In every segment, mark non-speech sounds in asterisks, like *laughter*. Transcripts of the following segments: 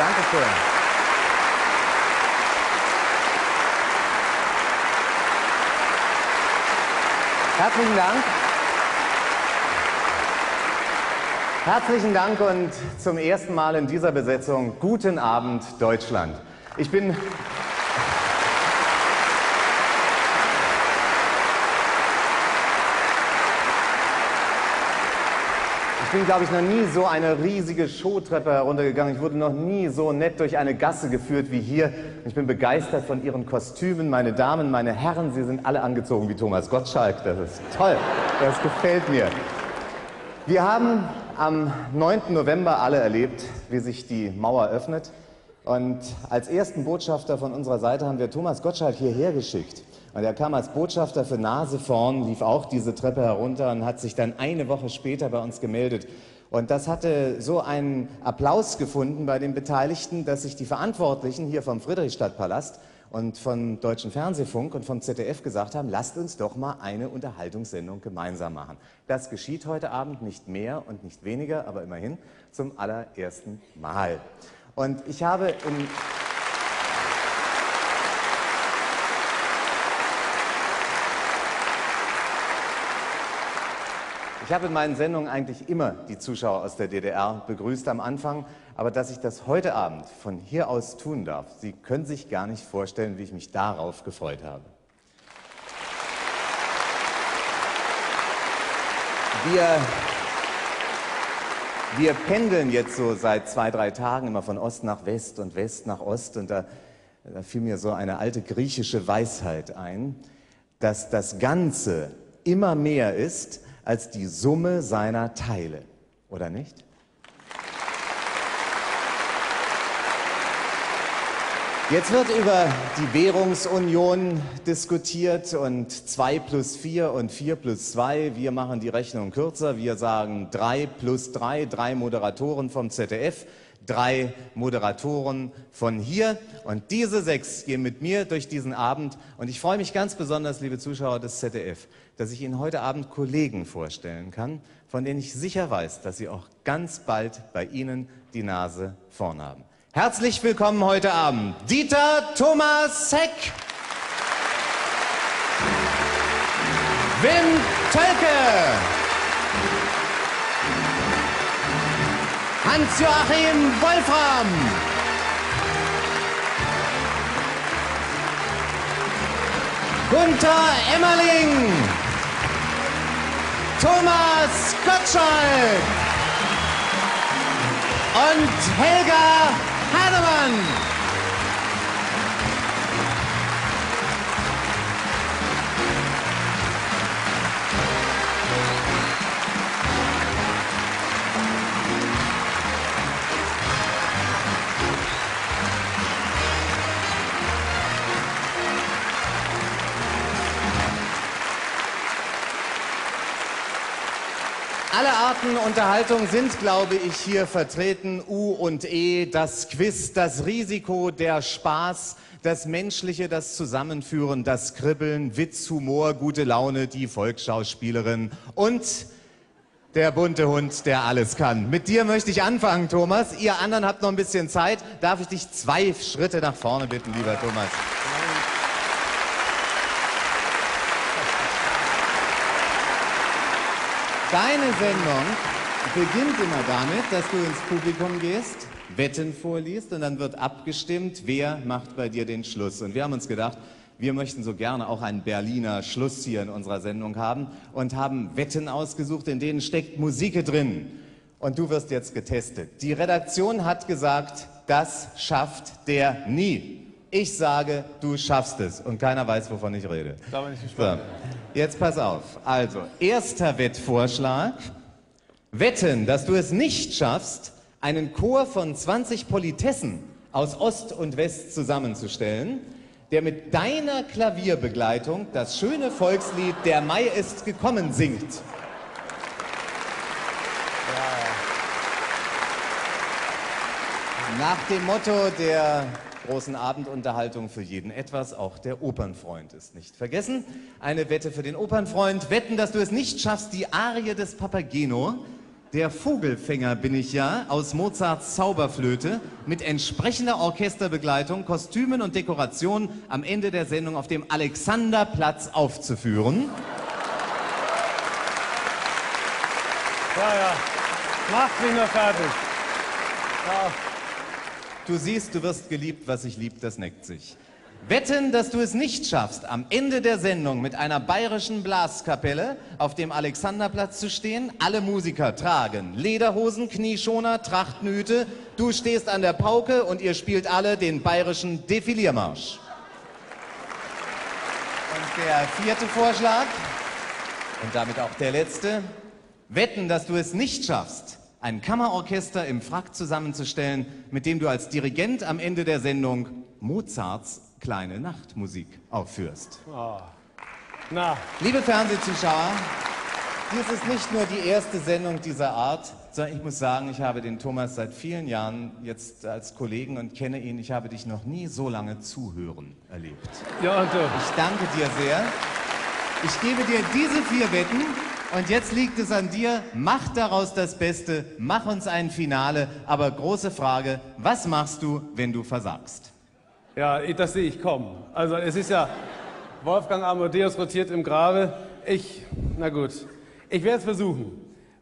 Dankeschön. Herzlichen Dank. Herzlichen Dank und zum ersten Mal in dieser Besetzung guten Abend Deutschland. Ich bin Ich bin, glaube ich, noch nie so eine riesige Showtreppe heruntergegangen. Ich wurde noch nie so nett durch eine Gasse geführt wie hier. Ich bin begeistert von Ihren Kostümen, meine Damen, meine Herren. Sie sind alle angezogen wie Thomas Gottschalk. Das ist toll. Das gefällt mir. Wir haben am 9. November alle erlebt, wie sich die Mauer öffnet. Und als ersten Botschafter von unserer Seite haben wir Thomas Gottschalk hierher geschickt. Und er kam als Botschafter für Nase vorn, lief auch diese Treppe herunter und hat sich dann eine Woche später bei uns gemeldet. Und das hatte so einen Applaus gefunden bei den Beteiligten, dass sich die Verantwortlichen hier vom Friedrichstadtpalast und vom Deutschen Fernsehfunk und vom ZDF gesagt haben, lasst uns doch mal eine Unterhaltungssendung gemeinsam machen. Das geschieht heute Abend nicht mehr und nicht weniger, aber immerhin zum allerersten Mal. Und ich habe im Ich habe in meinen Sendungen eigentlich immer die Zuschauer aus der DDR begrüßt am Anfang, aber dass ich das heute Abend von hier aus tun darf, Sie können sich gar nicht vorstellen, wie ich mich darauf gefreut habe. Wir, wir pendeln jetzt so seit zwei, drei Tagen immer von Ost nach West und West nach Ost und da, da fiel mir so eine alte griechische Weisheit ein, dass das Ganze immer mehr ist, als die Summe seiner Teile, oder nicht? Jetzt wird über die Währungsunion diskutiert und 2 plus 4 und 4 plus 2. Wir machen die Rechnung kürzer. Wir sagen 3 plus 3, drei Moderatoren vom ZDF, drei Moderatoren von hier. Und diese sechs gehen mit mir durch diesen Abend. Und ich freue mich ganz besonders, liebe Zuschauer des ZDF, dass ich Ihnen heute Abend Kollegen vorstellen kann, von denen ich sicher weiß, dass sie auch ganz bald bei Ihnen die Nase vorn haben. Herzlich willkommen heute Abend, Dieter Thomas Heck, Wim Tölke, Hans-Joachim Wolfram, Gunther Emmerling, Thomas Gottschalk und Helga Hanemann. Alle Arten Unterhaltung sind, glaube ich, hier vertreten. U und E, das Quiz, das Risiko, der Spaß, das Menschliche, das Zusammenführen, das Kribbeln, Witz, Humor, gute Laune, die Volksschauspielerin und der bunte Hund, der alles kann. Mit dir möchte ich anfangen, Thomas. Ihr anderen habt noch ein bisschen Zeit. Darf ich dich zwei Schritte nach vorne bitten, lieber Thomas? Deine Sendung beginnt immer damit, dass du ins Publikum gehst, Wetten vorliest und dann wird abgestimmt, wer macht bei dir den Schluss. Und wir haben uns gedacht, wir möchten so gerne auch einen Berliner Schluss hier in unserer Sendung haben und haben Wetten ausgesucht, in denen steckt Musik drin. Und du wirst jetzt getestet. Die Redaktion hat gesagt, das schafft der nie. Ich sage, du schaffst es und keiner weiß, wovon ich rede. Da bin ich gespannt. So, jetzt pass auf. Also, erster Wettvorschlag. Wetten, dass du es nicht schaffst, einen Chor von 20 Politessen aus Ost und West zusammenzustellen, der mit deiner Klavierbegleitung das schöne Volkslied Der Mai ist gekommen singt. Nach dem Motto der großen Abendunterhaltung für jeden etwas. Auch der Opernfreund ist nicht vergessen. Eine Wette für den Opernfreund. Wetten, dass du es nicht schaffst, die Arie des Papageno Der Vogelfänger bin ich ja, aus Mozarts Zauberflöte, mit entsprechender Orchesterbegleitung, Kostümen und Dekorationen am Ende der Sendung auf dem Alexanderplatz aufzuführen. Ja, ja. Macht mich noch fertig. Ja. Du siehst, du wirst geliebt, was sich liebt, das neckt sich. Wetten, dass du es nicht schaffst, am Ende der Sendung mit einer bayerischen Blaskapelle auf dem Alexanderplatz zu stehen. Alle Musiker tragen Lederhosen, Knieschoner, Trachtenhüte. Du stehst an der Pauke und ihr spielt alle den bayerischen Defiliermarsch. Und der vierte Vorschlag, und damit auch der letzte, wetten, dass du es nicht schaffst, ein Kammerorchester im Frack zusammenzustellen, mit dem du als Dirigent am Ende der Sendung Mozarts kleine Nachtmusik aufführst. Oh. Liebe Fernsehzuschauer, dies ist nicht nur die erste Sendung dieser Art, sondern ich muss sagen, ich habe den Thomas seit vielen Jahren jetzt als Kollegen und kenne ihn. Ich habe dich noch nie so lange zuhören erlebt. Ja, und du. Ich danke dir sehr. Ich gebe dir diese vier Wetten und jetzt liegt es an dir. Mach daraus das Beste, mach uns ein Finale. Aber große Frage, was machst du, wenn du versagst? Ja, das sehe ich kommen. Also es ist ja, Wolfgang Amadeus rotiert im Grabe. Ich, na gut, ich werde es versuchen.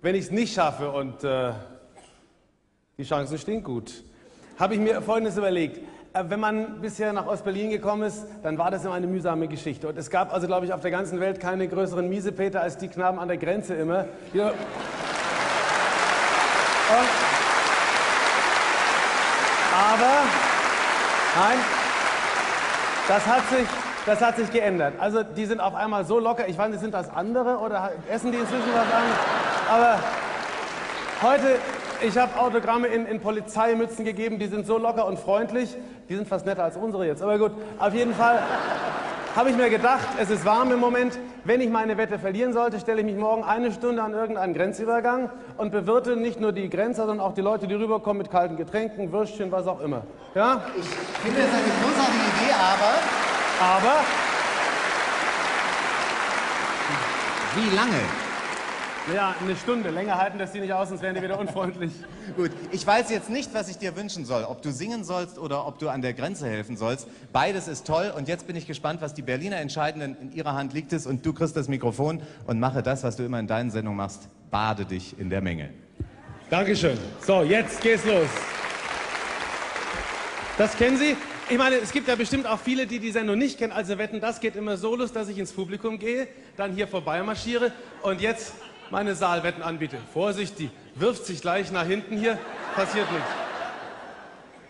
Wenn ich es nicht schaffe und äh, die Chancen stehen gut, habe ich mir Folgendes überlegt. Äh, wenn man bisher nach Ostberlin gekommen ist, dann war das immer eine mühsame Geschichte. Und es gab also, glaube ich, auf der ganzen Welt keine größeren Miesepeter als die Knaben an der Grenze immer. Aber, nein, das hat sich, das hat sich geändert. Also die sind auf einmal so locker. Ich weiß nicht, sind das andere oder essen die inzwischen was anderes? Aber heute, ich habe Autogramme in, in Polizeimützen gegeben, die sind so locker und freundlich. Die sind fast netter als unsere jetzt. Aber gut, auf jeden Fall habe ich mir gedacht, es ist warm im Moment. Wenn ich meine Wette verlieren sollte, stelle ich mich morgen eine Stunde an irgendeinen Grenzübergang und bewirte nicht nur die Grenzer, sondern auch die Leute, die rüberkommen mit kalten Getränken, Würstchen, was auch immer. Ja? Ich finde das eine großartige Idee, aber... Aber... Wie lange? Ja, eine Stunde. Länger halten das die nicht aus, sonst wären die wieder unfreundlich. *laughs* Gut, ich weiß jetzt nicht, was ich dir wünschen soll. Ob du singen sollst oder ob du an der Grenze helfen sollst. Beides ist toll und jetzt bin ich gespannt, was die Berliner entscheiden. In ihrer Hand liegt es und du kriegst das Mikrofon und mache das, was du immer in deinen Sendungen machst. Bade dich in der Menge. Dankeschön. So, jetzt geht's los. Das kennen Sie? Ich meine, es gibt ja bestimmt auch viele, die die Sendung nicht kennen. Also wetten, das geht immer so los, dass ich ins Publikum gehe, dann hier vorbeimarschiere und jetzt meine Saalwetten anbiete. Vorsicht, die wirft sich gleich nach hinten hier, passiert nichts.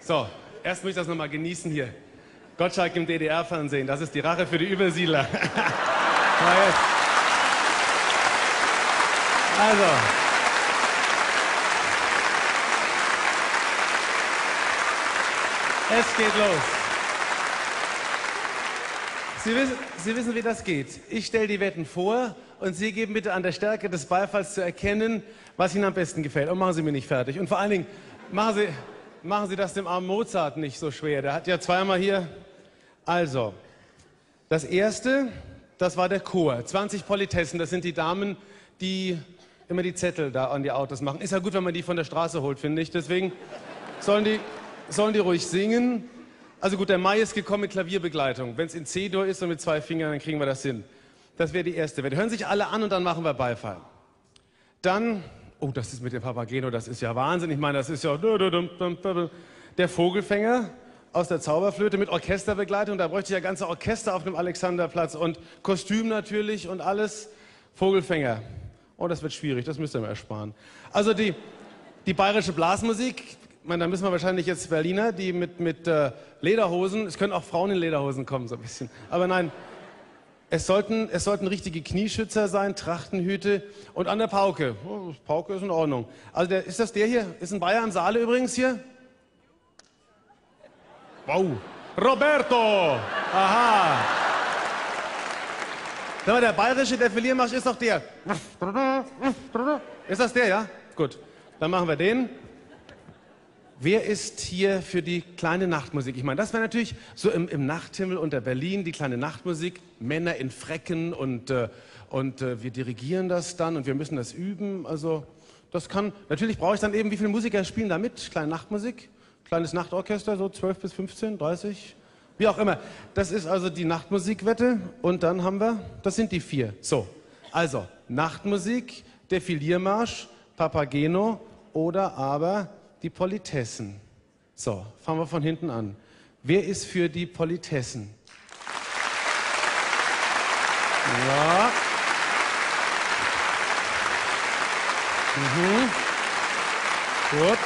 So, erst muss ich das nochmal genießen hier. Gottschalk im DDR-Fernsehen, das ist die Rache für die Übersiedler. *laughs* also. Es geht los. Sie wissen, Sie wissen, wie das geht. Ich stelle die Wetten vor und Sie geben bitte an der Stärke des Beifalls zu erkennen, was Ihnen am besten gefällt. Und machen Sie mir nicht fertig. Und vor allen Dingen, machen Sie, machen Sie das dem armen Mozart nicht so schwer. Der hat ja zweimal hier. Also, das erste, das war der Chor. 20 Politessen, das sind die Damen, die immer die Zettel da an die Autos machen. Ist ja gut, wenn man die von der Straße holt, finde ich. Deswegen sollen die, sollen die ruhig singen. Also gut, der Mai ist gekommen mit Klavierbegleitung. Wenn es in C-Dur ist und mit zwei Fingern, dann kriegen wir das hin. Das wäre die erste Wette. Hören sich alle an und dann machen wir Beifall. Dann, oh, das ist mit dem Papageno, das ist ja Wahnsinn. Ich meine, das ist ja der Vogelfänger aus der Zauberflöte mit Orchesterbegleitung. Da bräuchte ich ja ganze Orchester auf dem Alexanderplatz und Kostüm natürlich und alles. Vogelfänger. Oh, das wird schwierig, das müsst ihr mir ersparen. Also die, die bayerische Blasmusik, ich meine, da müssen wir wahrscheinlich jetzt Berliner, die mit, mit äh, Lederhosen, es können auch Frauen in Lederhosen kommen, so ein bisschen. Aber nein, es sollten, es sollten richtige Knieschützer sein, Trachtenhüte und an der Pauke. Oh, Pauke ist in Ordnung. Also der, ist das der hier? Ist ein Bayer im Saale übrigens hier? Wow. Roberto! Aha. Mal, der bayerische Defiliermarsch ist doch der. Ist das der, ja? Gut. Dann machen wir den. Wer ist hier für die kleine Nachtmusik? Ich meine, das wäre natürlich so im, im, Nachthimmel unter Berlin, die kleine Nachtmusik, Männer in Frecken und, äh, und äh, wir dirigieren das dann und wir müssen das üben. Also Das kann, natürlich brauche ich dann eben, wie viele Musiker spielen da mit? Kleine Nachtmusik, kleines Nachtorchester, so 12 bis 15, 30, wie auch immer. Das ist also die Nachtmusikwette und dann haben wir, das sind die vier. So, also Nachtmusik, Defiliermarsch, Papageno oder aber die Politessen. So, fangen wir von hinten an. Wer ist für die Politessen? Ja. Mhm. Gut.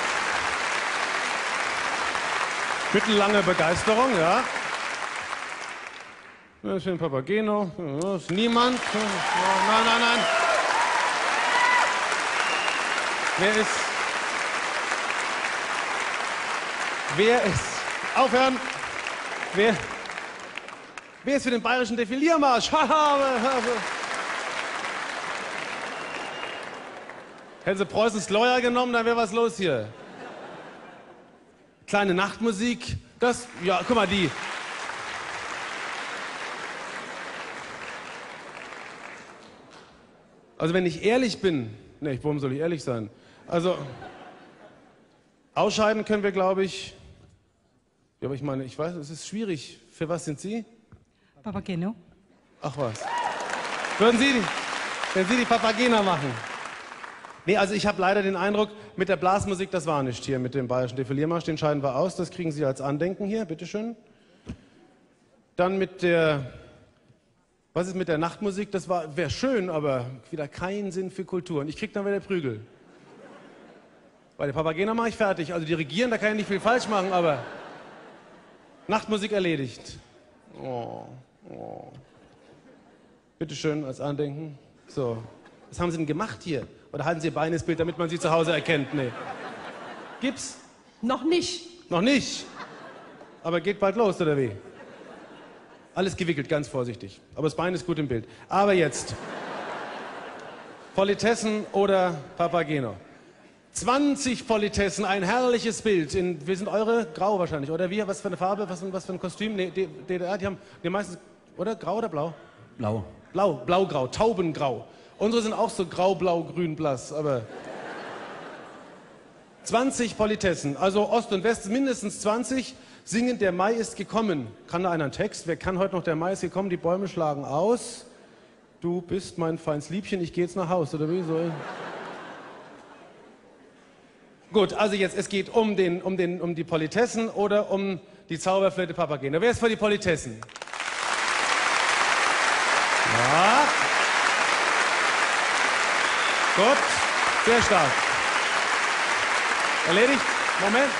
Mittellange Begeisterung, ja. Ein Papageno. Ist niemand. Nein, nein, nein. Wer ist. Wer ist. Aufhören! Wer. Wer ist für den bayerischen Defiliermarsch? *laughs* Hätten sie Preußens Lawyer genommen, dann wäre was los hier. Kleine Nachtmusik, das, ja, guck mal, die. Also wenn ich ehrlich bin, ne, warum soll ich ehrlich sein? Also ausscheiden können wir, glaube ich. Ja, aber ich meine, ich weiß, es ist schwierig. Für was sind Sie? Papageno. Ach was. Würden Sie, die, wenn Sie die Papagena machen? Nee, also ich habe leider den Eindruck, mit der Blasmusik, das war nicht hier mit dem Bayerischen Defiliermarsch, den scheiden wir aus, das kriegen Sie als Andenken hier, bitteschön. Dann mit der, was ist mit der Nachtmusik, das wäre schön, aber wieder kein Sinn für Kultur. Und ich krieg dann wieder Prügel. Bei der Papagena mache ich fertig, also dirigieren, da kann ich nicht viel falsch machen, aber Nachtmusik erledigt. Oh, oh. Bitteschön als Andenken. So, was haben Sie denn gemacht hier? Oder halten Sie Ihr Bein ins Bild, damit man Sie zu Hause erkennt? Nee. Gibt's? Noch nicht. Noch nicht. Aber geht bald los, oder wie? Alles gewickelt, ganz vorsichtig. Aber das Bein ist gut im Bild. Aber jetzt. Politessen oder Papageno? 20 Politessen, ein herrliches Bild. In, wir sind eure grau wahrscheinlich, oder wie? Was für eine Farbe, was, was für ein Kostüm? Nee, DDR, die haben die meistens, oder? Grau oder blau? Blau. Blau, blaugrau, taubengrau. Unsere sind auch so grau, blau, grün, blass, aber. 20 Politessen, also Ost und West mindestens 20, singen Der Mai ist gekommen. Kann da einer einen Text? Wer kann heute noch Der Mai ist gekommen? Die Bäume schlagen aus. Du bist mein feins Liebchen, ich gehe jetzt nach Haus, oder wie soll? Gut, also jetzt, es geht um, den, um, den, um die Politessen oder um die Zauberflöte Papageno. Wer ist für die Politessen? Ja. Gut, sehr stark. Erledigt? Moment.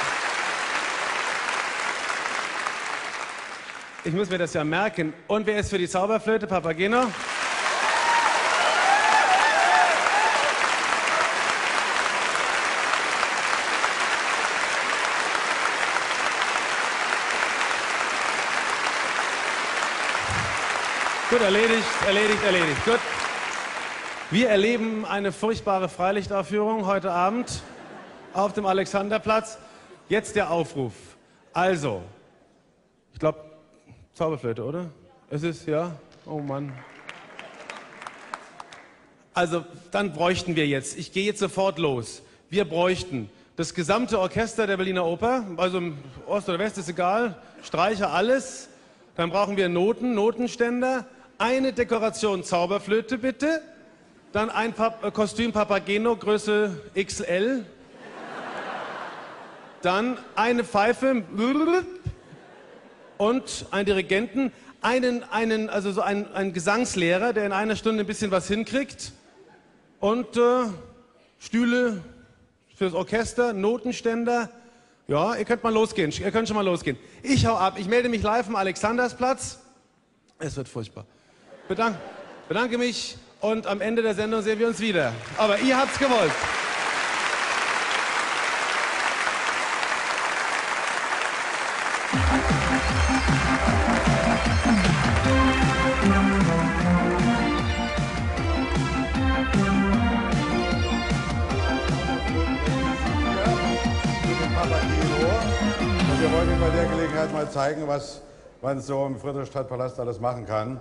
Ich muss mir das ja merken. Und wer ist für die Zauberflöte Papageno? Gut, erledigt, erledigt, erledigt. Gut. Wir erleben eine furchtbare Freilichtaufführung heute Abend auf dem Alexanderplatz. Jetzt der Aufruf. Also, ich glaube, Zauberflöte, oder? Es ist, ja? Oh Mann. Also, dann bräuchten wir jetzt, ich gehe jetzt sofort los. Wir bräuchten das gesamte Orchester der Berliner Oper, also Ost oder West ist egal, Streicher, alles. Dann brauchen wir Noten, Notenständer, eine Dekoration Zauberflöte bitte, dann ein Pap äh, Kostüm Papageno Größe XL, dann eine Pfeife und einen Dirigenten, einen, einen, also so einen, einen Gesangslehrer, der in einer Stunde ein bisschen was hinkriegt und äh, Stühle fürs Orchester, Notenständer. Ja, ihr könnt mal losgehen, ihr könnt schon mal losgehen. Ich hau ab, ich melde mich live am Alexandersplatz. Es wird furchtbar bedanke, bedanke mich und am Ende der Sendung sehen wir uns wieder. Aber ihr habt's gewollt. wir wollen Ihnen bei der Gelegenheit mal zeigen, was man so im Friedrichstadtpalast alles machen kann.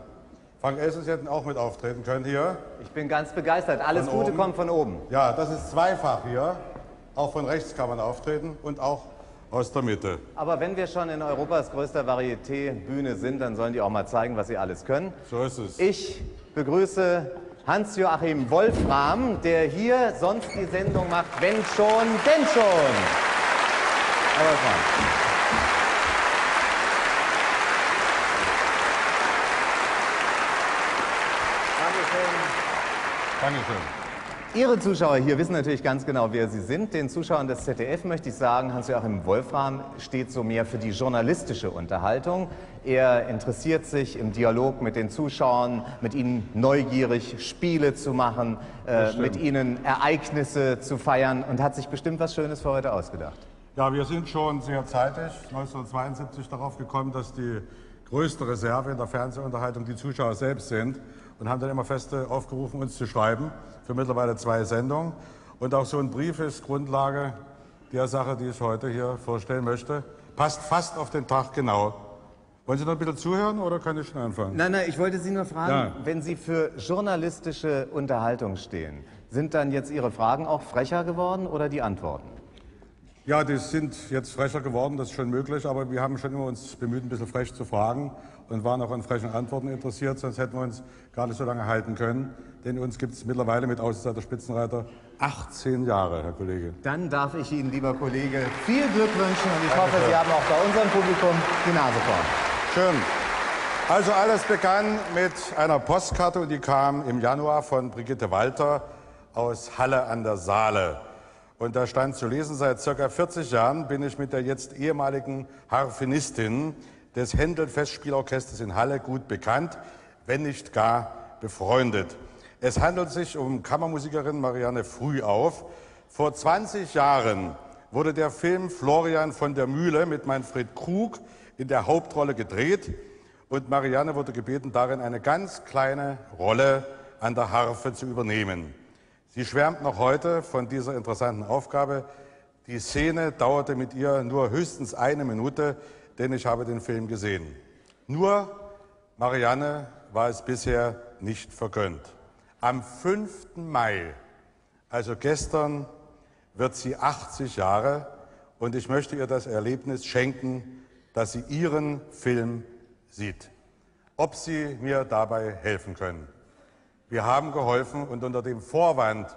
Frank Elsters hätten auch mit auftreten können hier. Ich bin ganz begeistert. Alles Von Gute oben. kommt von oben. Ja, das ist zweifach hier. Auch von rechts kann man auftreten und auch aus der Mitte. Aber wenn wir schon in Europas größter Varieté-Bühne sind, dann sollen die auch mal zeigen, was sie alles können. So ist es. Ich begrüße Hans-Joachim Wolfram, der hier sonst die Sendung macht, wenn schon, denn schon. Herr Wolfram. Dankeschön. Ihre Zuschauer hier wissen natürlich ganz genau, wer Sie sind. Den Zuschauern des ZDF möchte ich sagen, Hans-Joachim Wolfram steht so mehr für die journalistische Unterhaltung. Er interessiert sich im Dialog mit den Zuschauern, mit ihnen neugierig Spiele zu machen, äh, mit ihnen Ereignisse zu feiern und hat sich bestimmt was Schönes für heute ausgedacht. Ja, wir sind schon sehr zeitig, 1972, darauf gekommen, dass die größte Reserve in der Fernsehunterhaltung die Zuschauer selbst sind und haben dann immer feste aufgerufen, uns zu schreiben für mittlerweile zwei Sendungen. Und auch so ein Brief ist Grundlage der Sache, die ich heute hier vorstellen möchte. Passt fast auf den Tag genau. Wollen Sie noch ein bisschen zuhören oder kann ich schon anfangen? Nein, nein, ich wollte Sie nur fragen, Ja. wenn Sie für journalistische Unterhaltung stehen, sind dann jetzt Ihre Fragen auch frecher geworden oder die Antworten? Ja, die sind jetzt frecher geworden, das ist schon möglich, aber wir haben schon immer uns bemüht, ein bisschen frech zu fragen und waren auch an frechen Antworten interessiert, sonst hätten wir uns gar nicht so lange halten können. Denn uns gibt es mittlerweile mit Außenseiter Spitzenreiter 18 Jahre, Herr Kollege. Dann darf ich Ihnen, lieber Kollege, viel Glück wünschen und ich hoffe, Sie haben auch bei unserem Publikum die Nase vorn. Schön. Also alles begann mit einer Postkarte und die kam im Januar von Brigitte Walter aus Halle an der Saale. Und da stand zu lesen, seit circa 40 Jahren bin ich mit der jetzt ehemaligen Harfenistin des Händel-Festspielorchesters in Halle gut bekannt, wenn nicht gar befreundet. Es handelt sich um Kammermusikerin Marianne Frühauf. Vor 20 Jahren wurde der Film Florian von der Mühle mit Manfred Krug in der Hauptrolle gedreht und Marianne wurde gebeten, darin eine ganz kleine Rolle an der Harfe zu übernehmen. Sie schwärmt noch heute von dieser interessanten Aufgabe. Die Szene dauerte mit ihr nur höchstens eine Minute, denn ich habe den Film gesehen. Nur Marianne war es bisher nicht vergönnt. Am 5. Mai, also gestern, wird sie 80 Jahre und ich möchte ihr das Erlebnis schenken, dass sie ihren Film sieht. Ob Sie mir dabei helfen können. Wir haben geholfen und unter dem Vorwand,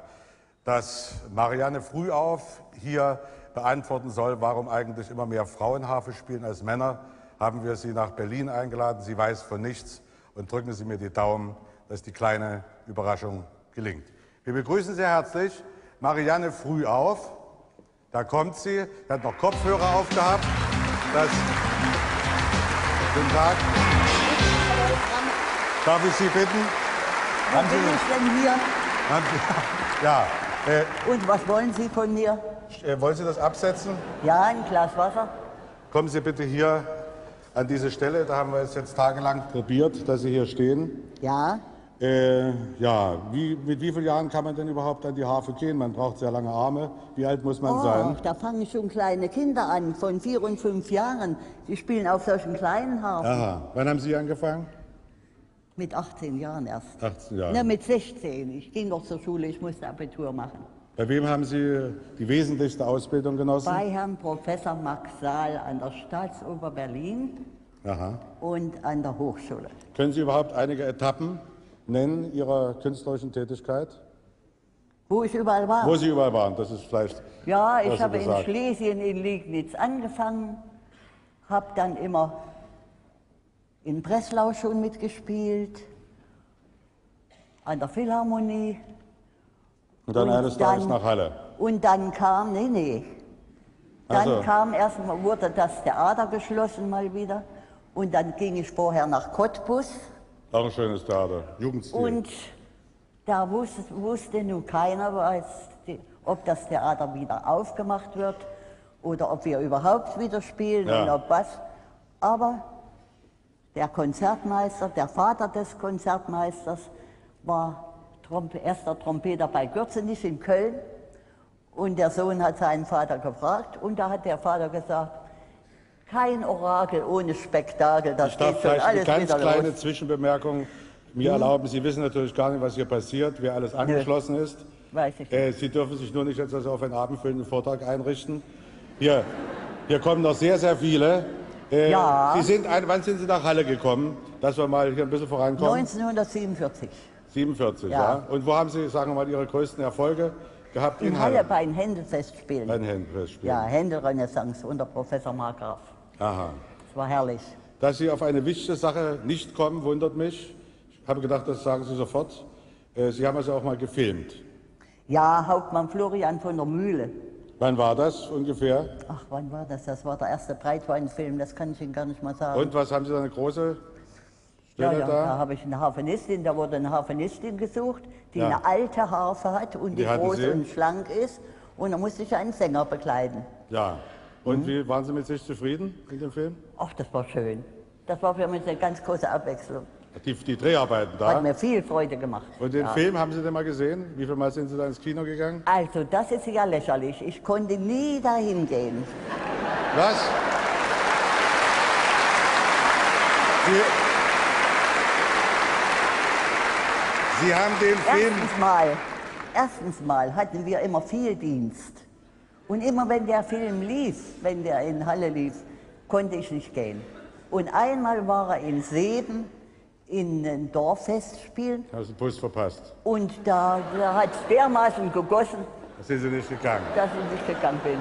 dass Marianne Frühauf hier beantworten soll, warum eigentlich immer mehr Frauen Harfe spielen als Männer, haben wir sie nach Berlin eingeladen. Sie weiß von nichts und drücken Sie mir die Daumen, dass die kleine Überraschung gelingt. Wir begrüßen sehr herzlich Marianne Frühauf. Da kommt sie, sie hat noch Kopfhörer aufgehabt. Das Guten Tag. Darf ich Sie bitten? Wo bin ich denn hier? Haben Sie, *laughs* ja, äh, Und was wollen Sie von mir? Äh, wollen Sie das absetzen? Ja, ein Glas Wasser? Kommen Sie bitte hier an diese Stelle. Da haben wir es jetzt tagelang probiert, dass Sie hier stehen. Ja. Äh, ja, wie, mit wie vielen Jahren kann man denn überhaupt an die Harfe gehen? Man braucht sehr lange Arme. Wie alt muss man Oh, sein? da fangen schon kleine Kinder an, von vier und fünf Jahren. Sie spielen auf solchen kleinen Harfen. Aha. Wann haben Sie angefangen? Mit 18 Jahren erst. 18 Jahre. Na, mit 16. Ich ging noch zur Schule, ich musste Abitur machen. Bei wem haben Sie die wesentlichste Ausbildung genossen? Bei Herrn Professor Max Saal an der Staatsoper Berlin Aha. und an der Hochschule. Können Sie überhaupt einige Etappen nennen Ihrer künstlerischen Tätigkeit? Wo ich überall war. Wo Sie überall waren, das ist vielleicht. Ja, ich habe in. Schlesien, in Liegnitz angefangen, habe dann immer in Breslau schon mitgespielt, an der Philharmonie. Und dann Und eines Tages dann- nach Halle. Und dann kam, nee, nee, dann so. kam erstmal, wurde das Theater geschlossen mal wieder. Und dann ging ich vorher nach Cottbus. Auch ein schönes Theater. Jugendstil. Und da wusste, wusste nun keiner, was ob das Theater wieder aufgemacht wird oder ob wir überhaupt wieder spielen Ja. und ob was. Aber der Konzertmeister, der Vater des Konzertmeisters, war Trompe, erster Trompeter bei Gürzenich in Köln. Und der Sohn hat seinen Vater gefragt und da hat der Vater gesagt, kein Orakel ohne Spektakel, das ich darf geht schon vielleicht eine alles ganz kleine los. Zwischenbemerkung Mir erlauben, Sie wissen natürlich gar nicht, was hier passiert, wer alles angeschlossen ist. Weiß ich Äh, Sie dürfen sich nur nicht jetzt also auf einen abendfüllenden Vortrag einrichten. Hier, hier kommen noch sehr, sehr viele. Äh, Ja. Sie sind ein, wann sind Sie nach Halle gekommen, dass wir mal hier ein bisschen vorankommen? 1947. 47, ja. Ja. Und wo haben Sie, sagen wir mal, Ihre größten Erfolge gehabt? In Halle bei den Händelfestspielen. Ein Handfestspiel. Ja, Händelrenaissance unter Professor Markgraf. Aha. Das war herrlich. Dass Sie auf eine wichtige Sache nicht kommen, wundert mich. Ich habe gedacht, das sagen Sie sofort. Äh, Sie haben also auch mal gefilmt. Ja, Hauptmann Florian von der Mühle. Wann war das ungefähr? Ach, wann war das? Das war der erste Breitweinfilm, das kann ich Ihnen gar nicht mal sagen. Und was haben Sie da eine große ja, ja, da da? habe ich eine Harfenistin, da wurde eine Harfenistin gesucht, die Ja. eine alte Harfe hat und die, Die groß Sie? und schlank ist. Und da musste ich einen Sänger begleiten. Ja. Und Mhm. wie waren Sie mit sich zufrieden in dem Film? Ach, das war schön. Das war für mich eine ganz große Abwechslung. Die, die Dreharbeiten Hat da. mir viel Freude gemacht. Und den Ja. Film haben Sie denn mal gesehen? Wie viel Mal sind Sie da ins Kino gegangen? Also, das ist ja lächerlich. Ich konnte nie dahin gehen. Was? Sie, Sie haben den Film. Erstens mal, erstens mal hatten wir immer viel Dienst. Und immer wenn der Film lief, wenn der in Halle lief, konnte ich nicht gehen. Und einmal war er in Seben in ein Dorffestspiel Haben Sie den Bus verpasst? und da, da hat es dermaßen gegossen, Da sind Sie nicht gegangen. dass ich nicht gegangen bin.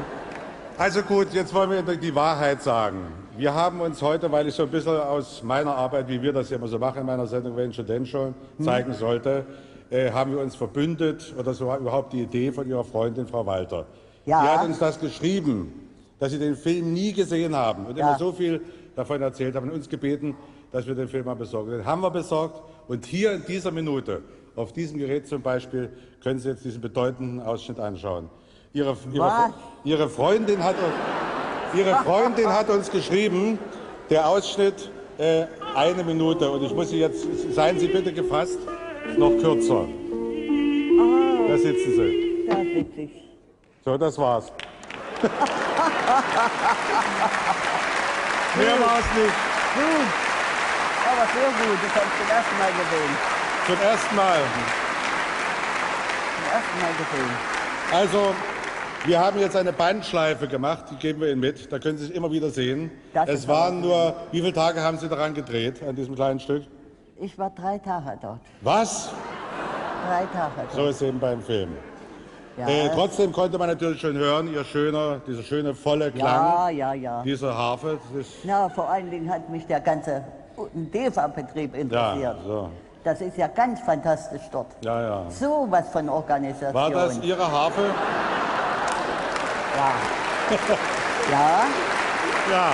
Also gut, jetzt wollen wir die Wahrheit sagen. Wir haben uns heute, weil ich so ein bisschen aus meiner Arbeit, wie wir das ja immer so machen in meiner Sendung, wenn schon denn schon, zeigen sollte, äh, haben wir uns verbündet, oder so war überhaupt die Idee von Ihrer Freundin, Frau Walter. Ja. Sie hat uns das geschrieben, dass Sie den Film nie gesehen haben und Ja. immer so viel davon erzählt haben und uns gebeten, dass wir den Film mal besorgen. Den haben wir besorgt und hier in dieser Minute, auf diesem Gerät zum Beispiel, können Sie jetzt diesen bedeutenden Ausschnitt anschauen. Ihre, ihre, ihre, Freundin hat, uns- ihre Freundin hat uns geschrieben, der Ausschnitt äh, eine Minute und ich muss Sie jetzt, seien Sie bitte gefasst, noch kürzer. Da sitzen Sie. Das ist witzig. So, das war's. *laughs* Mehr war es nicht. Gut. Aber sehr gut, das habe ich zum ersten Mal gesehen. Zum ersten Mal. Zum ersten Mal gesehen. Also, wir haben jetzt eine Bandschleife gemacht, die geben wir Ihnen mit. Da können Sie sich immer wieder sehen. Das es waren nur, wie viele Tage haben Sie daran gedreht, an diesem kleinen Stück? Ich war drei Tage dort. Was? Drei Tage dort. So ist eben beim Film. Ja, Äh, trotzdem konnte man natürlich schon hören, ihr schöner, dieser schöne volle Klang ja, ja, ja. dieser Harfe. Na, vor allen Dingen hat mich der ganze DEFA-Betrieb interessiert. ja, so. Das ist ja ganz fantastisch dort. ja, ja. So was von Organisation. War das Ihre Harfe? Ja. ja, Ja.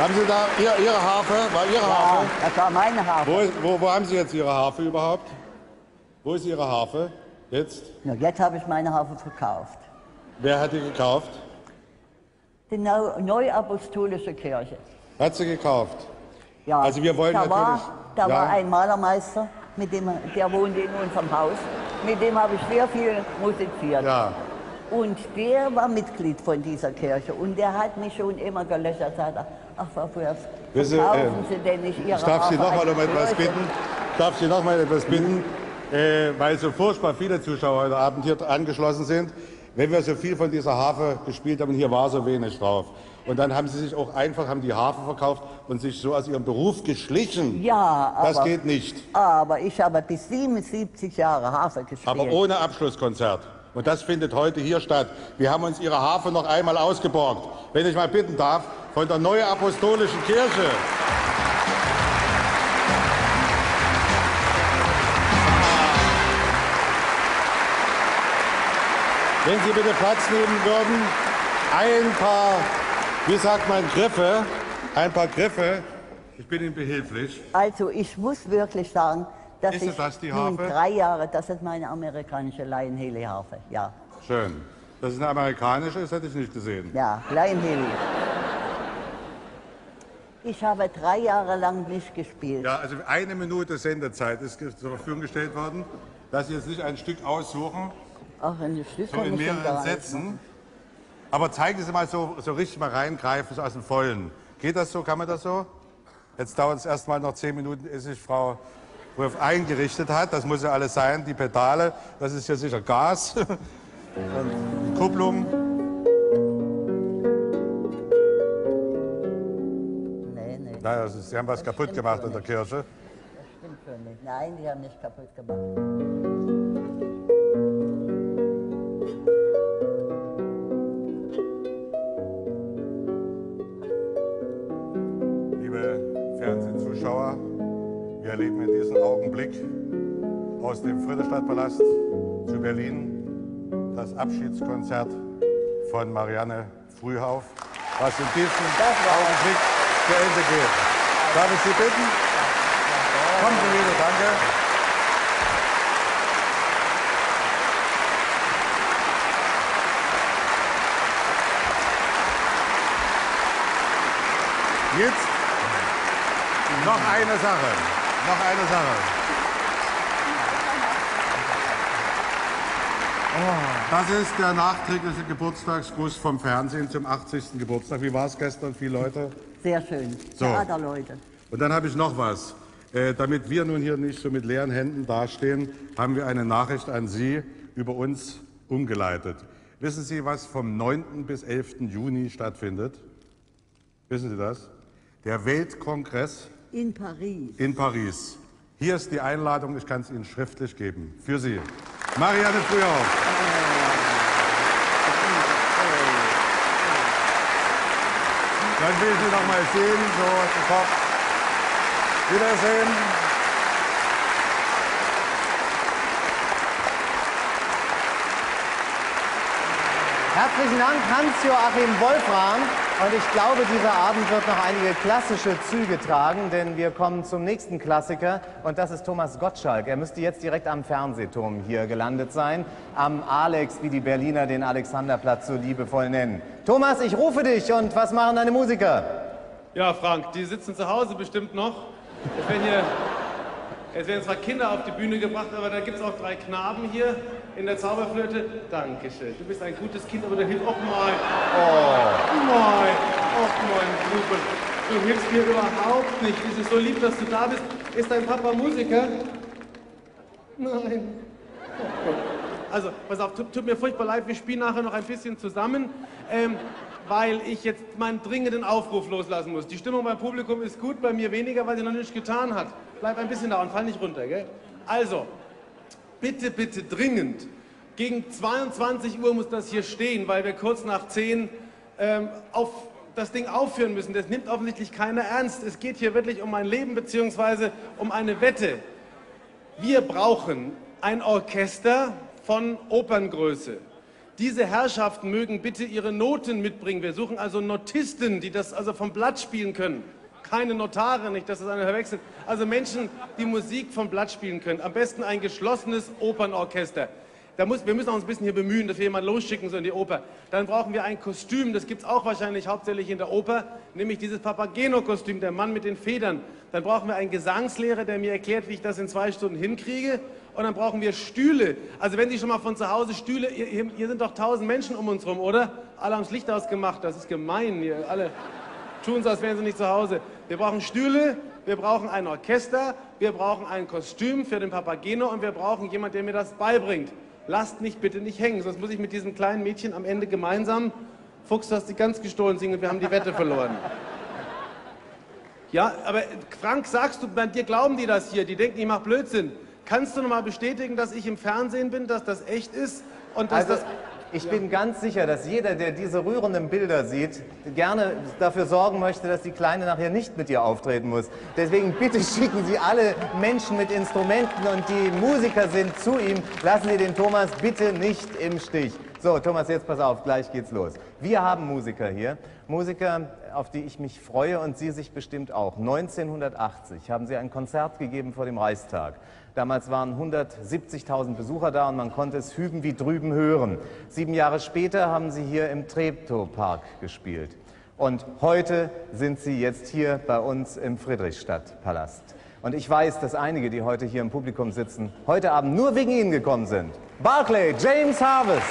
Haben Sie da ihr, Ihre Harfe? War Ihre ja, Harfe? das war meine Harfe. Wo, ist, wo, wo haben Sie jetzt Ihre Harfe überhaupt? Wo ist Ihre Harfe? Jetzt? Na, jetzt habe ich meine Harfe verkauft. Wer hat die gekauft? Die Neu Neuapostolische Kirche. Hat sie gekauft? Ja, Also wir wollen da war, natürlich- Da ja. war ein Malermeister, mit dem, der wohnte in unserem Haus. Mit dem habe ich sehr viel musiziert. Ja. Und der war Mitglied von dieser Kirche. Und der hat mich schon immer gelöchert. Sagt, ach, Frau Fürst, Sie, verkaufen äh, Sie denn nicht Ihre Ich darf Sie noch mal um etwas bitten. Ich darf Sie noch mal etwas bitten, äh, weil so furchtbar viele Zuschauer heute Abend hier angeschlossen sind. Wenn wir so viel von dieser Harfe gespielt haben, und hier war so wenig drauf. Und dann haben Sie sich auch einfach, haben die Harfe verkauft und sich so aus Ihrem Beruf geschlichen. Ja, Das aber, geht nicht. aber ich habe bis 77 Jahre Harfe gespielt. Aber ohne Abschlusskonzert. Und das findet heute hier statt. Wir haben uns Ihre Harfe noch einmal ausgeborgt. Wenn ich mal bitten darf, von der Neue Apostolischen Kirche. Wenn Sie bitte Platz nehmen würden, ein paar, wie sagt man, Griffe, ein paar Griffe. Ich bin Ihnen behilflich. Also ich muss wirklich sagen, dass Ist ich das die Harfe? drei Jahre, das ist meine amerikanische Lionheili-Harfe. Ja, Schön. Dass es eine amerikanische ist, hätte ich nicht gesehen. ja, Lionheili. Ich habe drei Jahre lang nicht gespielt. Ja, also eine Minute Sendezeit ist zur Verfügung gestellt worden, dass Sie jetzt nicht ein Stück aussuchen, Auch ein Stück so in ich mehreren Sätzen. Aber zeigen Sie mal so, so richtig mal reingreifen, so aus dem Vollen. Geht das so? Kann man das so? Jetzt dauert es erst mal noch zehn Minuten, ist sich Frau eingerichtet hat. Das muss ja alles sein. Die Pedale, das ist ja sicher Gas. *laughs* Und Kupplung. Nee, nee, Naja, das Sie haben was kaputt gemacht in der Kirche. das stimmt schon nicht. Nein, die haben nicht kaputt gemacht. Liebe Fernsehzuschauer, wir erleben in diesem Augenblick aus dem Friedrichstadtpalast zu Berlin das Abschiedskonzert von Marianne Frühauf, was in diesem Augenblick zu Ende geht. Darf ich Sie bitten? Kommen Sie wieder, danke. Jetzt noch eine Sache. Noch eine Sache. Das ist der nachträgliche Geburtstagsgruß vom Fernsehen zum 80. Geburtstag. Wie war es gestern? Viele Leute? Sehr schön. So. Theaterleute. Und dann habe ich noch was. Äh, damit wir nun hier nicht so mit leeren Händen dastehen, haben wir eine Nachricht an Sie über uns umgeleitet. Wissen Sie, was vom 9. bis 11. Juni stattfindet? Wissen Sie das? Der Weltkongress In Paris. in Paris. Hier ist die Einladung, ich kann es Ihnen schriftlich geben. Für Sie. Marianne Frühauf. Dann will ich Sie noch mal sehen, so. Wiedersehen. Herzlichen Dank, Hans-Joachim Wolfram. Und ich glaube, dieser Abend wird noch einige klassische Züge tragen, denn wir kommen zum nächsten Klassiker und das ist Thomas Gottschalk. Er müsste jetzt direkt am Fernsehturm hier gelandet sein, am Alex, wie die Berliner den Alexanderplatz so liebevoll nennen. Thomas, ich rufe dich und was machen deine Musiker? Ja, Frank, die sitzen zu Hause bestimmt noch. Es werden, hier, es werden zwar Kinder auf die Bühne gebracht, aber da gibt es auch drei Knaben hier in der Zauberflöte. Dankeschön. Du bist ein gutes Kind, aber du hilfst auch mal. Oh. Mein, oh mein Rubel. Du hilfst mir überhaupt nicht. Es ist so lieb, dass du da bist. Ist dein Papa Musiker? Nein. Also, pass auf, tut, tut mir furchtbar leid, wir spielen nachher noch ein bisschen zusammen, ähm, weil ich jetzt meinen dringenden Aufruf loslassen muss. Die Stimmung beim Publikum ist gut, bei mir weniger, weil sie noch nichts getan hat. Bleib ein bisschen da und fall nicht runter, gell? Also, bitte, bitte dringend. Gegen 22 Uhr muss das hier stehen, weil wir kurz nach 10 ähm, auf das Ding aufführen müssen. Das nimmt offensichtlich keiner ernst. Es geht hier wirklich um mein Leben bzw. um eine Wette. Wir brauchen ein Orchester von Operngröße. Diese Herrschaften mögen bitte ihre Noten mitbringen. Wir suchen also Notisten, die das also vom Blatt spielen können. Keine Notare, nicht, dass das einer verwechselt. Also Menschen, die Musik vom Blatt spielen können. Am besten ein geschlossenes Opernorchester. Da muss, wir müssen uns ein bisschen hier bemühen, dass wir jemanden losschicken so in die Oper. Dann brauchen wir ein Kostüm, das gibt es auch wahrscheinlich hauptsächlich in der Oper, nämlich dieses Papageno-Kostüm, der Mann mit den Federn. Dann brauchen wir einen Gesangslehrer, der mir erklärt, wie ich das in zwei Stunden hinkriege. Und dann brauchen wir Stühle. Also wenn Sie schon mal von zu Hause Stühle, hier, hier sind doch tausend Menschen um uns rum, oder? Alle haben das Licht ausgemacht, das ist gemein hier. Alle tun so, als wären sie nicht zu Hause. Wir brauchen Stühle, wir brauchen ein Orchester, wir brauchen ein Kostüm für den Papageno und wir brauchen jemanden, der mir das beibringt. Lasst mich bitte nicht hängen, sonst muss ich mit diesem kleinen Mädchen am Ende gemeinsam Fuchs, du hast die ganz gestohlen singen und wir haben die Wette verloren. Ja, aber Frank, sagst du, bei dir glauben die das hier, die denken, ich mache Blödsinn. Kannst du noch mal bestätigen, dass ich im Fernsehen bin, dass das echt ist und dass Also, das... ich bin ganz sicher, dass jeder, der diese rührenden Bilder sieht, gerne dafür sorgen möchte, dass die Kleine nachher nicht mit dir auftreten muss. Deswegen bitte schicken Sie alle Menschen mit Instrumenten und die Musiker sind zu ihm. Lassen Sie den Thomas bitte nicht im Stich. So, Thomas, jetzt pass auf, gleich geht's los. Wir haben Musiker hier. Musiker, auf die ich mich freue und Sie sich bestimmt auch. 1980 haben Sie ein Konzert gegeben vor dem Reichstag. Damals waren 170.000 Besucher da und man konnte es hüben wie drüben hören. Sieben Jahre später haben Sie hier im Treptow-Park gespielt. Und heute sind Sie jetzt hier bei uns im Friedrichstadtpalast. Und ich weiß, dass einige, die heute hier im Publikum sitzen, heute Abend nur wegen Ihnen gekommen sind. Barclay, James Harvest.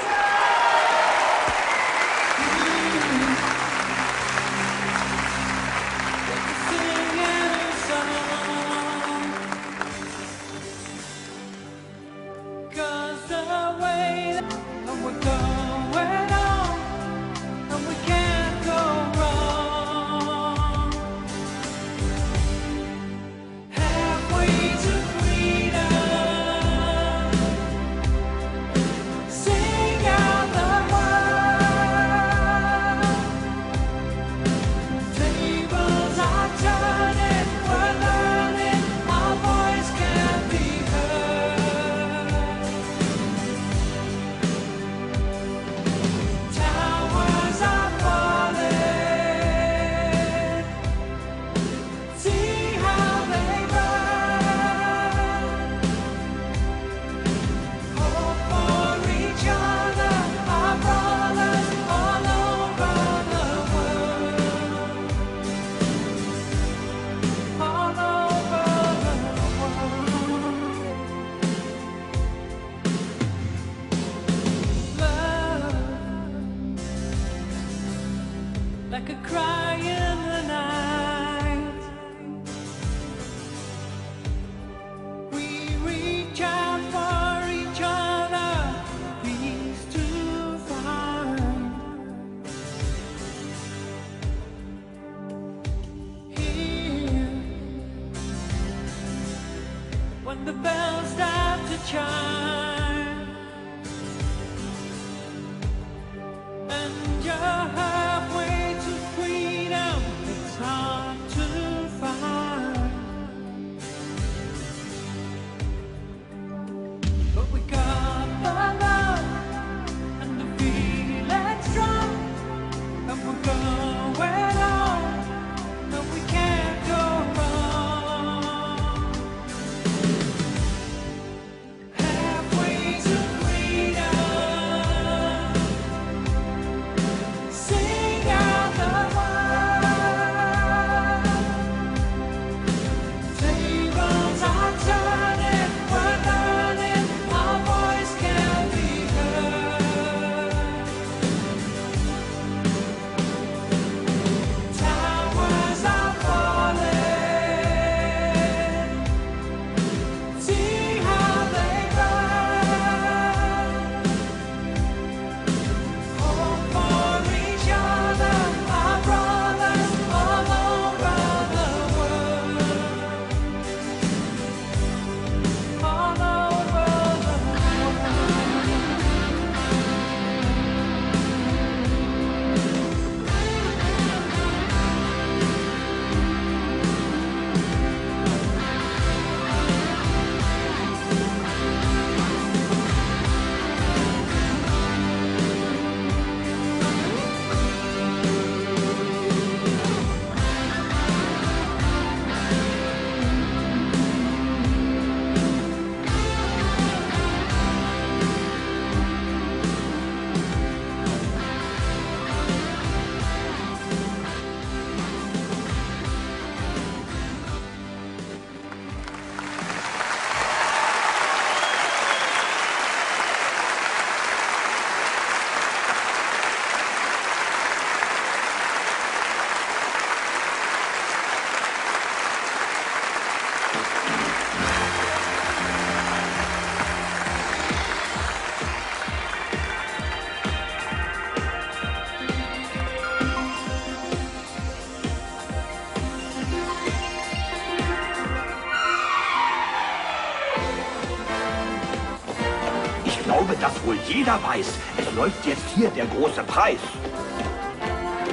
Jeder weiß, es läuft jetzt hier der große Preis.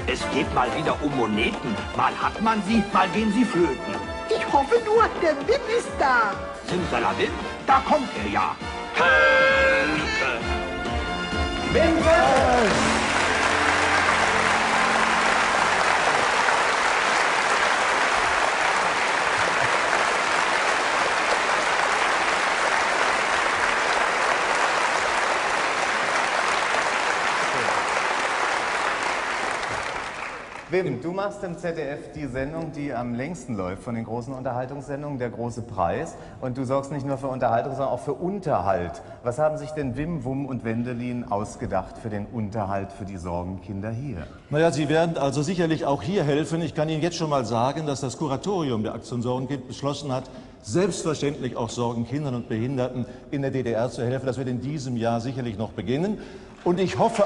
Es geht mal wieder um Moneten. Mal hat man sie, mal gehen sie flöten. Ich hoffe nur, der Wim ist da. Simsalabim, da kommt er ja. Hilfe! Wim, du machst im ZDF die Sendung, die am längsten läuft von den großen Unterhaltungssendungen, der große Preis. Und du sorgst nicht nur für Unterhaltung, sondern auch für Unterhalt. Was haben sich denn Wim, Wum und Wendelin ausgedacht für den Unterhalt für die Sorgenkinder hier? Naja, Sie werden also sicherlich auch hier helfen. Ich kann Ihnen jetzt schon mal sagen, dass das Kuratorium der Aktion Sorgenkind beschlossen hat, selbstverständlich auch Sorgenkindern und Behinderten in der DDR zu helfen. Das wird in diesem Jahr sicherlich noch beginnen. Und ich hoffe,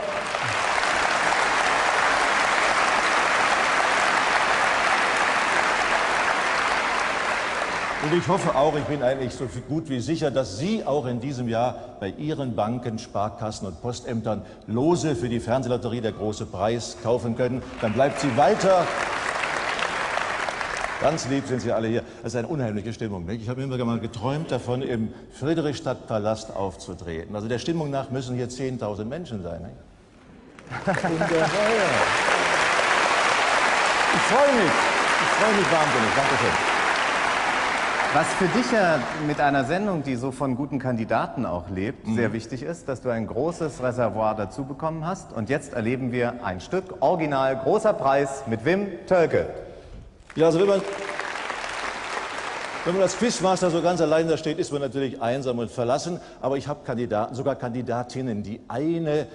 Und ich hoffe auch, ich bin eigentlich so gut wie sicher, dass Sie auch in diesem Jahr bei Ihren Banken, Sparkassen und Postämtern Lose für die Fernsehlotterie Der Große Preis kaufen können. Dann bleibt sie weiter. Ganz lieb sind Sie alle hier. Es ist eine unheimliche Stimmung. Nicht? Ich habe immer mal geträumt davon, im Friedrichstadtpalast aufzutreten. Also der Stimmung nach müssen hier 10.000 Menschen sein. Nicht? Ich freue mich. Ich freue mich wahnsinnig. Dankeschön. Was für dich ja mit einer Sendung, die so von guten Kandidaten auch lebt, sehr wichtig ist, dass du ein großes Reservoir dazu bekommen hast. Und jetzt erleben wir ein Stück Original Großer Preis mit Wim Tölke. Ja, also wenn man, wenn man als Quizmaster so ganz allein da steht, ist man natürlich einsam und verlassen. Aber ich habe Kandidaten, sogar Kandidatinnen. Die eine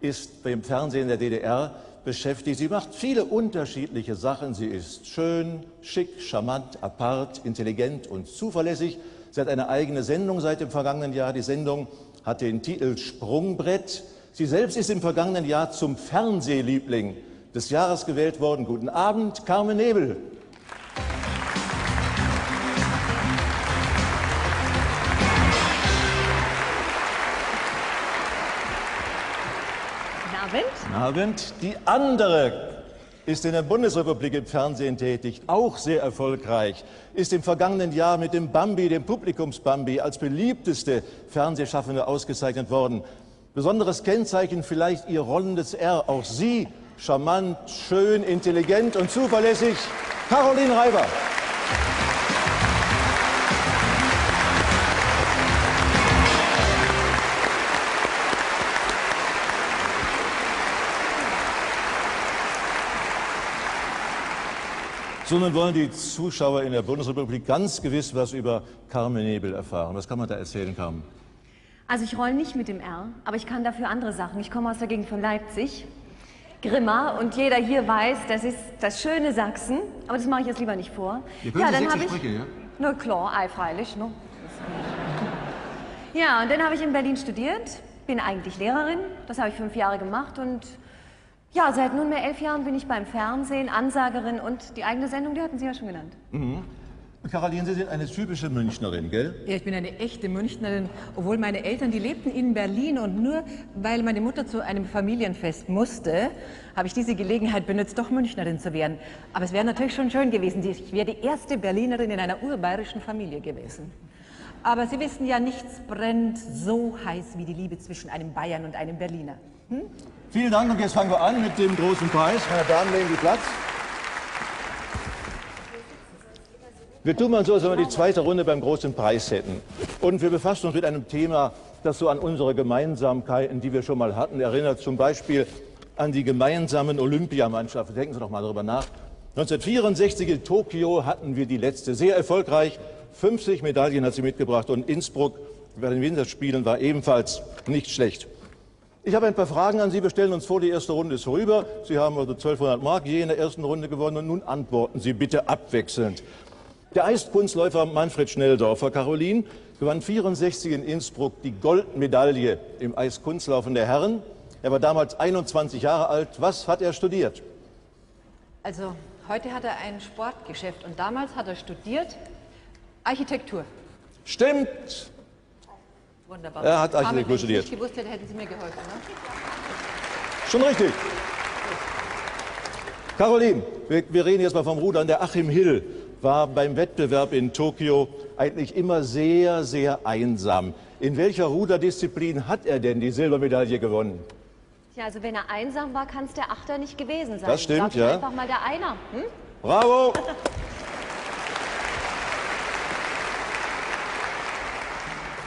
ist beim Fernsehen der DDR beschäftigt. Sie macht viele unterschiedliche Sachen. Sie ist schön, schick, charmant, apart, intelligent und zuverlässig. Sie hat eine eigene Sendung seit dem vergangenen Jahr. Die Sendung hat den Titel Sprungbrett. Sie selbst ist im vergangenen Jahr zum Fernsehliebling des Jahres gewählt worden. Guten Abend, Carmen Nebel. Abend. Die andere ist in der Bundesrepublik im Fernsehen tätig, auch sehr erfolgreich, ist im vergangenen Jahr mit dem Bambi, dem Publikumsbambi, als beliebteste Fernsehschaffende ausgezeichnet worden. Besonderes Kennzeichen vielleicht ihr rollendes R. Auch sie charmant, schön, intelligent und zuverlässig. Caroline Reiber. So, nun wollen die Zuschauer in der Bundesrepublik ganz gewiss was über Carmen Nebel erfahren. Was kann man da erzählen, Carmen? Also ich roll nicht mit dem R, aber ich kann dafür andere Sachen. Ich komme aus der Gegend von Leipzig, Grimma, und jeder hier weiß, das ist das schöne Sachsen, aber das mache ich jetzt lieber nicht vor. Ihr könnt dann sächsisch habe ich, sprechen, ja? Na klar, ei, freilich. Ne? Ja, und dann habe ich in Berlin studiert, bin eigentlich Lehrerin, das habe ich fünf Jahre gemacht und ja, seit nunmehr elf Jahren bin ich beim Fernsehen, Ansagerin und die eigene Sendung, die hatten Sie ja schon genannt. Caroline, Sie sind eine typische Münchnerin, gell? Ja, ich bin eine echte Münchnerin, obwohl meine Eltern, die lebten in Berlin und nur weil meine Mutter zu einem Familienfest musste, habe ich diese Gelegenheit benutzt, doch Münchnerin zu werden. Aber es wäre natürlich schon schön gewesen, ich wäre die erste Berlinerin in einer urbayerischen Familie gewesen. Aber Sie wissen ja, nichts brennt so heiß wie die Liebe zwischen einem Bayern und einem Berliner. Vielen Dank und jetzt fangen wir an mit dem großen Preis. Meine Damen, nehmen Sie Platz. Wir tun mal so, als wenn wir die zweite Runde beim großen Preis hätten. Und wir befassen uns mit einem Thema, das so an unsere Gemeinsamkeiten, die wir schon mal hatten, erinnert. Zum Beispiel an die gemeinsamen Olympiamannschaften. Denken Sie doch mal darüber nach. 1964 in Tokio hatten wir die letzte, sehr erfolgreich. 50 Medaillen hat sie mitgebracht und Innsbruck bei den Winterspielen war ebenfalls nicht schlecht. Ich habe ein paar Fragen an Sie. Wir stellen uns vor, die erste Runde ist vorüber. Sie haben also 1200 Mark je in der ersten Runde gewonnen und nun antworten Sie bitte abwechselnd. Der Eiskunstläufer Manfred Schnelldorfer, Caroline, gewann 64 in Innsbruck die Goldmedaille im Eiskunstlaufen der Herren. Er war damals 21 Jahre alt. Was hat er studiert? Also, heute hat er ein Sportgeschäft und damals hat er studiert Architektur. Stimmt. Wunderbar. Er hat Carmen, Architektur Wenn ich studiert. gewusst hätte, hätten Sie mir geholfen. Ne? Schon richtig. Caroline, wir, wir reden jetzt mal vom Rudern. Der Achim Hill war beim Wettbewerb in Tokio eigentlich immer sehr, sehr einsam. In welcher Ruderdisziplin hat er denn die Silbermedaille gewonnen? Tja, also wenn er einsam war, kann es der Achter nicht gewesen sein. Das stimmt, ja. Einfach mal der Einer. Hm? Bravo! *laughs*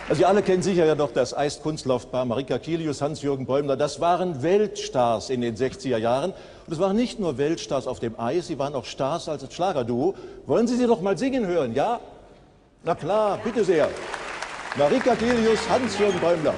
Also ihr alle kennen sicher ja noch das Eiskunstlaufpaar Marika Kilius, Hans-Jürgen Bäumler. Das waren Weltstars in den 60er Jahren. Und es waren nicht nur Weltstars auf dem Eis, sie waren auch Stars als Schlagerduo. Wollen Sie sie doch mal singen hören, ja? Na klar, bitte sehr. Marika Kilius, Hans-Jürgen Bäumler.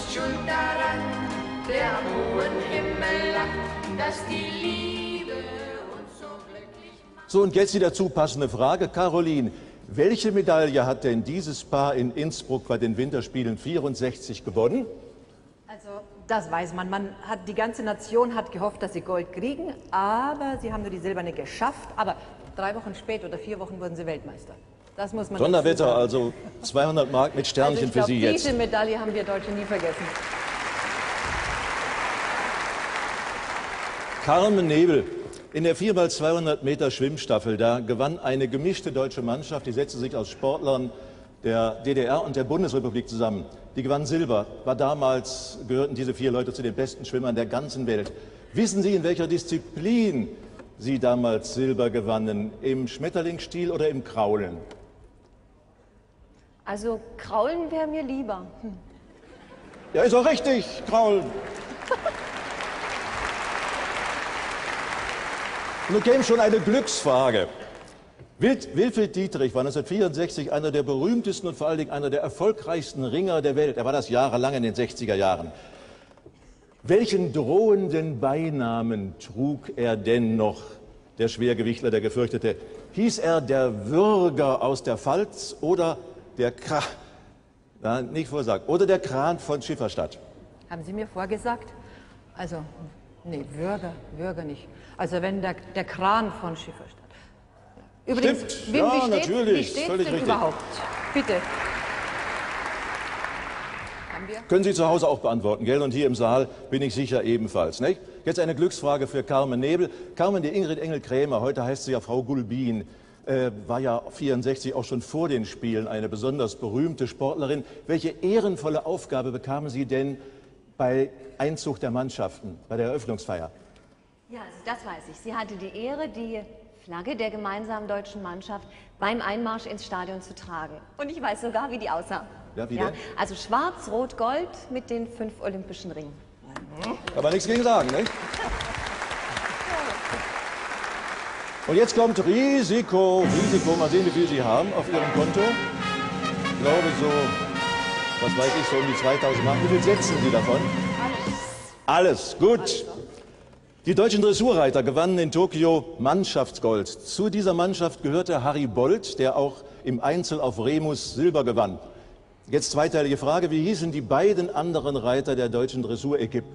Ist schuld daran, der am hohen Himmel lacht, dass die Liebe uns so glücklich macht. So, und jetzt die dazu passende Frage. Caroline, welche Medaille hat denn dieses Paar in Innsbruck bei den Winterspielen 64 gewonnen? Also, das weiß man. man hat, die ganze Nation hat gehofft, dass sie Gold kriegen, aber sie haben nur die Silberne geschafft. Aber drei Wochen später oder vier Wochen wurden sie Weltmeister. Das muss man sagen. also 200 Mark mit Sternchen also ich für glaub, Sie jetzt. Diese Medaille haben wir Deutsche nie vergessen. Carmen Nebel. In der 4x200 Meter Schwimmstaffel, da gewann eine gemischte deutsche Mannschaft, die setzte sich aus Sportlern der DDR und der Bundesrepublik zusammen. Die gewann Silber. War damals, gehörten diese vier Leute zu den besten Schwimmern der ganzen Welt. Wissen Sie, in welcher Disziplin sie damals Silber gewannen? Im Schmetterlingsstil oder im Kraulen? Also kraulen wäre mir lieber. Hm. Ja, ist auch richtig, Kraulen. *laughs* Nun käme schon eine Glücksfrage. Wilfried Dietrich war 1964 einer der berühmtesten und vor allen Dingen einer der erfolgreichsten Ringer der Welt. Er war das jahrelang in den 60er Jahren. Welchen drohenden Beinamen trug er denn noch, der Schwergewichtler, der Gefürchtete? Hieß er der Würger aus der Pfalz oder der Kra Na, nicht vorsagen, oder der Kran von Schifferstadt? Haben Sie mir vorgesagt? Also, nee, Würger, Würger nicht. Also wenn der, der Kran von Schifferstadt. Übrigens, Stimmt, wie, ja, wie steht's, natürlich, wie steht's völlig denn richtig. überhaupt? Bitte. Können Sie zu Hause auch beantworten, gell? Und hier im Saal bin ich sicher ebenfalls. Nicht? Jetzt eine Glücksfrage für Carmen Nebel. Carmen, die Ingrid Engel-Krämer, heute heißt sie ja Frau Gulbin, äh, war ja 64 auch schon vor den Spielen eine besonders berühmte Sportlerin. Welche ehrenvolle Aufgabe bekamen Sie denn bei Einzug der Mannschaften, bei der Eröffnungsfeier? Ja, also das weiß ich. Sie hatte die Ehre, die Flagge der gemeinsamen deutschen Mannschaft beim Einmarsch ins Stadion zu tragen. Und ich weiß sogar, wie die aussah. Ja, wie denn? also schwarz, rot, gold mit den fünf olympischen Ringen. Kann man nichts gegen sagen, nicht? Und jetzt kommt Risiko, Risiko. Mal sehen, wie viel Sie haben auf Ihrem Konto. Ich glaube so, was weiß ich, so um die 2000 Mark. Wie viel setzen Sie davon? Alles. gut. Die deutschen Dressurreiter gewannen in Tokio Mannschaftsgold. Zu dieser Mannschaft gehörte Harry Bolt, der auch im Einzel auf Remus Silber gewann. Jetzt zweiteilige Frage. Wie hießen die beiden anderen Reiter der deutschen Dressurequipe?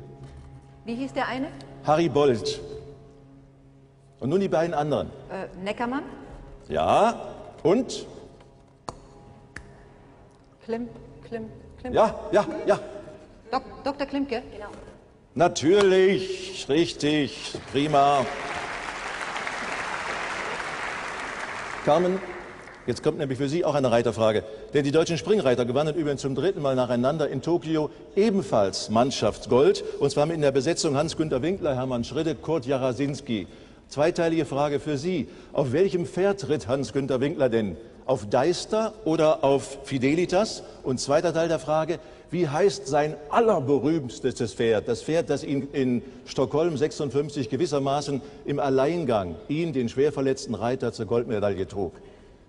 Wie hieß der eine? Harry Bolt. Und nun die beiden anderen. Äh, Neckermann? Ja, und? Klim, Klim, Klim. Ja, ja, ja. Dok Dr. Klimke? Genau. Natürlich, richtig, prima. Carmen, jetzt kommt nämlich für Sie auch eine Reiterfrage. Denn die deutschen Springreiter gewannen übrigens zum dritten Mal nacheinander in Tokio ebenfalls Mannschaftsgold. Und zwar in der Besetzung Hans-Günter Winkler, Hermann Schridde, Kurt Jarasinski. Zweiteilige Frage für Sie. Auf welchem Pferd ritt Hans-Günter Winkler denn? Auf Deister oder auf Fidelitas? Und zweiter Teil der Frage, wie heißt sein allerberühmtestes Pferd? Das Pferd, das ihn in Stockholm 56 gewissermaßen im Alleingang, ihn, den schwer verletzten Reiter, zur Goldmedaille trug.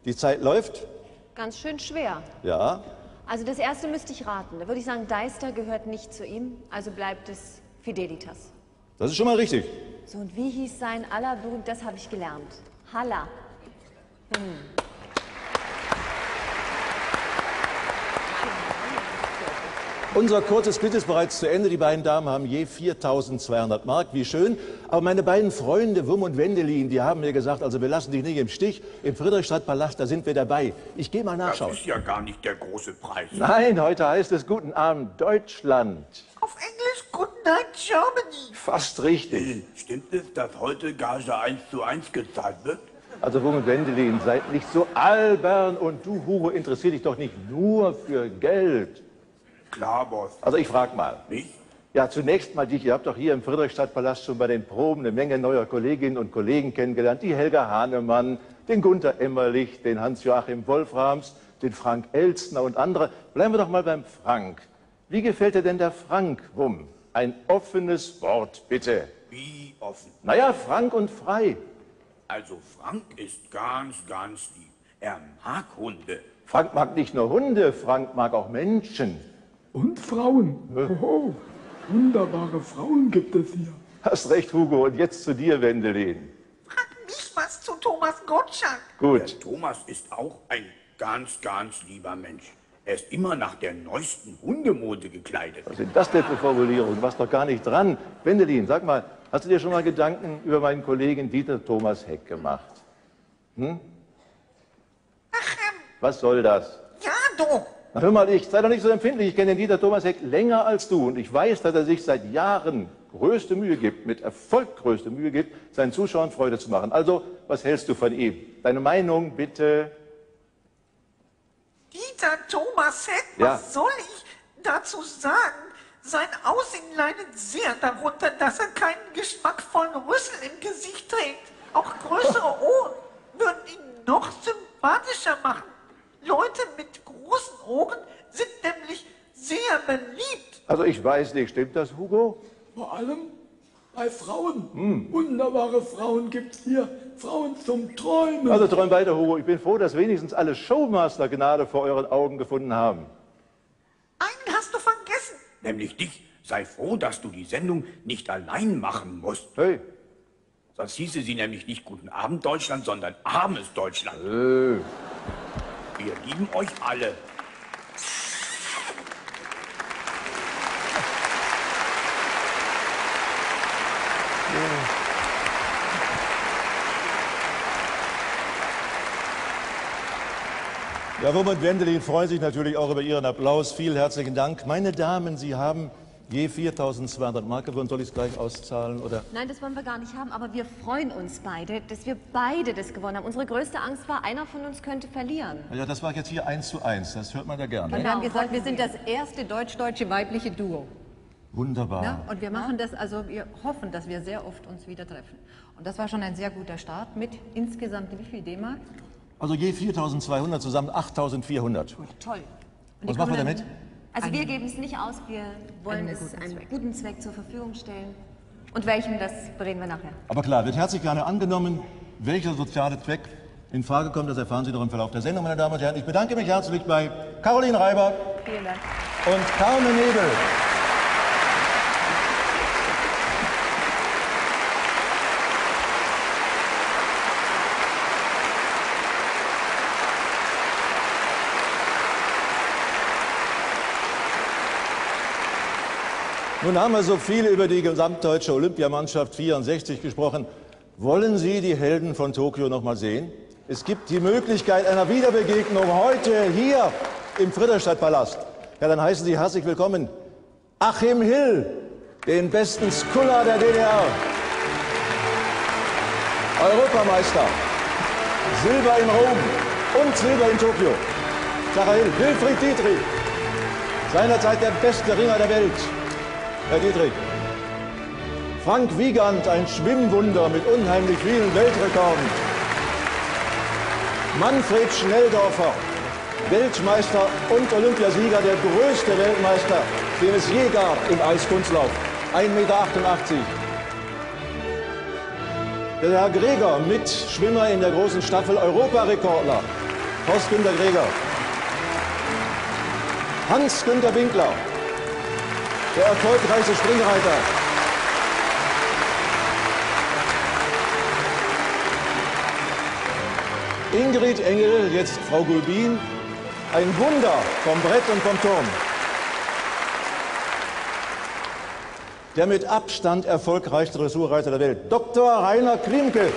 Die Zeit läuft? Ganz schön schwer. Ja. Also das erste müsste ich raten. Da würde ich sagen, Deister gehört nicht zu ihm, also bleibt es Fidelitas. Das ist schon mal richtig. So, und wie hieß sein allerberühmt, das habe ich gelernt. Halla. Hm. Unser kurzes Quiz ist bereits zu Ende. Die beiden Damen haben je 4.200 Mark. Wie schön. Aber meine beiden Freunde, Wum und Wendelin, die haben mir gesagt, also wir lassen dich nicht im Stich. Im Friedrichstadtpalast, da sind wir dabei. Ich gehe mal nachschauen. Das ist ja gar nicht der große Preis. Nein, heute heißt es Guten Abend Deutschland. Auf Englisch Good Night Germany. Fast richtig. Stimmt es, dass heute Gage 1 zu 1 gezahlt wird? Also Wum und Wendelin, seid nicht so albern. Und du, Hugo, interessier dich doch nicht nur für Geld. Klar, Boss. Also ich frage mal. Mich? Ja, zunächst mal dich. Ihr habt doch hier im Friedrichstadtpalast schon bei den Proben eine Menge neuer Kolleginnen und Kollegen kennengelernt. Die Helga Hahnemann, den Gunther Emmerlich, den Hans-Joachim Wolframs, den Frank Elstner und andere. Bleiben wir doch mal beim Frank. Wie gefällt dir denn der Frank, Wum? Ein offenes Wort, bitte. Wie offen? Naja, frank und frei. Also Frank ist ganz, ganz lieb. Er mag Hunde. Frank mag nicht nur Hunde, Frank mag auch Menschen. Und Frauen. Oh, wunderbare Frauen gibt es hier. Hast recht, Hugo. Und jetzt zu dir, Wendelin. Mich was zu Thomas Gottschalk. Gut. Der Thomas ist auch ein ganz, ganz lieber Mensch. Er ist immer nach der neuesten Hundemode gekleidet. Was sind das denn für Formulierungen? Was doch gar nicht dran. Wendelin, sag mal, hast du dir schon mal Gedanken über meinen Kollegen Dieter Thomas Heck gemacht? Hm? Was soll das? Ja, doch. Na, hör mal, ich sei doch nicht so empfindlich. Ich kenne den Dieter Thomas Heck länger als du und ich weiß, dass er sich seit Jahren größte Mühe gibt, mit Erfolg größte Mühe gibt, seinen Zuschauern Freude zu machen. Also, was hältst du von ihm? Deine Meinung bitte? Dieter Thomas Heck, Ja. was soll ich dazu sagen? Sein Aussehen leidet sehr darunter, dass er keinen geschmackvollen Rüssel im Gesicht trägt. Auch größere *laughs* Ohren würden ihn noch sympathischer machen. Leute mit großen Ohren sind nämlich sehr beliebt. Also ich weiß nicht, stimmt das, Hugo? Vor allem bei Frauen. Wunderbare Frauen gibt's hier. Frauen zum Träumen. Also träum weiter, Hugo. Ich bin froh, dass wenigstens alle Showmaster Gnade vor euren Augen gefunden haben. Einen hast du vergessen. Nämlich dich. Sei froh, dass du die Sendung nicht allein machen musst. Hey. Sonst hieße sie nämlich nicht Guten Abend Deutschland, sondern Armes Deutschland. Äh. Wir lieben euch alle. Ja, und Wendelin freuen sich natürlich auch über Ihren Applaus. Vielen herzlichen Dank. Meine Damen, Sie haben je 4.200 Mark gewonnen. Soll ich es gleich auszahlen? Oder? Nein, das wollen wir gar nicht haben, aber wir freuen uns beide, dass wir beide das gewonnen haben. Unsere größte Angst war, einer von uns könnte verlieren. Ja, das war jetzt hier eins zu eins. Das hört man ja Und gerne. wir haben gesagt, wir sind das erste deutsch-deutsche weibliche Duo. Wunderbar. Ja, und wir machen das, also wir hoffen, dass wir sehr oft uns wieder treffen. Und das war schon ein sehr guter Start mit insgesamt wie viel D-Mark? Also je 4.200 zusammen 8.400. Toll. Und Was machen wir damit? Also wir geben es nicht aus, wir wollen Einen es guten einem Zweck. guten Zweck zur Verfügung stellen. Und welchen, das bereden wir nachher. Aber klar, wird herzlich gerne angenommen. Welcher soziale Zweck in Frage kommt, das erfahren Sie noch im Verlauf der Sendung, meine Damen und Herren. Ich bedanke mich herzlich bei Caroline Reiber Vielen Dank. und Carmen Nebel. Nun haben wir so viel über die gesamtdeutsche Olympiamannschaft 64 gesprochen. Wollen Sie die Helden von Tokio noch mal sehen? Es gibt die Möglichkeit einer Wiederbegegnung heute hier im Friedrichstadtpalast. Ja, dann heißen Sie herzlich willkommen Achim Hill, den besten Skuller der DDR. Europameister. Silber in Rom und Silber in Tokio. Sarah Hill, Wilfried Dietrich. Seinerzeit der beste Ringer der Welt. Herr Dietrich. Frank Wiegand, ein Schwimmwunder mit unheimlich vielen Weltrekorden. Manfred Schnelldorfer, Weltmeister und Olympiasieger, der größte Weltmeister, den es je gab im Eiskunstlauf. 1,88 Meter. Der Herr Greger, Mitschwimmer in der großen Staffel, Europarekordler. Horst-Günter Greger. Hans-Günter Winkler, der erfolgreiche Springreiter. Ingrid Engel, jetzt Frau Gulbin. Ein Wunder vom Brett und vom Turm. Der mit Abstand erfolgreichste Dressurreiter der Welt, Dr. Rainer Klimke.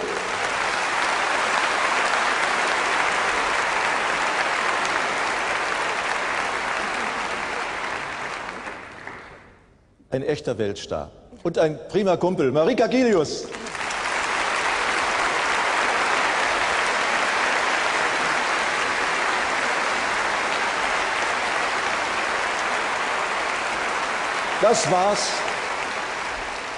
Ein echter Weltstar. Und ein prima Kumpel, Marika Gilius. Das war's,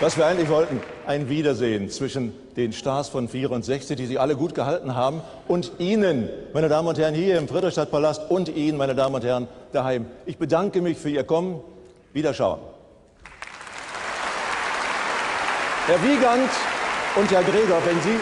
was wir eigentlich wollten. Ein Wiedersehen zwischen den Stars von 64, die Sie alle gut gehalten haben, und Ihnen, meine Damen und Herren, hier im Friedrichstadtpalast und Ihnen, meine Damen und Herren, daheim. Ich bedanke mich für Ihr Kommen. Wiederschauen. Herr Wiegand und Herr Gregor, wenn Sie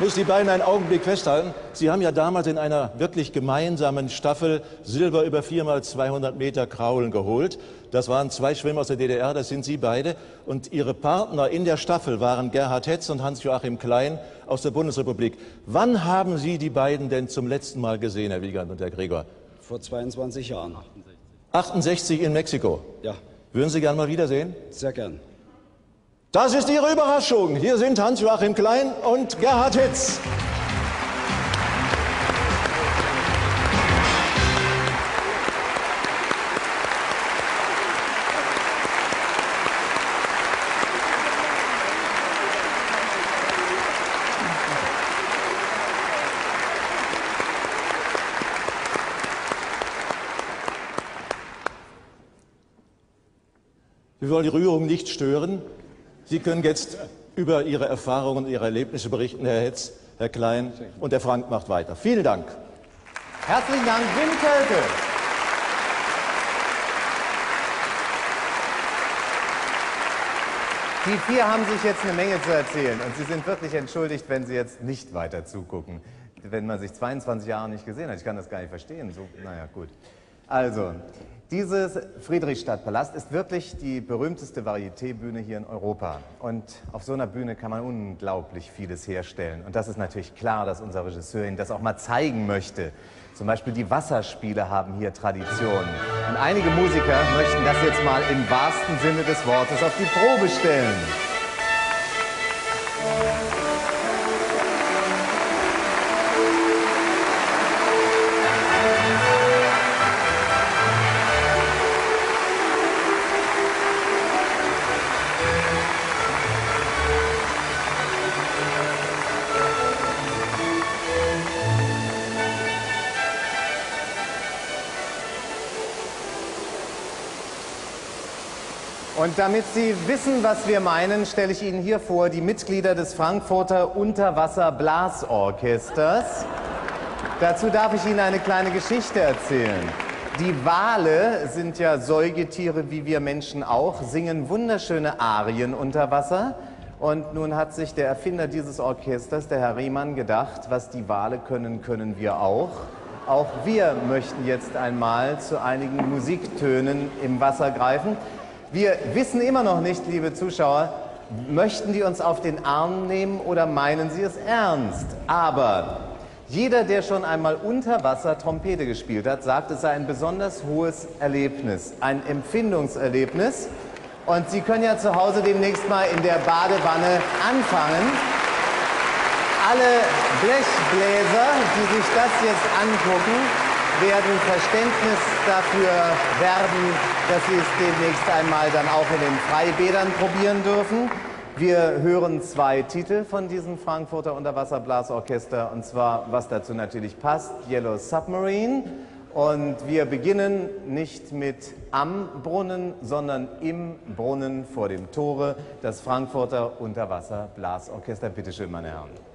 muss die beiden einen Augenblick festhalten. Sie haben ja damals in einer wirklich gemeinsamen Staffel Silber über 4 mal 200 Meter Kraulen geholt. Das waren zwei Schwimmer aus der DDR, das sind Sie beide. Und Ihre Partner in der Staffel waren Gerhard Hetz und Hans-Joachim Klein aus der Bundesrepublik. Wann haben Sie die beiden denn zum letzten Mal gesehen, Herr Wiegand und Herr Gregor? Vor 22 Jahren. 68 in Mexiko. Ja. Würden Sie gern mal wiedersehen? Sehr gern. Das ist Ihre Überraschung. Hier sind Hans-Joachim Klein und Gerhard Hitz. Wir wollen die Rührung nicht stören. Sie können jetzt über Ihre Erfahrungen, Ihre Erlebnisse berichten, Herr Hetz, Herr Klein, und der Frank macht weiter. Vielen Dank. Herzlichen Dank, Wim Kölke. Die vier haben sich jetzt eine Menge zu erzählen und Sie sind wirklich entschuldigt, wenn Sie jetzt nicht weiter zugucken. Wenn man sich 22 Jahre nicht gesehen hat, ich kann das gar nicht verstehen. So, naja, gut. Also, dieses Friedrichstadtpalast ist wirklich die berühmteste Varieté-Bühne hier in Europa. Und auf so einer Bühne kann man unglaublich vieles herstellen. Und das ist natürlich klar, dass unser Regisseur Ihnen das auch mal zeigen möchte. Zum Beispiel die Wasserspiele haben hier Tradition. Und einige Musiker möchten das jetzt mal im wahrsten Sinne des Wortes auf die Probe stellen. Und damit Sie wissen, was wir meinen, stelle ich Ihnen hier vor die Mitglieder des Frankfurter Unterwasserblasorchesters. Dazu darf ich Ihnen eine kleine Geschichte erzählen. Die Wale sind ja Säugetiere wie wir Menschen auch, singen wunderschöne Arien unter Wasser. Und nun hat sich der Erfinder dieses Orchesters, der Herr Riemann, gedacht, was die Wale können, können wir auch. Auch wir möchten jetzt einmal zu einigen Musiktönen im Wasser greifen. Wir wissen immer noch nicht, liebe Zuschauer, möchten die uns auf den Arm nehmen oder meinen sie es ernst? Aber jeder, der schon einmal unter Wasser Trompete gespielt hat, sagt, es sei ein besonders hohes Erlebnis, ein Empfindungserlebnis. Und Sie können ja zu Hause demnächst mal in der Badewanne anfangen. Alle Blechbläser, die sich das jetzt angucken, werden Verständnis dafür werben, dass sie es demnächst einmal dann auch in den Freibädern probieren dürfen. Wir hören zwei Titel von diesem Frankfurter Unterwasserblasorchester und zwar, was dazu natürlich passt, Yellow Submarine. Und wir beginnen nicht mit am Brunnen, sondern im Brunnen vor dem Tore, das Frankfurter Unterwasserblasorchester. Bitte schön, meine Herren.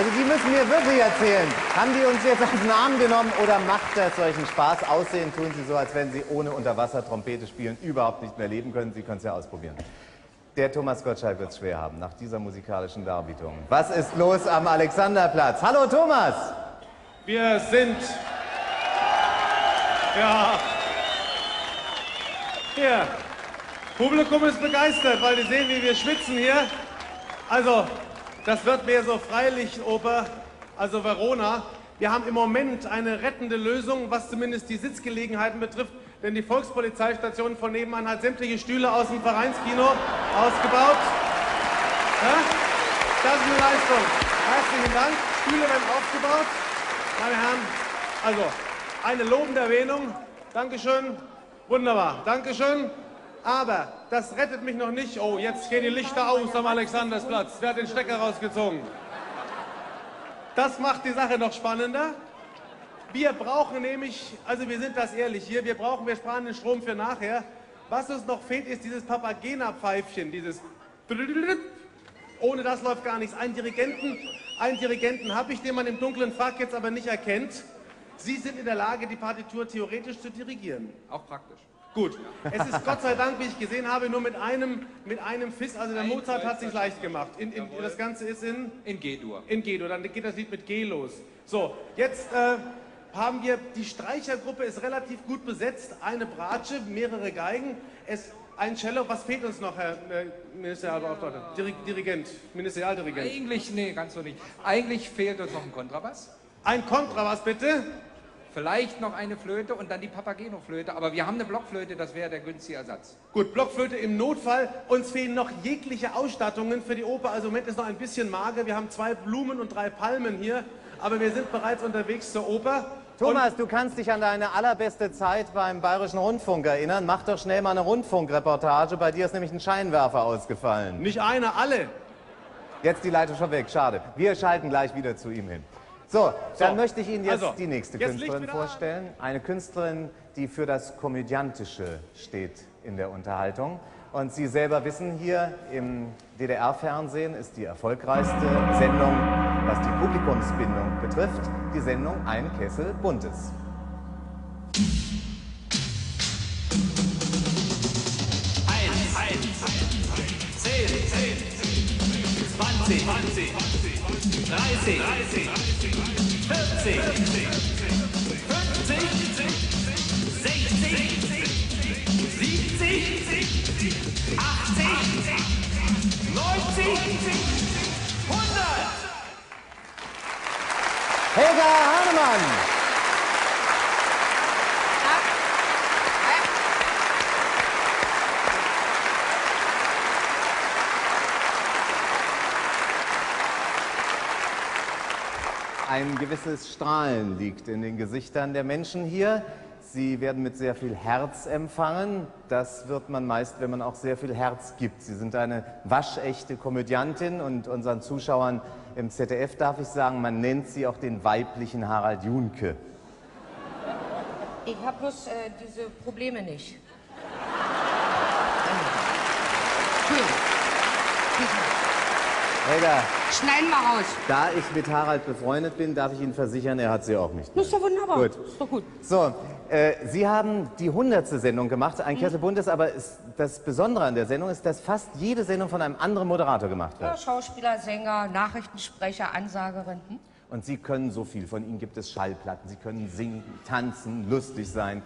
Also die müssen mir wirklich erzählen, haben die uns jetzt den Arm genommen oder macht das solchen Spaß? Aussehen tun sie so, als wenn sie ohne Unterwasser-Trompete spielen überhaupt nicht mehr leben können. Sie können es ja ausprobieren. Der Thomas Gottschalk wird es schwer haben nach dieser musikalischen Darbietung. Was ist los am Alexanderplatz? Hallo Thomas! Wir sind. Ja. Hier. Publikum ist begeistert, weil die sehen, wie wir schwitzen hier. Also, das wird mehr so Freilichtoper, also Verona. Wir haben im Moment eine rettende Lösung, was zumindest die Sitzgelegenheiten betrifft, denn die Volkspolizeistation von nebenan hat sämtliche Stühle aus dem Vereinskino ausgebaut. Das ist eine Leistung. Herzlichen Dank. Stühle werden aufgebaut. Meine Herren, also eine lobende Erwähnung. Dankeschön. Wunderbar. Dankeschön. Aber das rettet mich noch nicht. Oh, jetzt gehen die Lichter aus am Alexandersplatz. Wer hat den Stecker rausgezogen? Das macht die Sache noch spannender. Wir brauchen nämlich, also wir sind das ehrlich hier, wir brauchen, wir sparen den Strom für nachher. Was uns noch fehlt, ist dieses Papagena-Pfeifchen, dieses ohne das läuft gar nichts. Einen Dirigenten, einen Dirigenten habe ich, den man im dunklen Fach jetzt aber nicht erkennt. Sie sind in der Lage, die Partitur theoretisch zu dirigieren. Auch praktisch. Gut. Es ist Gott sei Dank, wie ich gesehen habe, nur mit einem, mit einem Fiss. Also der Mozart hat sich leicht gemacht. In, in, das Ganze ist in? In G-Dur. In G-Dur. Dann geht das Lied mit G los. So, jetzt äh, haben wir, die Streichergruppe ist relativ gut besetzt. Eine Bratsche, mehrere Geigen, es, ein Cello. Was fehlt uns noch, Herr äh, Ministerialbeauftragter? Diri Dirigent, Ministerialdirigent. Eigentlich, nee, ganz so nicht. Eigentlich fehlt uns noch ein Kontrabass. Ein Kontrabass, bitte? Vielleicht noch eine Flöte und dann die Papageno-Flöte. Aber wir haben eine Blockflöte, das wäre der günstige Ersatz. Gut, Blockflöte im Notfall. Uns fehlen noch jegliche Ausstattungen für die Oper. Also im Moment ist noch ein bisschen mager. Wir haben zwei Blumen und drei Palmen hier. Aber wir sind bereits unterwegs zur Oper. Thomas, du kannst dich an deine allerbeste Zeit beim Bayerischen Rundfunk erinnern. Mach doch schnell mal eine Rundfunkreportage. Bei dir ist nämlich ein Scheinwerfer ausgefallen. Nicht einer, alle. Jetzt die Leitung schon weg, schade. Wir schalten gleich wieder zu ihm hin. So, dann So, möchte ich Ihnen jetzt also, die nächste jetzt Künstlerin vorstellen. Eine Künstlerin, die für das Komödiantische steht in der Unterhaltung. Und Sie selber wissen hier, im DDR-Fernsehen ist die erfolgreichste Sendung, was die Publikumsbindung betrifft, die Sendung Ein Kessel Buntes. Eins, eins, zehn, zehn, zwanzig, zwanzig, dreißig, vierzig, fünfzig, sechzig, siebzig, achtzig, neunzig, hundert. Helga Hahnemann! Ein gewisses Strahlen liegt in den Gesichtern der Menschen hier. Sie werden mit sehr viel Herz empfangen. Das wird man meist, wenn man auch sehr viel Herz gibt. Sie sind eine waschechte Komödiantin und unseren Zuschauern im ZDF darf ich sagen, man nennt sie auch den weiblichen Harald Junke. Ich habe bloß äh, diese Probleme nicht. Helga, Schneiden wir raus. da ich mit Harald befreundet bin, darf ich Ihnen versichern, er hat sie auch nicht. Das ist doch wunderbar. Gut. Ist doch gut. So, äh, Sie haben die hundertste Sendung gemacht, ein Kessel Buntes, aber ist, das Besondere an der Sendung ist, dass fast jede Sendung von einem anderen Moderator gemacht Ja, wird. Schauspieler, Sänger, Nachrichtensprecher, Ansagerin. Hm? Und Sie können so viel. Von Ihnen gibt es Schallplatten, Sie können singen, tanzen, lustig sein.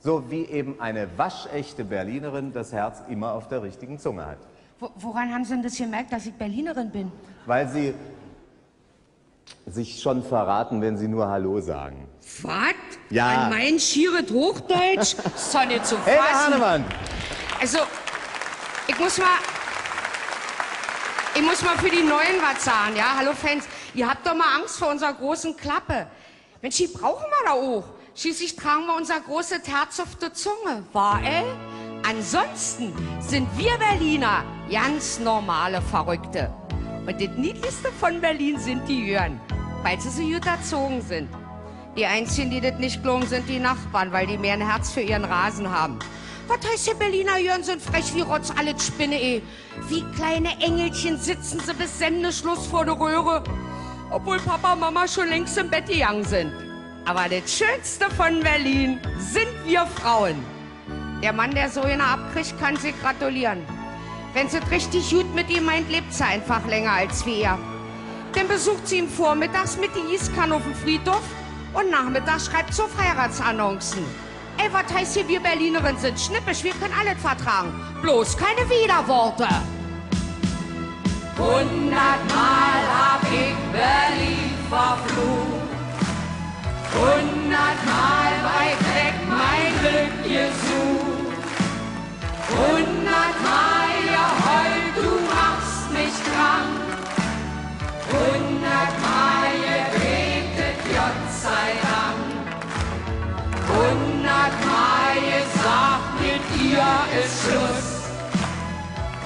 So wie eben eine waschechte Berlinerin das Herz immer auf der richtigen Zunge hat. Wo, woran haben Sie denn das gemerkt, dass ich Berlinerin bin? Weil Sie sich schon verraten, wenn Sie nur Hallo sagen. Was? Ja. An mein schieres Hochdeutsch? ist doch nicht zu fassen. Helga Hahnemann! Also, ich muss mal... Ich muss mal für die Neuen was sagen, ja? Hallo Fans, ihr habt doch mal Angst vor unserer großen Klappe. Mensch, die brauchen wir da auch. Schließlich tragen wir unser großes Herz auf der Zunge, war ey? Ansonsten sind wir Berliner ganz normale Verrückte. Und das Niedlichste von Berlin sind die Jüren, weil sie so gut erzogen sind. Die Einzigen, die das nicht glauben, sind die Nachbarn, weil die mehr ein Herz für ihren Rasen haben. Was heißt der Berliner Jörn sind frech wie Rotz, alles Spinne, eh. Wie kleine Engelchen sitzen sie bis Sendeschluss vor der Röhre. obwohl Papa und Mama schon längst im Bett gegangen sind. Aber das Schönste von Berlin sind wir Frauen. Der Mann, der so eine abkriegt, kann sie gratulieren. Wenn sie richtig gut mit ihm meint, lebt sie einfach länger als wir. Dann besucht sie ihn vormittags mit die Gießkanne auf dem Friedhof und nachmittags schreibt sie auf Heiratsannoncen. Ey, was heißt hier, wir Berlinerinnen sind schnippisch, wir können alles vertragen. Bloß keine Widerworte. Hundertmal hab ich Berlin verflucht. Hundertmal weit weg mein Glück gesucht. Hundertmal geheult, du machst mich krank. Hundertmal gebetet, Gott sei Dank. Hundertmal gesagt, mit ihr ist Schluss.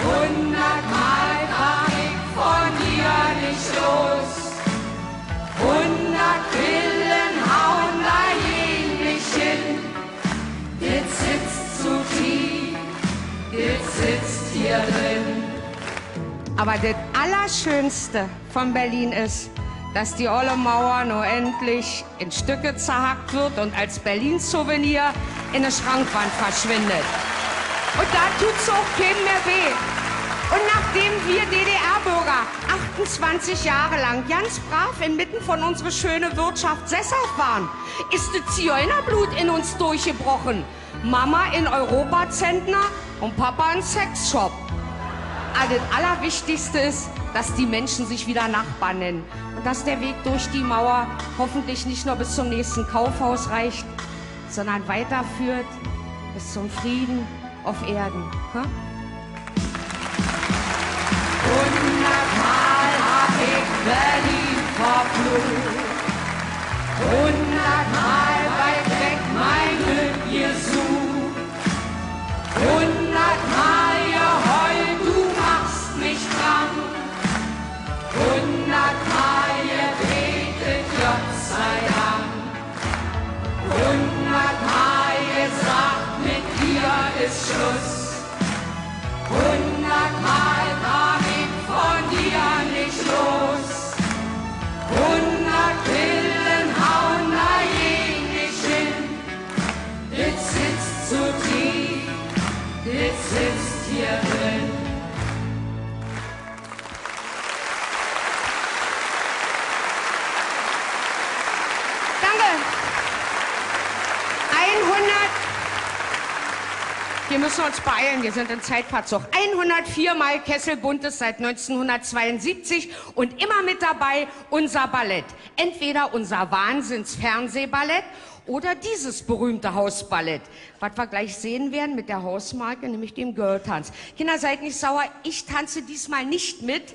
Hundertmal kam ich von dir nicht los. Hundert Pillen hauen da jeden nicht hin. Jetzt sitzt hier drin. Aber das Allerschönste von Berlin ist, dass die olle Mauer nur endlich in Stücke zerhackt wird und als Berlin-Souvenir in eine Schrankwand verschwindet. Und da tut's auch keinem mehr weh. Und nachdem wir DDR-Bürger 28 Jahre lang ganz brav inmitten von unserer schönen Wirtschaft sesshaft waren, ist das Zigeunerblut in uns durchgebrochen. Mama in Europazentner und Papa in Sexshop. Aber das Allerwichtigste ist, dass die Menschen sich wieder Nachbarn nennen. Und dass der Weg durch die Mauer hoffentlich nicht nur bis zum nächsten Kaufhaus reicht, sondern weiterführt bis zum Frieden auf Erden. Ha? Hundertmal hab ich Berlin verflucht. Hundertmal Hundertmal geheult, du machst mich krank. Hundertmal gebetet, Gott sei Dank. Hundertmal gesagt, mit dir ist Schluss. Hundertmal wir müssen uns beeilen, wir sind in Zeitverzug. 104 Mal Kessel Buntes seit 1972 und immer mit dabei unser Ballett. Entweder unser Wahnsinns-Fernsehballett oder dieses berühmte Hausballett, was wir gleich sehen werden mit der Hausmarke, nämlich dem Girl-Tanz. Kinder, seid nicht sauer, ich tanze diesmal nicht mit.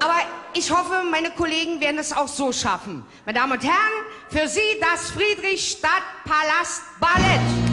Aber ich hoffe, meine Kollegen werden es auch so schaffen. Meine Damen und Herren, für Sie das Friedrichstadt-Palast-Ballett.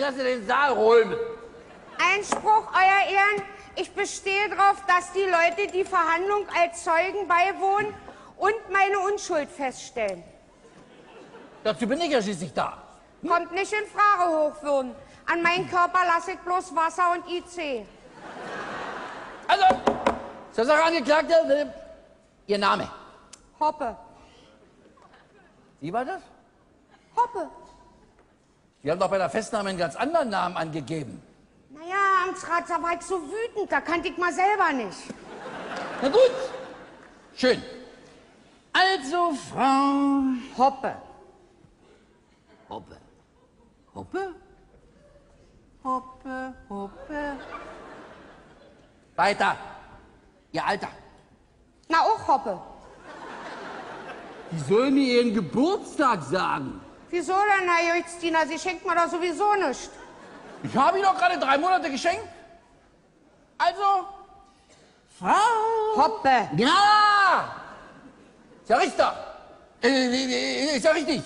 Ich lasse den Saal räumen. Einspruch, Euer Ehren. Ich bestehe darauf, dass die Leute die Verhandlung als Zeugen beiwohnen und meine Unschuld feststellen. Dazu bin ich ja schließlich da. Kommt nicht in Frage, Hochwürden. An meinen Körper lasse ich bloß Wasser und IC. Also, zur Sache Angeklagte, Ihr Name. Hoppe. Wie war das? Hoppe. Sie haben doch bei der Festnahme einen ganz anderen Namen angegeben. Naja, Amtsrat, da war ich so wütend, da kannte ich mal selber nicht. Na gut. Schön. Also, Frau Hoppe. Hoppe. Hoppe? Hoppe, Hoppe. Weiter. Ihr Alter. Na, auch Hoppe. Die soll mir ihren Geburtstag sagen. Wieso denn, Herr Justina? Sie schenkt mir doch sowieso nichts. Ich habe Ihnen doch gerade drei Monate geschenkt. Also, Frau... Hoppe. Ja! Ist ja richtig. Äh, äh, ist ja richtig.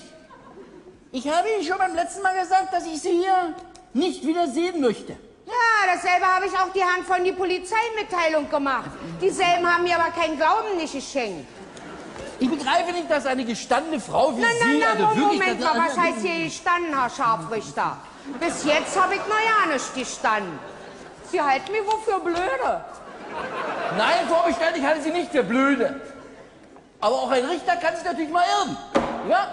Ich habe Ihnen schon beim letzten Mal gesagt, dass ich Sie hier nicht wieder sehen möchte. Ja, dasselbe habe ich auch die Hand von die Polizeimitteilung gemacht. Dieselben haben mir aber keinen Glauben nicht geschenkt. Ich begreife nicht, dass eine gestandene Frau wie Nein, Sie... nein, nein, also wirklich, Moment mal, was heißt hier gestanden, Herr Scharfrichter? Bis jetzt habe ich noch ja nicht gestanden. Sie halten mich wofür blöde. Nein, vorbeständig halte Sie nicht für blöde. Aber auch ein Richter kann sich natürlich mal irren. Ja?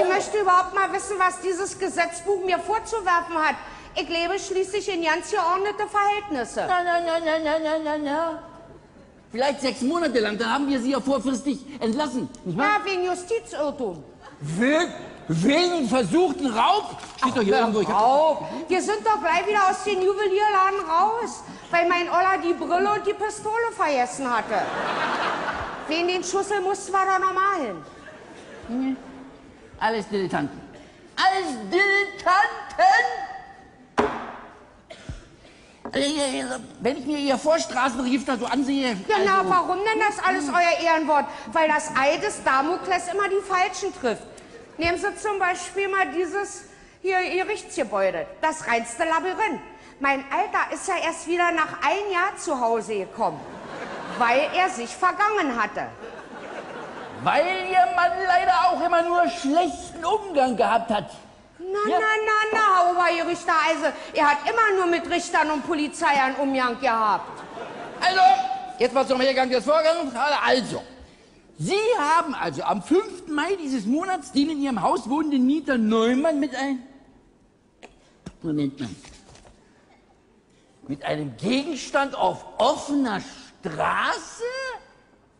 Ich möchte überhaupt mal wissen, was dieses Gesetzbuch mir vorzuwerfen hat. Ich lebe schließlich in ganz geordnete Verhältnisse. Na, na, na, na, na, na, na, na. Vielleicht sechs Monate lang, dann haben wir Sie ja vorfristig entlassen. Nicht wahr? Ja, wegen Justizirrtum. We wegen versuchten Raub? Steht doch hier irgendwo. Raub. Wir sind doch gleich wieder aus den Juwelierladen raus, weil mein Olla die Brille und die Pistole vergessen hatte. Wegen den Schussel mussten wir da normal hin. Alles Dilettanten. Alles Dilettanten! Wenn ich mir Ihr Vorstraßenregister so ansehe... Genau, also, warum denn das alles euer Ehrenwort? Weil das Ei des Damokles immer die Falschen trifft. Nehmen Sie zum Beispiel mal dieses hier Gerichtsgebäude, das reinste Labyrinth. Mein Alter ist ja erst wieder nach ein Jahr zu Hause gekommen, weil er sich vergangen hatte. Weil Ihr Mann leider auch immer nur schlechten Umgang gehabt hat. Na, na, na, na, Obergerichter, also er hat immer nur mit Richtern und Polizei einen Umgang gehabt. Also, jetzt mal zum Hergang des Vorgangs. Also, Sie haben also am 5. Mai dieses Monats den in Ihrem Haus wohnenden Mieter Neumann mit ein... Moment mal. Mit einem Gegenstand auf offener Straße?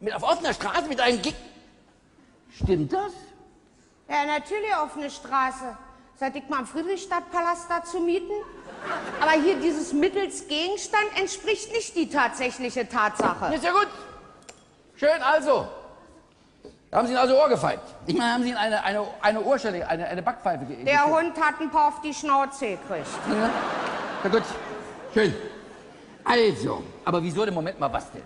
Mit, auf offener Straße mit einem Ge Stimmt das? Ja, natürlich offene Straße. Seit ich mal am Friedrichstadtpalast da zu mieten. Aber hier dieses mittels Gegenstand entspricht nicht die tatsächliche Tatsache. Ist ja gut. Schön, also. Da haben Sie ihn also Ohr gefeilt. Ich meine, haben Sie ihn eine, eine, eine Ohrstelle, eine, eine Backpfeife gegeben? Der Hund hat ein paar auf die Schnauze gekriegt. Na gut, schön. Also, aber wieso denn, Moment mal, was denn?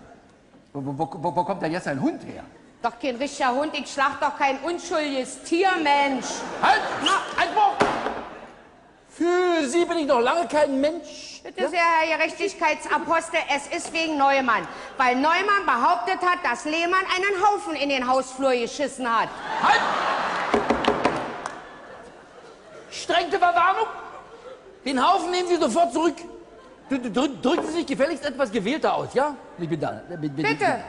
Wo, wo, wo, wo kommt denn jetzt ein Hund her? Doch kein richtiger Hund, ich schlag doch kein unschuldiges Tier, Mensch. Halt! Na, Einspruch! Für Sie bin ich noch lange kein Mensch. Bitte sehr, Herr Gerechtigkeitsapostel, es ist wegen Neumann. Weil Neumann behauptet hat, dass Lehmann einen Haufen in den Hausflur geschissen hat. Halt! Strengte Verwarnung! Den Haufen nehmen Sie sofort zurück. Dr- dr- Drücken Sie sich gefälligst etwas gewählter aus, ja? Ich bin da. Bin, bin, Bitte.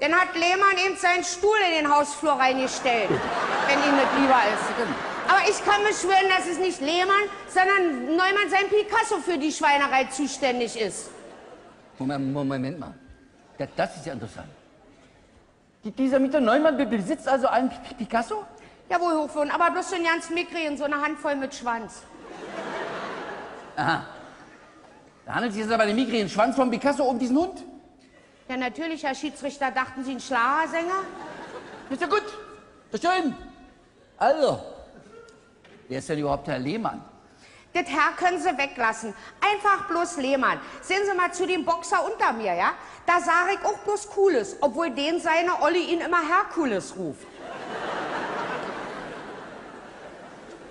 Dann hat Lehmann eben seinen Stuhl in den Hausflur reingestellt, wenn ihm das lieber ist. Aber ich kann beschwören, dass es nicht Lehmann, sondern Neumann sein Picasso für die Schweinerei zuständig ist. Moment, Moment mal. Das, das ist ja interessant. Die- Dieser Mieter Neumann be- besitzt also einen P- Picasso? Jawohl, Hochwürden, aber bloß so ein ganz mickrigen, so eine Handvoll mit Schwanz. Aha. Da handelt es sich jetzt aber den mickrigen Schwanz von Picasso um diesen Hund? Ja, natürlich, Herr Schiedsrichter, dachten Sie einen Schlagersänger? Ist ja gut. Ist schön. Also, wer ist denn überhaupt Herr Lehmann? Das Herr können Sie weglassen. Einfach bloß Lehmann. Sehen Sie mal zu dem Boxer unter mir, ja? Da sage ich auch bloß Cooles, obwohl den seine Olli ihn immer Herkules ruft.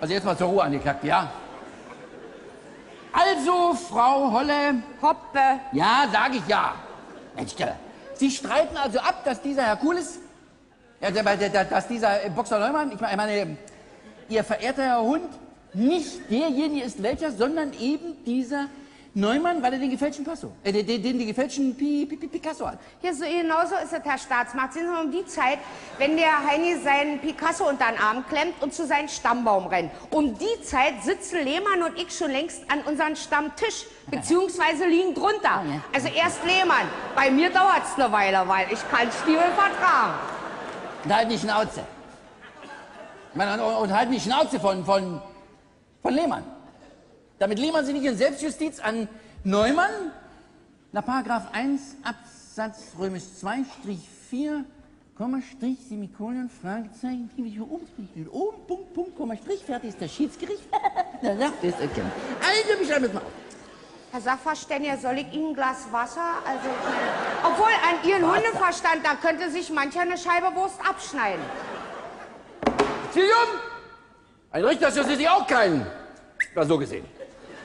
Also jetzt mal zur Ruhe angeklagt, ja? Also, Frau Holle. Hoppe. Ja, sag ich ja. Mensch, Sie streiten also ab, dass dieser Herkules, ja, dass dieser Boxer Neumann, ich meine, Ihr verehrter Herr Hund, nicht derjenige ist welcher, sondern eben dieser Neumann, weil er den gefälschten Passo, äh, den, den, den, gefälschten Pi, Pi, Pi, Picasso hat. Ja, so genauso ist es, Herr Staatsmacht. Sehen Sie mal um die Zeit, wenn der Heini seinen Picasso unter den Arm klemmt und zu seinem Stammbaum rennt. Um die Zeit sitzen Lehmann und ich schon längst an unserem Stammtisch, beziehungsweise liegen drunter. Also erst Lehmann. Bei mir dauert's eine Weile, weil ich kann Stiefel vertragen. Und halt die Schnauze. Und halt die Schnauze von, von, von Lehmann. Damit Lehmann sich nicht in Selbstjustiz an Neumann nach Paragraph 1 Absatz römisch 2 Strich 4 Komma, Strich, Semikolon, Fragezeichen, Kriege oben, Strich, oben, Punkt, Punkt, Komma, Strich, fertig ist das Schiedsgericht. *laughs* da sagt es erkennen. Also, wir es mal auf. Herr Sachverständiger, soll ich Ihnen ein Glas Wasser? Also, obwohl an Ihren Wasser. Hundeverstand, da könnte sich mancher eine Scheibe Wurst abschneiden. Tilium! Ein Richter ist ja schließlich auch kein. War so gesehen.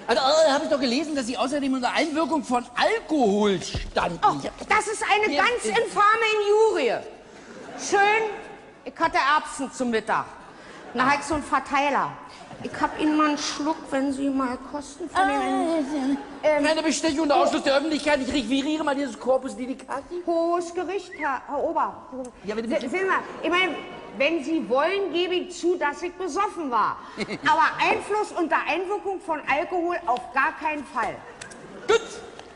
Also, äh, habe ich doch gelesen, dass Sie außerdem unter Einwirkung von Alkohol standen. Hab- Das ist eine Hier ganz ist- infame Injurie. Schön, ich hatte Erbsen zum Mittag. Na, halt so ein Verteiler. Ich hab Ihnen mal einen Schluck, wenn Sie mal kosten von dem... Ähm, Keine Bestechung unter Ausschluss der Öffentlichkeit. Ich requiriere mal dieses Corpus Delicati. Hohes Gericht, Herr, Herr Ober. Ja, bitte, Se- bitte. Sehen Sie mal, ich meine, wenn Sie wollen, gebe ich zu, dass ich besoffen war. *laughs* Aber Einfluss unter Einwirkung von Alkohol auf gar keinen Fall. Gut.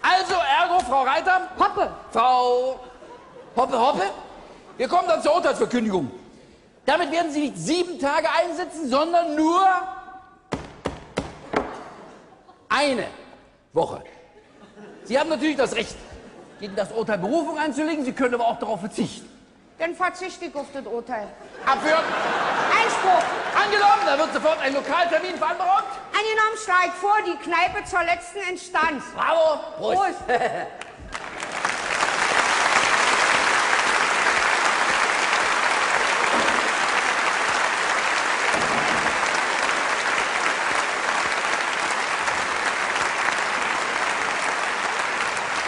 Also, ergo, Frau Reiter. Hoppe. Frau Hoppe, Hoppe. Wir kommen dann zur Urteilsverkündigung. Damit werden Sie nicht sieben Tage einsitzen, sondern nur eine Woche. Sie haben natürlich das Recht, gegen das Urteil Berufung einzulegen. Sie können aber auch darauf verzichten. Dann verzichte ich auf das Urteil. Abwürgen. Einspruch. Angenommen, da wird sofort ein Lokaltermin vereinbart. Angenommen schlage ich vor, die Kneipe zur letzten Instanz. Bravo. Prost. Prost.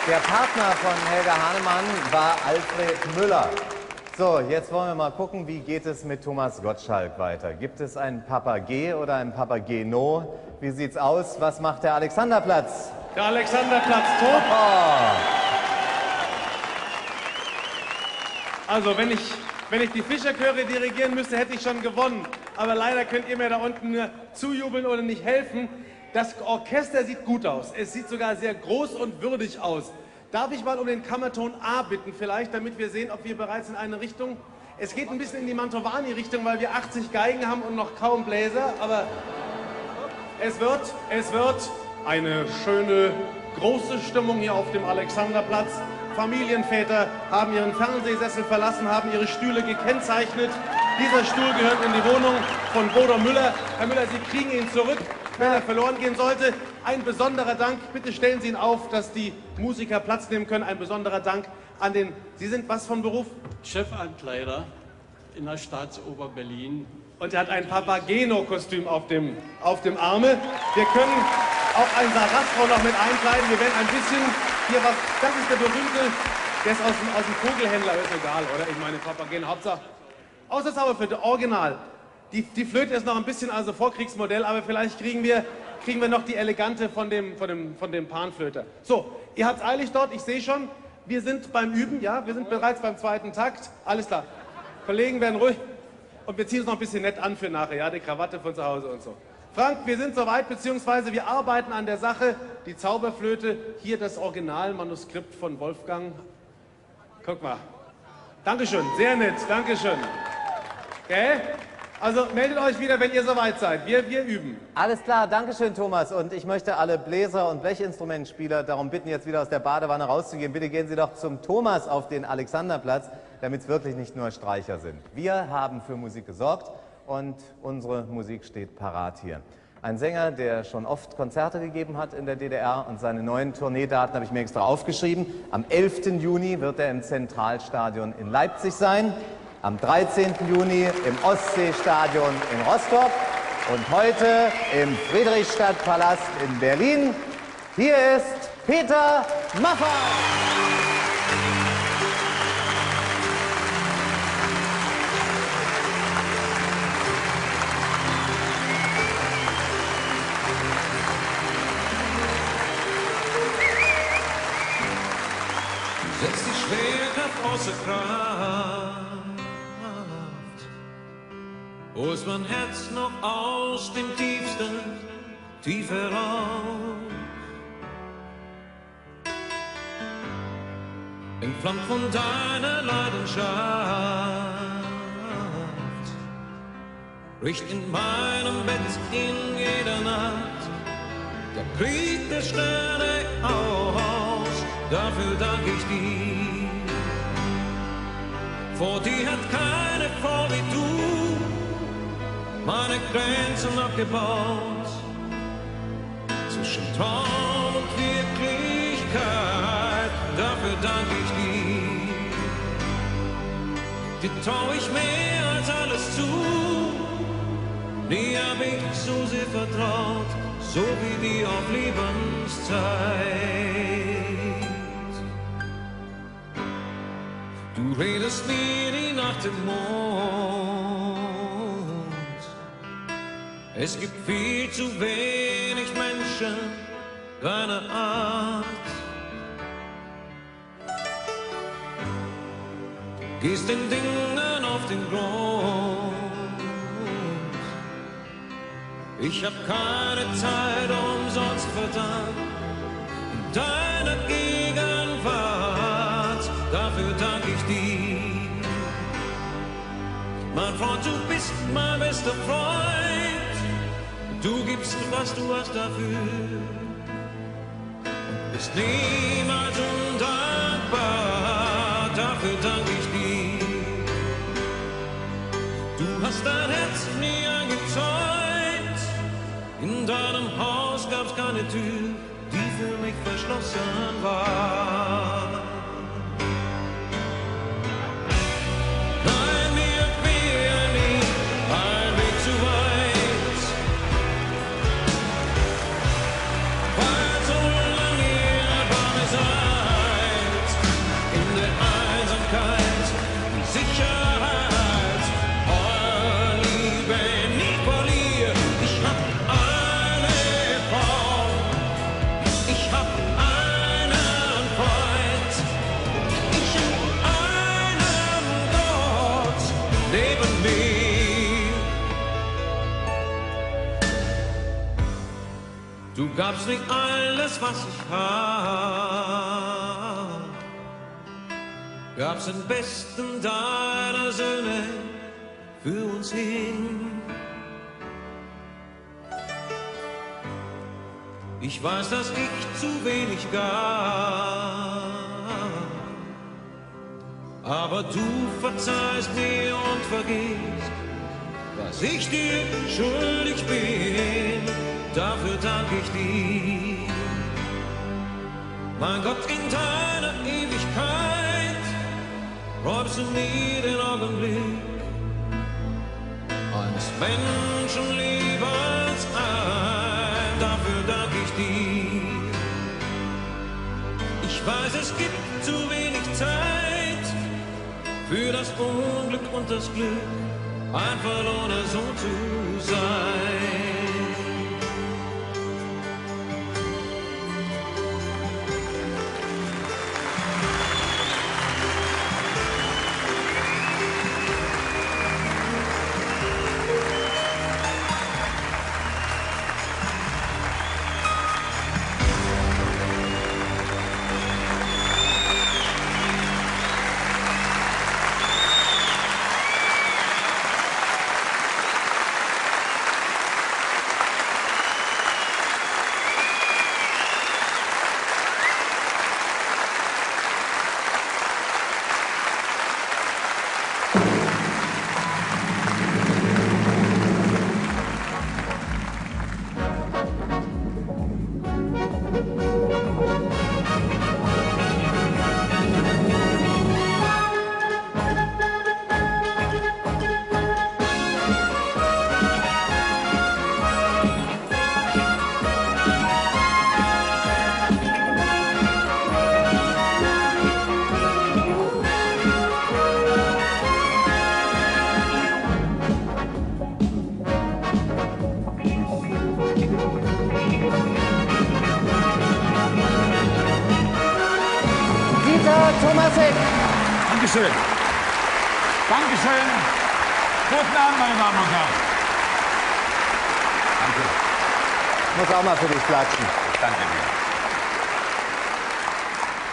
Der Partner von Helga Hahnemann war Alfred Müller. So, jetzt wollen wir mal gucken, wie geht es mit Thomas Gottschalk weiter. Gibt es einen Papagé oder einen Papageno? Wie sieht's aus? Was macht der Alexanderplatz? Der Alexanderplatz tot. Also, wenn ich, wenn ich die Fischerchöre dirigieren müsste, hätte ich schon gewonnen. Aber leider könnt ihr mir da unten nur zujubeln oder nicht helfen. Das Orchester sieht gut aus. Es sieht sogar sehr groß und würdig aus. Darf ich mal um den Kammerton A bitten, vielleicht, damit wir sehen, ob wir bereits in eine Richtung. Es geht ein bisschen in die Mantovani-Richtung, weil wir 80 Geigen haben und noch kaum Bläser, aber es wird, es wird eine schöne, große Stimmung hier auf dem Alexanderplatz. Familienväter haben ihren Fernsehsessel verlassen, haben ihre Stühle gekennzeichnet. Dieser Stuhl gehört in die Wohnung von Bodo Müller. Herr Müller, Sie kriegen ihn zurück, wenn er verloren gehen sollte. Ein besonderer Dank, bitte stellen Sie ihn auf, dass die Musiker Platz nehmen können. Ein besonderer Dank an den, Sie sind was von Beruf? Chefankleider in der Staatsoper Berlin. Und er hat ein Papageno-Kostüm auf dem, auf dem Arme. Wir können auch ein Sarastro noch mit einkleiden. Wir werden ein bisschen hier was. Das ist der berühmte, der ist aus dem, aus dem Vogelhändler, ist egal, oder? Ich meine Papageno, Hauptsache. Außer Zauberflöte, Original. Die, die Flöte ist noch ein bisschen also Vorkriegsmodell, aber vielleicht kriegen wir, kriegen wir noch die elegante von dem, von dem, von dem Panflöter. So, ihr habt's eilig dort, ich sehe schon. Wir sind beim Üben, ja, wir sind bereits beim zweiten Takt. Alles klar. Kollegen werden ruhig. Und wir ziehen uns noch ein bisschen nett an für nachher, ja, die Krawatte von zu Hause und so. Frank, wir sind soweit, beziehungsweise wir arbeiten an der Sache. Die Zauberflöte, hier das Originalmanuskript von Wolfgang. Guck mal. Dankeschön, sehr nett, Dankeschön. Gell? Also meldet euch wieder, wenn ihr soweit seid. Wir, wir üben. Alles klar, Dankeschön, Thomas. Und ich möchte alle Bläser und Blechinstrumentspieler darum bitten, jetzt wieder aus der Badewanne rauszugehen. Bitte gehen Sie doch zum Thomas auf den Alexanderplatz, damit es wirklich nicht nur Streicher sind. Wir haben für Musik gesorgt und unsere Musik steht parat hier. Ein Sänger, der schon oft Konzerte gegeben hat in der DDR und seine neuen Tourneedaten habe ich mir extra aufgeschrieben. Am 11. Juni wird er im Zentralstadion in Leipzig sein, am 13. Juni im Ostseestadion in Rostock und heute im Friedrichstadtpalast in Berlin Hier ist Peter Maffay. setzt die Schwerkraft außer Kraft. Holst mein Herz noch aus dem tiefsten Tief heraus. Entflammt von deiner Leidenschaft, bricht in meinem Bett in jeder Nacht der Krieg der Sterne aus dafür danke ich dir. Vor dir hat keine Frau wie du meine Grenzen abgebaut. Zwischen Traum und Wirklichkeit, dafür danke ich dir. Dir trau ich mehr als alles zu, dir hab ich so sehr vertraut, so wie dir auf Lebenszeit. Du redest mir die Nacht im Mond. Es gibt viel zu wenig Menschen deiner Art. Gehst den Dingen auf den Grund. Ich hab keine Zeit umsonst verdammt. In deiner Gegenwart, dafür danke ich dir. Mein Freund, du bist mein bester Freund. Du gibst, was du hast dafür. Bist niemals undankbar, dafür danke ich dir. Du hast dein Herz nie eingezäunt. In deinem Haus gab's keine Tür, die für mich verschlossen war. Du gabst nicht alles, was ich hab, gabst den besten deiner Söhne für uns hin. Ich weiß, dass ich zu wenig gab, aber du verzeihst mir und vergisst, was ich dir schuldig bin, dafür danke ich dir. Mein Gott, in deiner Ewigkeit räumst du mir den Augenblick eines Menschenlebens ein, dafür danke ich dir. Ich weiß, es gibt zu wenig Zeit für das Unglück und das Glück, ein verlorener Sohn zu sein.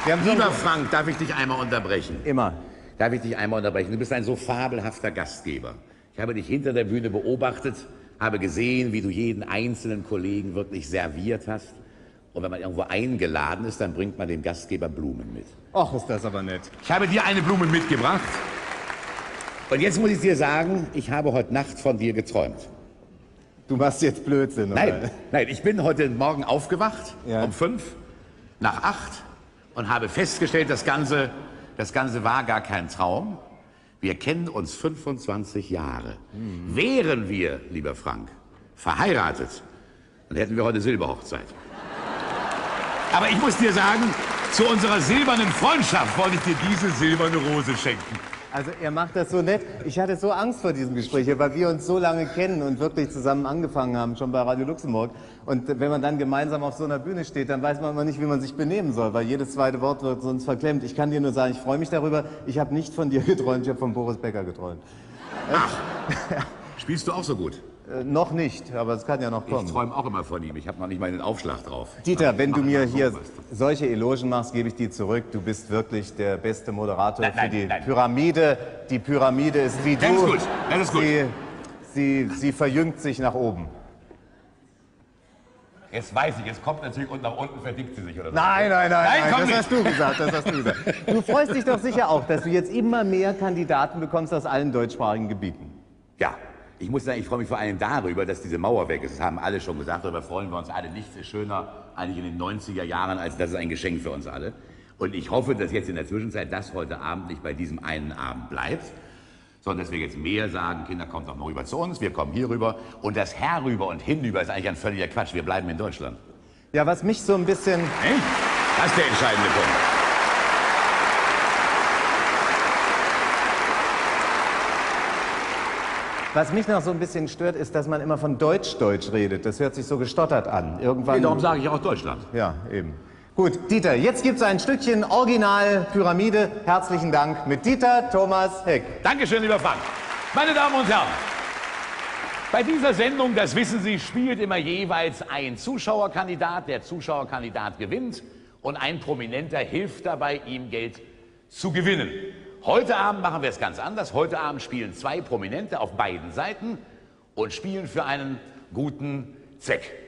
Lieber Frank, darf ich dich einmal unterbrechen? Immer. Darf ich dich einmal unterbrechen? Du bist ein so fabelhafter Gastgeber. Ich habe dich hinter der Bühne beobachtet, habe gesehen, wie du jeden einzelnen Kollegen wirklich serviert hast. Und wenn man irgendwo eingeladen ist, dann bringt man dem Gastgeber Blumen mit. Och, ist das aber nett. Ich habe dir eine Blume mitgebracht. Und jetzt muss ich dir sagen, ich habe heute Nacht von dir geträumt. Du machst jetzt Blödsinn, oder? Nein, nein, ich bin heute Morgen aufgewacht um fünf nach acht und habe festgestellt, das Ganze, das Ganze war gar kein Traum. Wir kennen uns 25 Jahre. Wären wir, lieber Frank, verheiratet, dann hätten wir heute Silberhochzeit. Aber ich muss dir sagen, zu unserer silbernen Freundschaft wollte ich dir diese silberne Rose schenken. Also er macht das so nett. Ich hatte so Angst vor diesem Gespräch, weil wir uns so lange kennen und wirklich zusammen angefangen haben, schon bei Radio Luxemburg. Und wenn man dann gemeinsam auf so einer Bühne steht, dann weiß man immer nicht, wie man sich benehmen soll, weil jedes zweite Wort wird sonst verklemmt. Ich kann dir nur sagen, ich freue mich darüber. Ich habe nicht von dir *laughs* geträumt, ich habe von Boris Becker geträumt. Spielst du auch so gut? Äh, noch nicht, aber es kann ja noch kommen. Ich träume auch immer von ihm. Ich habe noch nicht mal den Aufschlag drauf. Dieter, wenn du mir hier solche Elogen machst, gebe ich die zurück. Du bist wirklich der beste Moderator Nein, nein, für die nein. Pyramide. Die Pyramide ist wie Das du. ist gut, das ist gut. Sie, sie, sie verjüngt sich nach oben. Jetzt weiß ich, jetzt kommt natürlich und nach unten verdickt sie sich oder so. Nein, nein, nein, Nein, nein, komm das hast du gesagt, das hast du gesagt. Du freust dich doch sicher auch, dass du jetzt immer mehr Kandidaten bekommst aus allen deutschsprachigen Gebieten. Ja, ich muss sagen, ich freue mich vor allem darüber, dass diese Mauer weg ist. Das haben alle schon gesagt, darüber freuen wir uns alle. Nichts ist schöner eigentlich in den 90er Jahren, als das ist ein Geschenk für uns alle. Und ich hoffe, dass jetzt in der Zwischenzeit das heute Abend nicht bei diesem einen Abend bleibt, sondern dass wir jetzt mehr sagen, Kinder, kommt doch mal rüber zu uns, wir kommen hier rüber. Und das Herrüber und Hinüber ist eigentlich ein völliger Quatsch. Wir bleiben in Deutschland. Ja, was mich so ein bisschen... Das ist der entscheidende Punkt. Was mich noch so ein bisschen stört, ist, dass man immer von Deutsch-Deutsch redet. Das hört sich so gestottert an. Irgendwann... Nee, darum sage ich auch Deutschland. Ja, eben. Gut, Dieter, jetzt gibt es ein Stückchen Original Pyramide. Herzlichen Dank mit Dieter Thomas Heck. Dankeschön, lieber Frank. Meine Damen und Herren, bei dieser Sendung, das wissen Sie, spielt immer jeweils ein Zuschauerkandidat. Der Zuschauerkandidat gewinnt und ein Prominenter hilft dabei, ihm Geld zu gewinnen. Heute Abend machen wir es ganz anders. Heute Abend spielen zwei Prominente auf beiden Seiten und spielen für einen guten Zweck.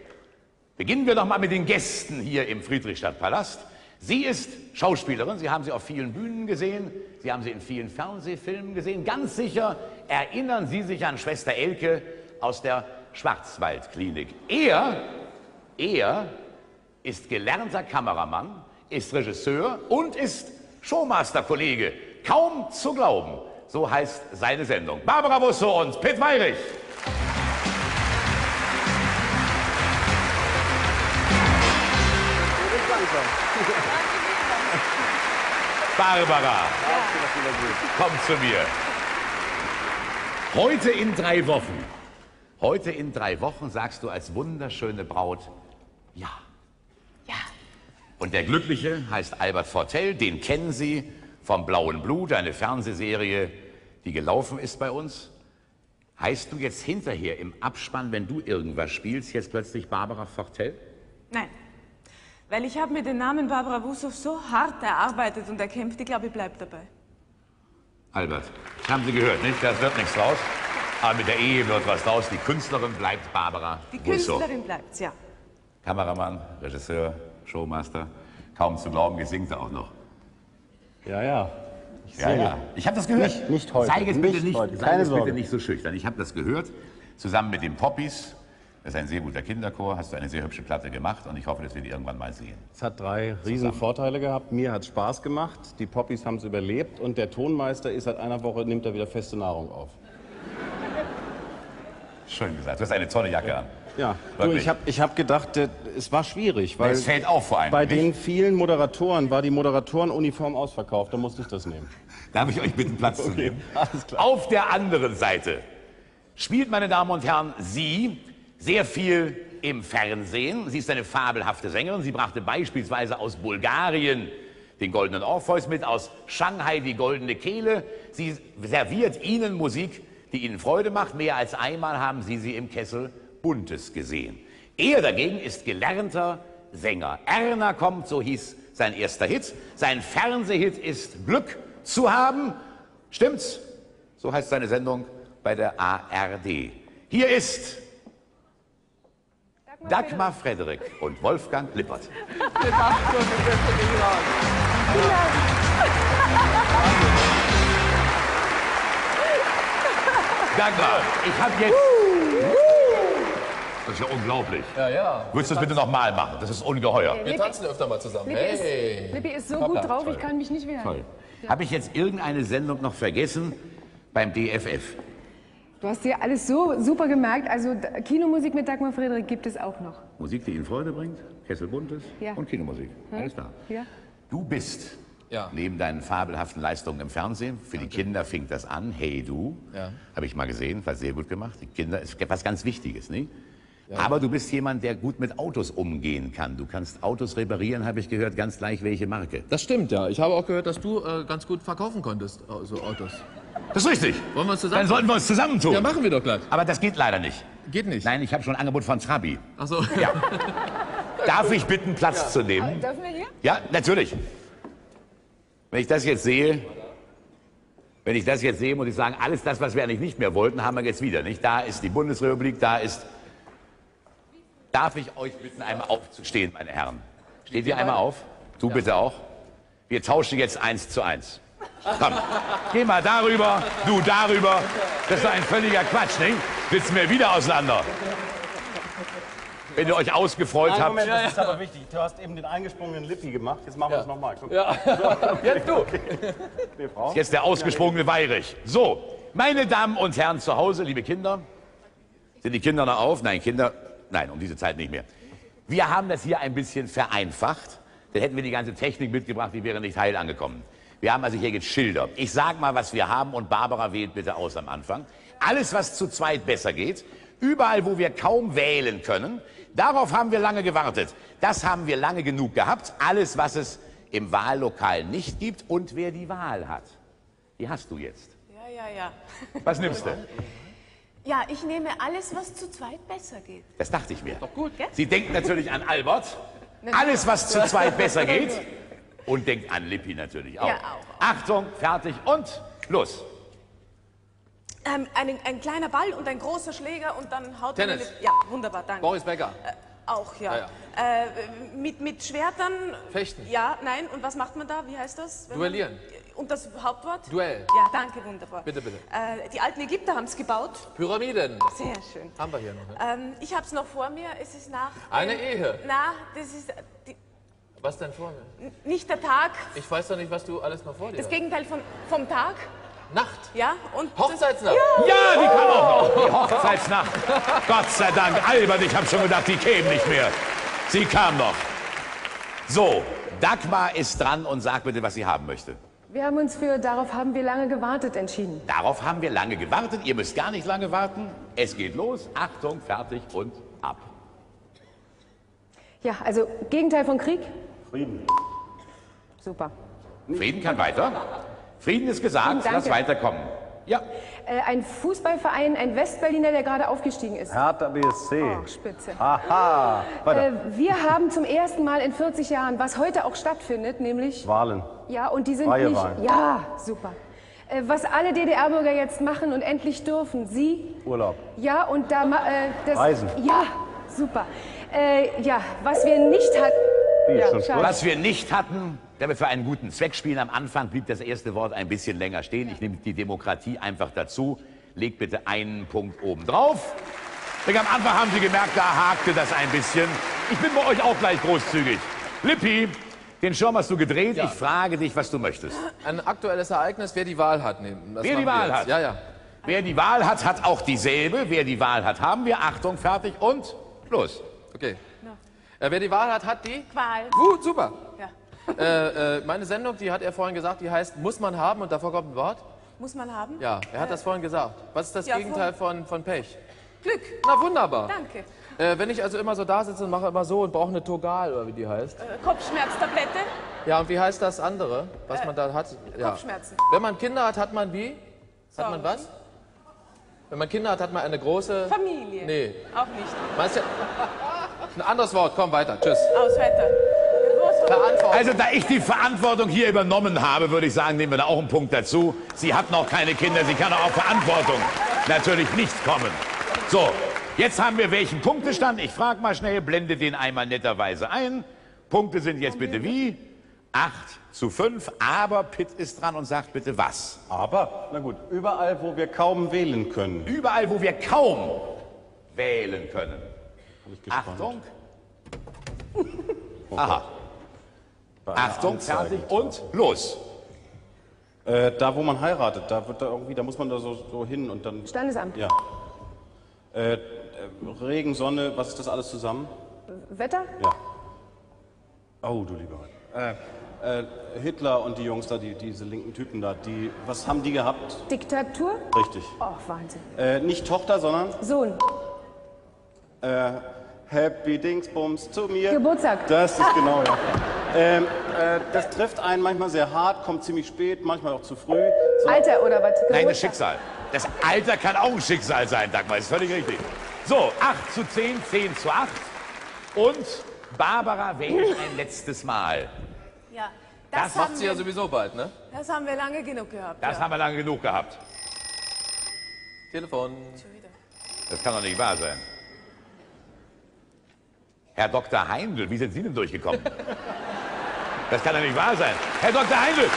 Beginnen wir doch mal mit den Gästen hier im Friedrichstadtpalast. Sie ist Schauspielerin, Sie haben sie auf vielen Bühnen gesehen, Sie haben sie in vielen Fernsehfilmen gesehen. Ganz sicher erinnern Sie sich an Schwester Elke aus der Schwarzwaldklinik. Er, er ist gelernter Kameramann, ist Regisseur und ist Showmaster-Kollege. Kaum zu glauben, so heißt seine Sendung. Barbara Busso und Pitt Weyrich. *laughs* Barbara, komm zu mir. Heute in drei Wochen, heute in drei Wochen sagst du als wunderschöne Braut Ja. Ja. Und der Glückliche heißt Albert Fortell, den kennen Sie vom Blauen Blut, eine Fernsehserie, die gelaufen ist bei uns. Heißt du jetzt hinterher im Abspann, wenn du irgendwas spielst, jetzt plötzlich Barbara Fortell? Nein. Weil ich habe mir den Namen Barbara Wussow so hart erarbeitet und erkämpft, ich glaube, ich bleibe dabei. Albert, das haben Sie gehört, nicht? Das wird nichts draus. Aber mit der Ehe wird was draus. Die Künstlerin bleibt Barbara Die Busso. Künstlerin bleibt's, ja. Kameramann, Regisseur, Showmaster. Kaum zu glauben, gesingt er auch noch. Ja, ja. Ich Ja, singe. ja. Ich habe das gehört. Nicht, nicht heute. Sei jetzt bitte nicht, sei Sorge. bitte nicht so schüchtern. Ich habe das gehört. Zusammen mit den Poppies. Das ist ein sehr guter Kinderchor. Hast du eine sehr hübsche Platte gemacht und ich hoffe, dass wir die irgendwann mal sehen. Es hat drei riesen Vorteile gehabt. Mir hat Spaß gemacht. Die Poppies haben es überlebt. Und der Tonmeister ist seit einer Woche, nimmt er wieder feste Nahrung auf. Schön gesagt. Du hast eine tolle Jacke an. Ja, du, ich habe ich hab gedacht, es war schwierig, weil Es fällt auf vor allem, bei nicht? den vielen Moderatoren war die Moderatorenuniform ausverkauft. Da musste ich das nehmen. Darf ich euch bitten, Platz zu nehmen? Auf der anderen Seite spielt, meine Damen und Herren, sie sehr viel im Fernsehen. Sie ist eine fabelhafte Sängerin. Sie brachte beispielsweise aus Bulgarien den goldenen Orpheus mit, aus Shanghai die goldene Kehle. Sie serviert Ihnen Musik, die Ihnen Freude macht. Mehr als einmal haben Sie sie im Kessel Buntes gesehen. Er dagegen ist gelernter Sänger. Erna kommt, so hieß sein erster Hit. Sein Fernsehhit ist Glück zu haben. Stimmt's? So heißt seine Sendung bei der ARD. Hier ist Dagmar Frederik und Wolfgang Lippert. Dagmar, ich habe jetzt. Das ist ja unglaublich. Ja, ja. Würdest du das bitte nochmal machen? Das ist ungeheuer. Wir tanzen öfter mal zusammen. Lippi Hey. ist, Lippi ist so Papa, gut drauf, toll. ich kann mich nicht wehren. Toll. Habe ich jetzt irgendeine Sendung noch vergessen beim DFF? Du hast dir alles so super gemerkt. Also Kinomusik mit Dagmar Friedrich gibt es auch noch. Musik, die Ihnen Freude bringt, Kessel Buntes Ja. und Kinomusik. Hm? Alles klar. Ja. Du bist neben deinen fabelhaften Leistungen im Fernsehen, für die Kinder fing das an, Hey Du, Ja. habe ich mal gesehen, war sehr gut gemacht. Die Kinder ist was ganz Wichtiges, nicht? Aber du bist jemand, der gut mit Autos umgehen kann. Du kannst Autos reparieren, habe ich gehört, ganz gleich welche Marke. Das stimmt, ja. Ich habe auch gehört, dass du äh, ganz gut verkaufen konntest, äh, so Autos. Das ist richtig. Wollen wir uns zusammen? Dann sollten wir uns zusammentun. Ja, machen wir doch gleich. Aber das geht leider nicht. Geht nicht? Nein, ich habe schon ein Angebot von Trabi. Ach so. Ja. Darf ich bitten, Platz zu nehmen? Dürfen wir hier? Ja, natürlich. Wenn ich das jetzt sehe, wenn ich das jetzt sehe, muss ich sagen, alles das, was wir eigentlich nicht mehr wollten, haben wir jetzt wieder. Nicht? Da ist die Bundesrepublik, da ist. Darf ich euch bitten, einmal aufzustehen, meine Herren? Steht ihr einmal auf? Du bitte auch. Wir tauschen jetzt eins zu eins. Komm, geh mal darüber, du darüber. Das ist doch ein völliger Quatsch, nicht? Sitzen wir wieder auseinander. Wenn ihr euch ausgefreut Nein, habt. Moment, das ist aber wichtig. Du hast eben den eingesprungenen Lippi gemacht. Jetzt machen wir es nochmal. Ja. *laughs* Jetzt du. Nee, Frau. Jetzt der ausgesprungene Weirich. So, meine Damen und Herren zu Hause, liebe Kinder. Sind die Kinder noch auf? Nein, Kinder, nein, um diese Zeit nicht mehr. Wir haben das hier ein bisschen vereinfacht. Dann hätten wir die ganze Technik mitgebracht, die wäre nicht heil angekommen. Wir haben also hier jetzt Schilder. Ich sag mal, was wir haben und Barbara wählt bitte aus am Anfang. Alles, was zu zweit besser geht. Überall, wo wir kaum wählen können. Darauf haben wir lange gewartet. Das haben wir lange genug gehabt. Alles, was es im Wahllokal nicht gibt und wer die Wahl hat. Die hast du jetzt. Ja, ja, ja. Was nimmst du? Ja, ich nehme alles, was zu zweit besser geht. Das dachte ich mir. Doch gut, gell? Sie denkt natürlich an Albert. Alles, was zu zweit besser geht. Und denkt an Lippi natürlich auch. Ja, Achtung, fertig und los. Ähm, ein, ein kleiner Ball und ein großer Schläger und dann haut man... Tennis. eine- Ja, wunderbar, danke. Boris Becker. Auch, ja. Ja, Äh, mit, mit Schwertern... Fechten. Ja, nein. Und was macht man da? Wie heißt das? Man- Duellieren. Und das Hauptwort? Duell. Ja, danke, wunderbar. Bitte, bitte. Äh, die alten Ägypter haben es gebaut. Pyramiden. Sehr schön. Haben wir hier noch. ne? Ähm, ich habe es noch vor mir. Es ist nach... Eine Ehe. Na, das ist Was denn vor mir? n- nicht der Tag. Ich weiß doch nicht, was du alles noch vor dir Das hast. Gegenteil von, vom Tag. Nacht. Ja, und... Hochzeitsnacht. Ja. Ja, die kam auch noch. Die Hochzeitsnacht. Gott sei Dank. Albert, ich habe schon gedacht, die käme nicht mehr. Sie kam noch. So, Dagmar ist dran und sagt bitte, was sie haben möchte. Wir haben uns für Darauf haben wir lange gewartet entschieden. Darauf haben wir lange gewartet. Ihr müsst gar nicht lange warten. Es geht los. Achtung, fertig und ab. Ja, also Gegenteil von Krieg? Frieden. Super. Frieden kann weiter. Frieden ist gesagt. Danke. Lass weiterkommen. Ja. Äh, ein Fußballverein, ein Westberliner, der gerade aufgestiegen ist. Hertha BSC. Oh, spitze. Aha. Weiter. Äh, wir haben zum ersten Mal in 40 Jahren, was heute auch stattfindet, nämlich... Wahlen. Ja, und die sind Freie nicht... Wahlen. Ja, super. Äh, was alle DDR-Bürger jetzt machen und endlich dürfen, sie... Urlaub. Ja, und da... Äh, das, Reisen. Ja, super. Äh, ja, was wir nicht hatten... Ja. Was wir nicht hatten, da wir für einen guten Zweck spielen, am Anfang blieb das erste Wort ein bisschen länger stehen. Ich nehme die Demokratie einfach dazu. Legt bitte einen Punkt oben drauf. Ich denke, am Anfang haben Sie gemerkt, da hakte das ein bisschen. Ich bin bei euch auch gleich großzügig. Lippi, den Schirm hast du gedreht. Ich frage dich, was du möchtest. Ein aktuelles Ereignis, wer die Wahl hat. Nee, das Wer die Wahl hat. Ja, ja. Wer die Wahl hat, hat auch dieselbe. Wer die Wahl hat, haben wir. Achtung, fertig und los. Okay. Äh, wer die Wahl hat, hat die? Qual. Gut, super. Ja. Äh, äh, meine Sendung, die hat er vorhin gesagt, die heißt Muss man haben und davor kommt ein Wort? Muss man haben? Ja, er hat das vorhin gesagt. Was ist das Ja, Gegenteil von, von Pech? Glück. Na wunderbar. Danke. Äh, wenn ich also immer so da sitze und mache immer so und brauche eine Togal oder wie die heißt. Äh, Kopfschmerztablette? Ja, und wie heißt das andere, was man da hat? Ja. Kopfschmerzen. Wenn man Kinder hat, hat man wie? Hat man was? Wenn man Kinder hat, hat man eine große... Familie. Nee. Auch nicht. Meinst du... *laughs* Ein anderes Wort, komm weiter. Tschüss. Aus weiter. Verantwortung. Also da ich die Verantwortung hier übernommen habe, würde ich sagen, nehmen wir da auch einen Punkt dazu. Sie hat noch keine Kinder, sie kann auch auf Verantwortung natürlich nicht kommen. So, jetzt haben wir welchen Punktestand? Ich frage mal schnell, blende den einmal netterweise ein. Punkte sind jetzt bitte wie? 8 zu 5, aber Pitt ist dran und sagt bitte was. Aber, na gut, überall, wo wir kaum wählen können. Überall, wo wir kaum wählen können. Achtung. *laughs* Aha. Bei einer Achtung, Anzeige. fertig und los. Äh, da, wo man heiratet, da wird da irgendwie, da muss man da so, so hin und dann. Standesamt. Ja. Äh, äh, Regen, Sonne, was ist das alles zusammen? Wetter? Ja. Oh, du lieber Gott. Äh, äh, Hitler und die Jungs da, die, diese linken Typen da, die, was haben die gehabt? Diktatur? Richtig. Oh, Wahnsinn. Äh, nicht Tochter, sondern Sohn. äh, Happy Dingsbums zu mir. Geburtstag. Das ist genau, ja. Ähm, äh, das trifft einen manchmal sehr hart, kommt ziemlich spät, manchmal auch zu früh. So. Alter oder was? Nein, das Geburtstag. Schicksal. Das Alter kann auch ein Schicksal sein, Dagmar, ist völlig richtig. So, 8 zu 10, 10 zu 8. Und Barbara wählt *laughs* ein letztes Mal. Ja, Das, das, macht haben sie ja wir, sowieso bald, ne? das haben wir lange genug gehabt. Das ja. haben wir lange genug gehabt. Telefon. Das kann doch nicht wahr sein. Herr Dr. Heindl, wie sind Sie denn durchgekommen? Das kann doch nicht wahr sein. Herr Dr. Heindl,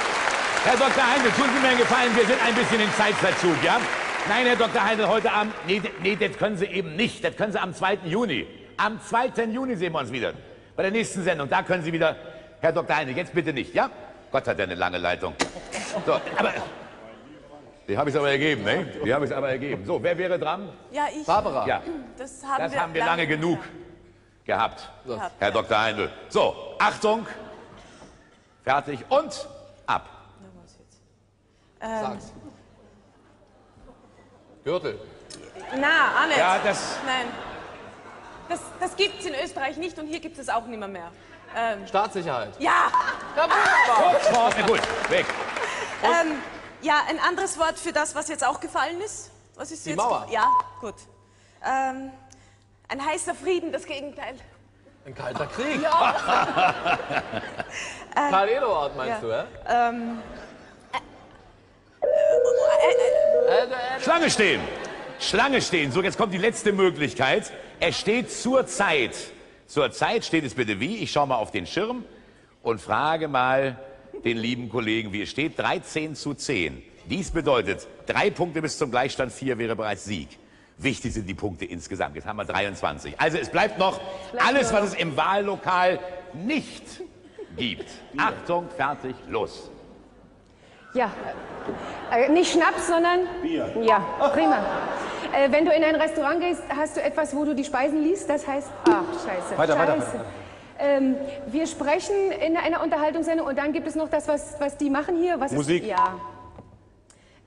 Herr Dr. Heindl, tun Sie mir einen Gefallen, wir sind ein bisschen im Zeitverzug, ja? Nein, Herr Dr. Heindl, heute Abend, nee, nee, das können Sie eben nicht. Das können Sie am 2. Juni. Am 2. Juni sehen wir uns wieder. Bei der nächsten Sendung, da können Sie wieder, Herr Dr. Heindl, jetzt bitte nicht, ja? Gott hat ja eine lange Leitung. So, aber, die habe ich aber ergeben, ne? Die habe ich aber ergeben. So, wer wäre dran? Ja, ich. Barbara. Ja. Das haben Das wir, haben wir lange genug gehabt, Gehabt, Herr Dr. Heindl. So, Achtung, fertig und ab. Ähm, Sag's. Gürtel. na, Annette. Ja, das- Nein. Das, das gibt es in Österreich nicht und hier gibt es auch nimmer mehr. Ähm, Staatssicherheit. ja! Sofort, na gut, weg. Ähm, ja, ein anderes Wort für das, was jetzt auch gefallen ist. Was ist Die jetzt? Mauer. Ja, gut. Ähm, ein heißer Frieden, das Gegenteil. Ein kalter Krieg. Ja. *laughs* Karl Eduard meinst ja. du, ja? Ähm, Schlange stehen. Schlange stehen. So, jetzt kommt die letzte Möglichkeit. Es steht zur Zeit. Zur Zeit steht es bitte wie? Ich schaue mal auf den Schirm und frage mal den lieben Kollegen, wie es steht. 13 zu 10. Dies bedeutet, drei Punkte bis zum Gleichstand, vier wäre bereits Sieg. Wichtig sind die Punkte insgesamt. Jetzt haben wir 23. Also es bleibt noch alles, was es im Wahllokal nicht gibt. *laughs* Achtung, fertig, los. ja, äh, nicht Schnaps, sondern Bier. Ja, prima. Äh, wenn du in ein Restaurant gehst, hast du etwas, wo du die Speisen liest? Das heißt, ach, scheiße. Weiter, weiter, scheiße. weiter. Ähm, wir sprechen in einer Unterhaltungssendung und dann gibt es noch das, was, was die machen hier. Was Musik. Ist, ja.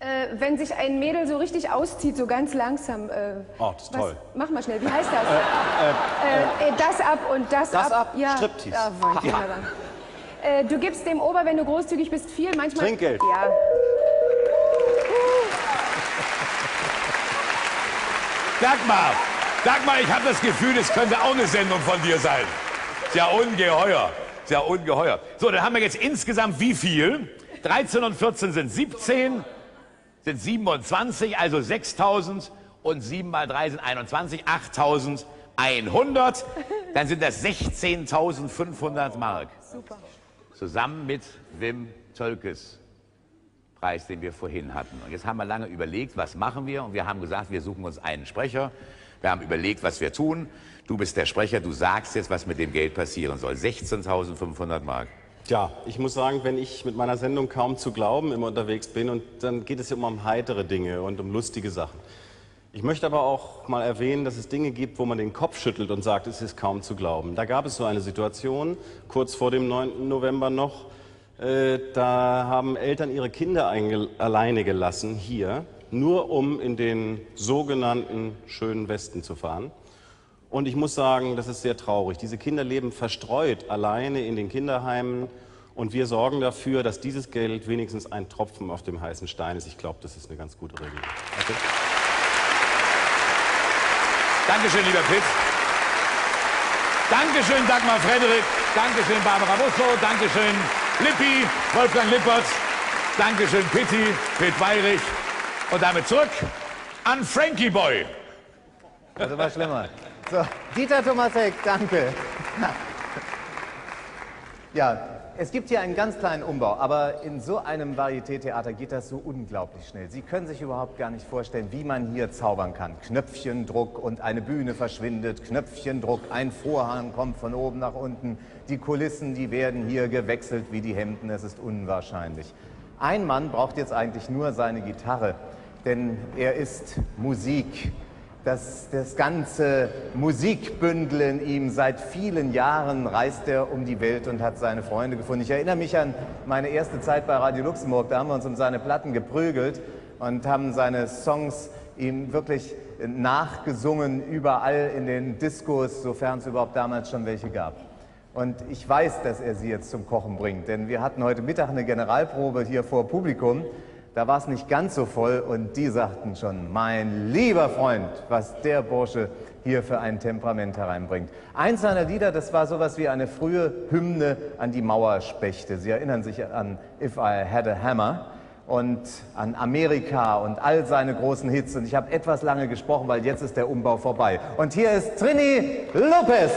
Äh, wenn sich ein Mädel so richtig auszieht, so ganz langsam. Äh, Oh, das ist was, toll. Mach mal schnell, wie heißt das? Äh, äh, das ab und das, Das ab? Ja. Striptease. Ja, wunderbar. Äh, du gibst dem Ober, wenn du großzügig bist, viel, manchmal. Trinkgeld. Ja. Dagmar, Dagmar, ich habe das Gefühl, es könnte auch eine Sendung von dir sein. Ist ja ungeheuer. Ist ja ungeheuer. So, dann haben wir jetzt insgesamt wie viel? 13 und 14 sind 17, sind 27, also 6000 und 7 mal 3 sind 21, 8100. Dann sind das 16.500 Mark. Super. Zusammen mit Wim Tölkes. Preis, den wir vorhin hatten. Und jetzt haben wir lange überlegt, was machen wir? Und wir haben gesagt, wir suchen uns einen Sprecher. Wir haben überlegt, was wir tun. Du bist der Sprecher, du sagst jetzt, was mit dem Geld passieren soll. 16.500 Mark. Tja, ich muss sagen, wenn ich mit meiner Sendung kaum zu glauben immer unterwegs bin und dann geht es ja immer um heitere Dinge und um lustige Sachen. Ich möchte aber auch mal erwähnen, dass es Dinge gibt, wo man den Kopf schüttelt und sagt, es ist kaum zu glauben. Da gab es so eine Situation, kurz vor dem 9. November noch, äh, da haben Eltern ihre Kinder alleine gelassen hier, nur um in den sogenannten schönen Westen zu fahren. Und ich muss sagen, das ist sehr traurig. Diese Kinder leben verstreut alleine in den Kinderheimen Und wir sorgen dafür, dass dieses Geld wenigstens ein Tropfen auf dem heißen Stein ist. Ich glaube, das ist eine ganz gute Regel. Okay? Dankeschön, lieber Pitt. Dankeschön, Dagmar Frederik. Dankeschön, Barbara Busso. Dankeschön, Lippi, Wolfgang Lippert. Dankeschön, Pitti, Pitt Weirich. Und damit zurück an Frankie Boy. Also war schlimmer. So, Dieter Tomasek, danke. Ja, es gibt hier einen ganz kleinen Umbau, aber in so einem Varieté-Theater geht das so unglaublich schnell. Sie können sich überhaupt gar nicht vorstellen, wie man hier zaubern kann. Knöpfchendruck und eine Bühne verschwindet, Knöpfchendruck, ein Vorhang kommt von oben nach unten, die Kulissen, die werden hier gewechselt wie die Hemden, es ist unwahrscheinlich. Ein Mann braucht jetzt eigentlich nur seine Gitarre, denn er ist Musik das, das ganze Musikbündel in ihm. Seit vielen Jahren reist er um die Welt und hat seine Freunde gefunden. Ich erinnere mich an meine erste Zeit bei Radio Luxemburg. Da haben wir uns um seine Platten geprügelt und haben seine Songs ihm wirklich nachgesungen, überall in den Diskos, sofern es überhaupt damals schon welche gab. Und ich weiß, dass er sie jetzt zum Kochen bringt, denn wir hatten heute Mittag eine Generalprobe hier vor Publikum da war es nicht ganz so voll und die sagten schon, mein lieber Freund, was der Bursche hier für ein Temperament hereinbringt. Eins seiner Lieder, das war sowas wie eine frühe Hymne an die Mauerspechte. Sie erinnern sich an If I Had a Hammer und an Amerika und all seine großen Hits. Und ich habe etwas lange gesprochen, weil jetzt ist der Umbau vorbei. Und hier ist Trini Lopez.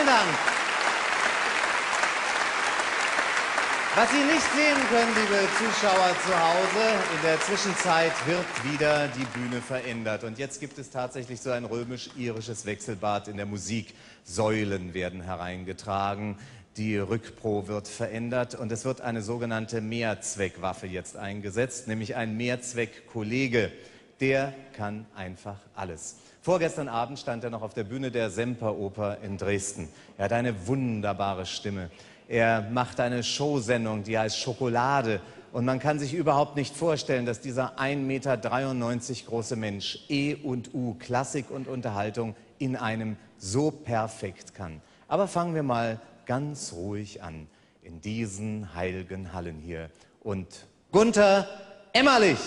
Vielen Dank. Was Sie nicht sehen können, liebe Zuschauer zu Hause, in der Zwischenzeit wird wieder die Bühne verändert. Und jetzt gibt es tatsächlich so ein römisch-irisches Wechselbad in der Musik. Säulen werden hereingetragen, die Rückpro wird verändert und es wird eine sogenannte Mehrzweckwaffe jetzt eingesetzt, nämlich ein Mehrzweckkollege. Der kann einfach alles. Vorgestern Abend stand er noch auf der Bühne der Semperoper in Dresden. Er hat eine wunderbare Stimme. Er macht eine Showsendung, die heißt Schokolade. Und man kann sich überhaupt nicht vorstellen, dass dieser 1,93 Meter große Mensch E und U, Klassik und Unterhaltung, in einem so perfekt kann. Aber fangen wir mal ganz ruhig an, in diesen heiligen Hallen hier. Und Gunther Emmerlich.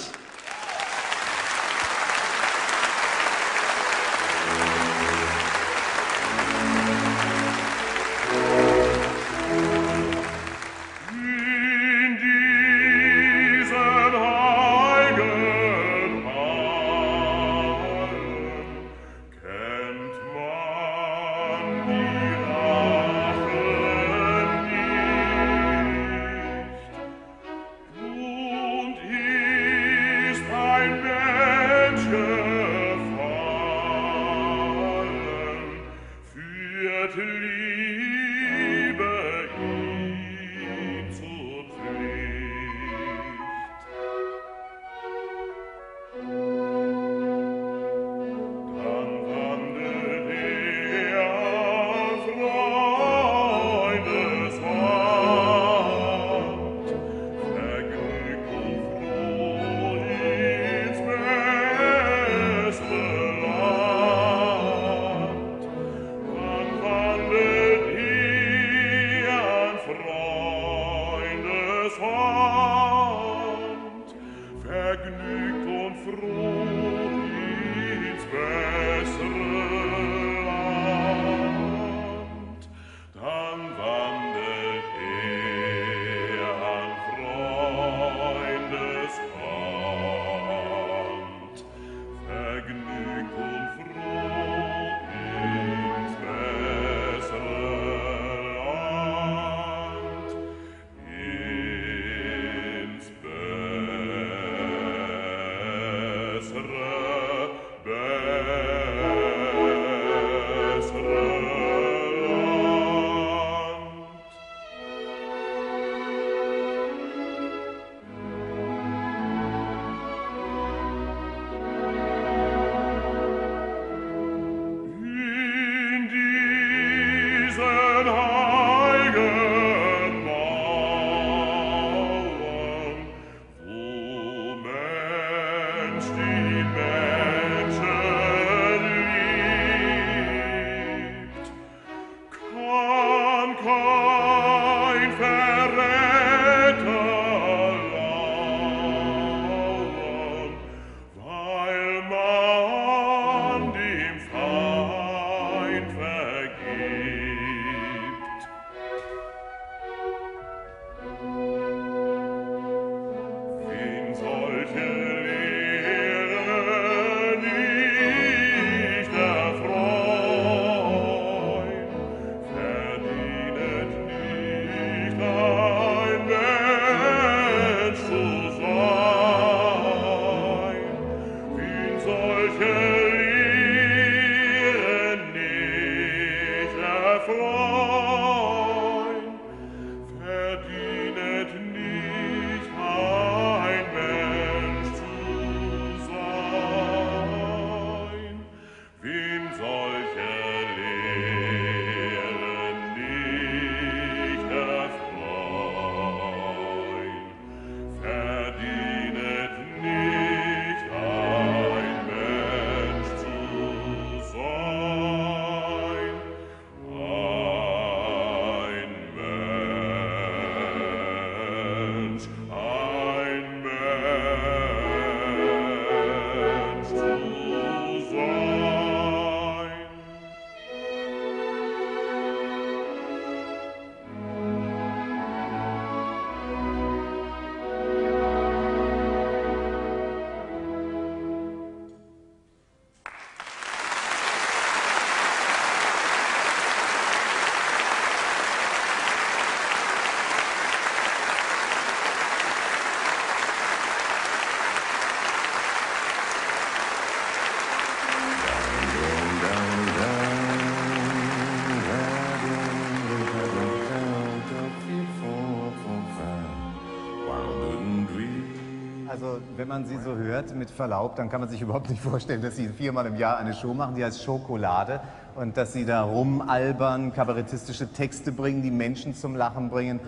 Wenn man sie so hört, mit Verlaub, dann kann man sich überhaupt nicht vorstellen, dass sie viermal im Jahr eine Show machen, die heißt Schokolade. Und dass sie da rumalbern, kabarettistische Texte bringen, die Menschen zum Lachen bringen.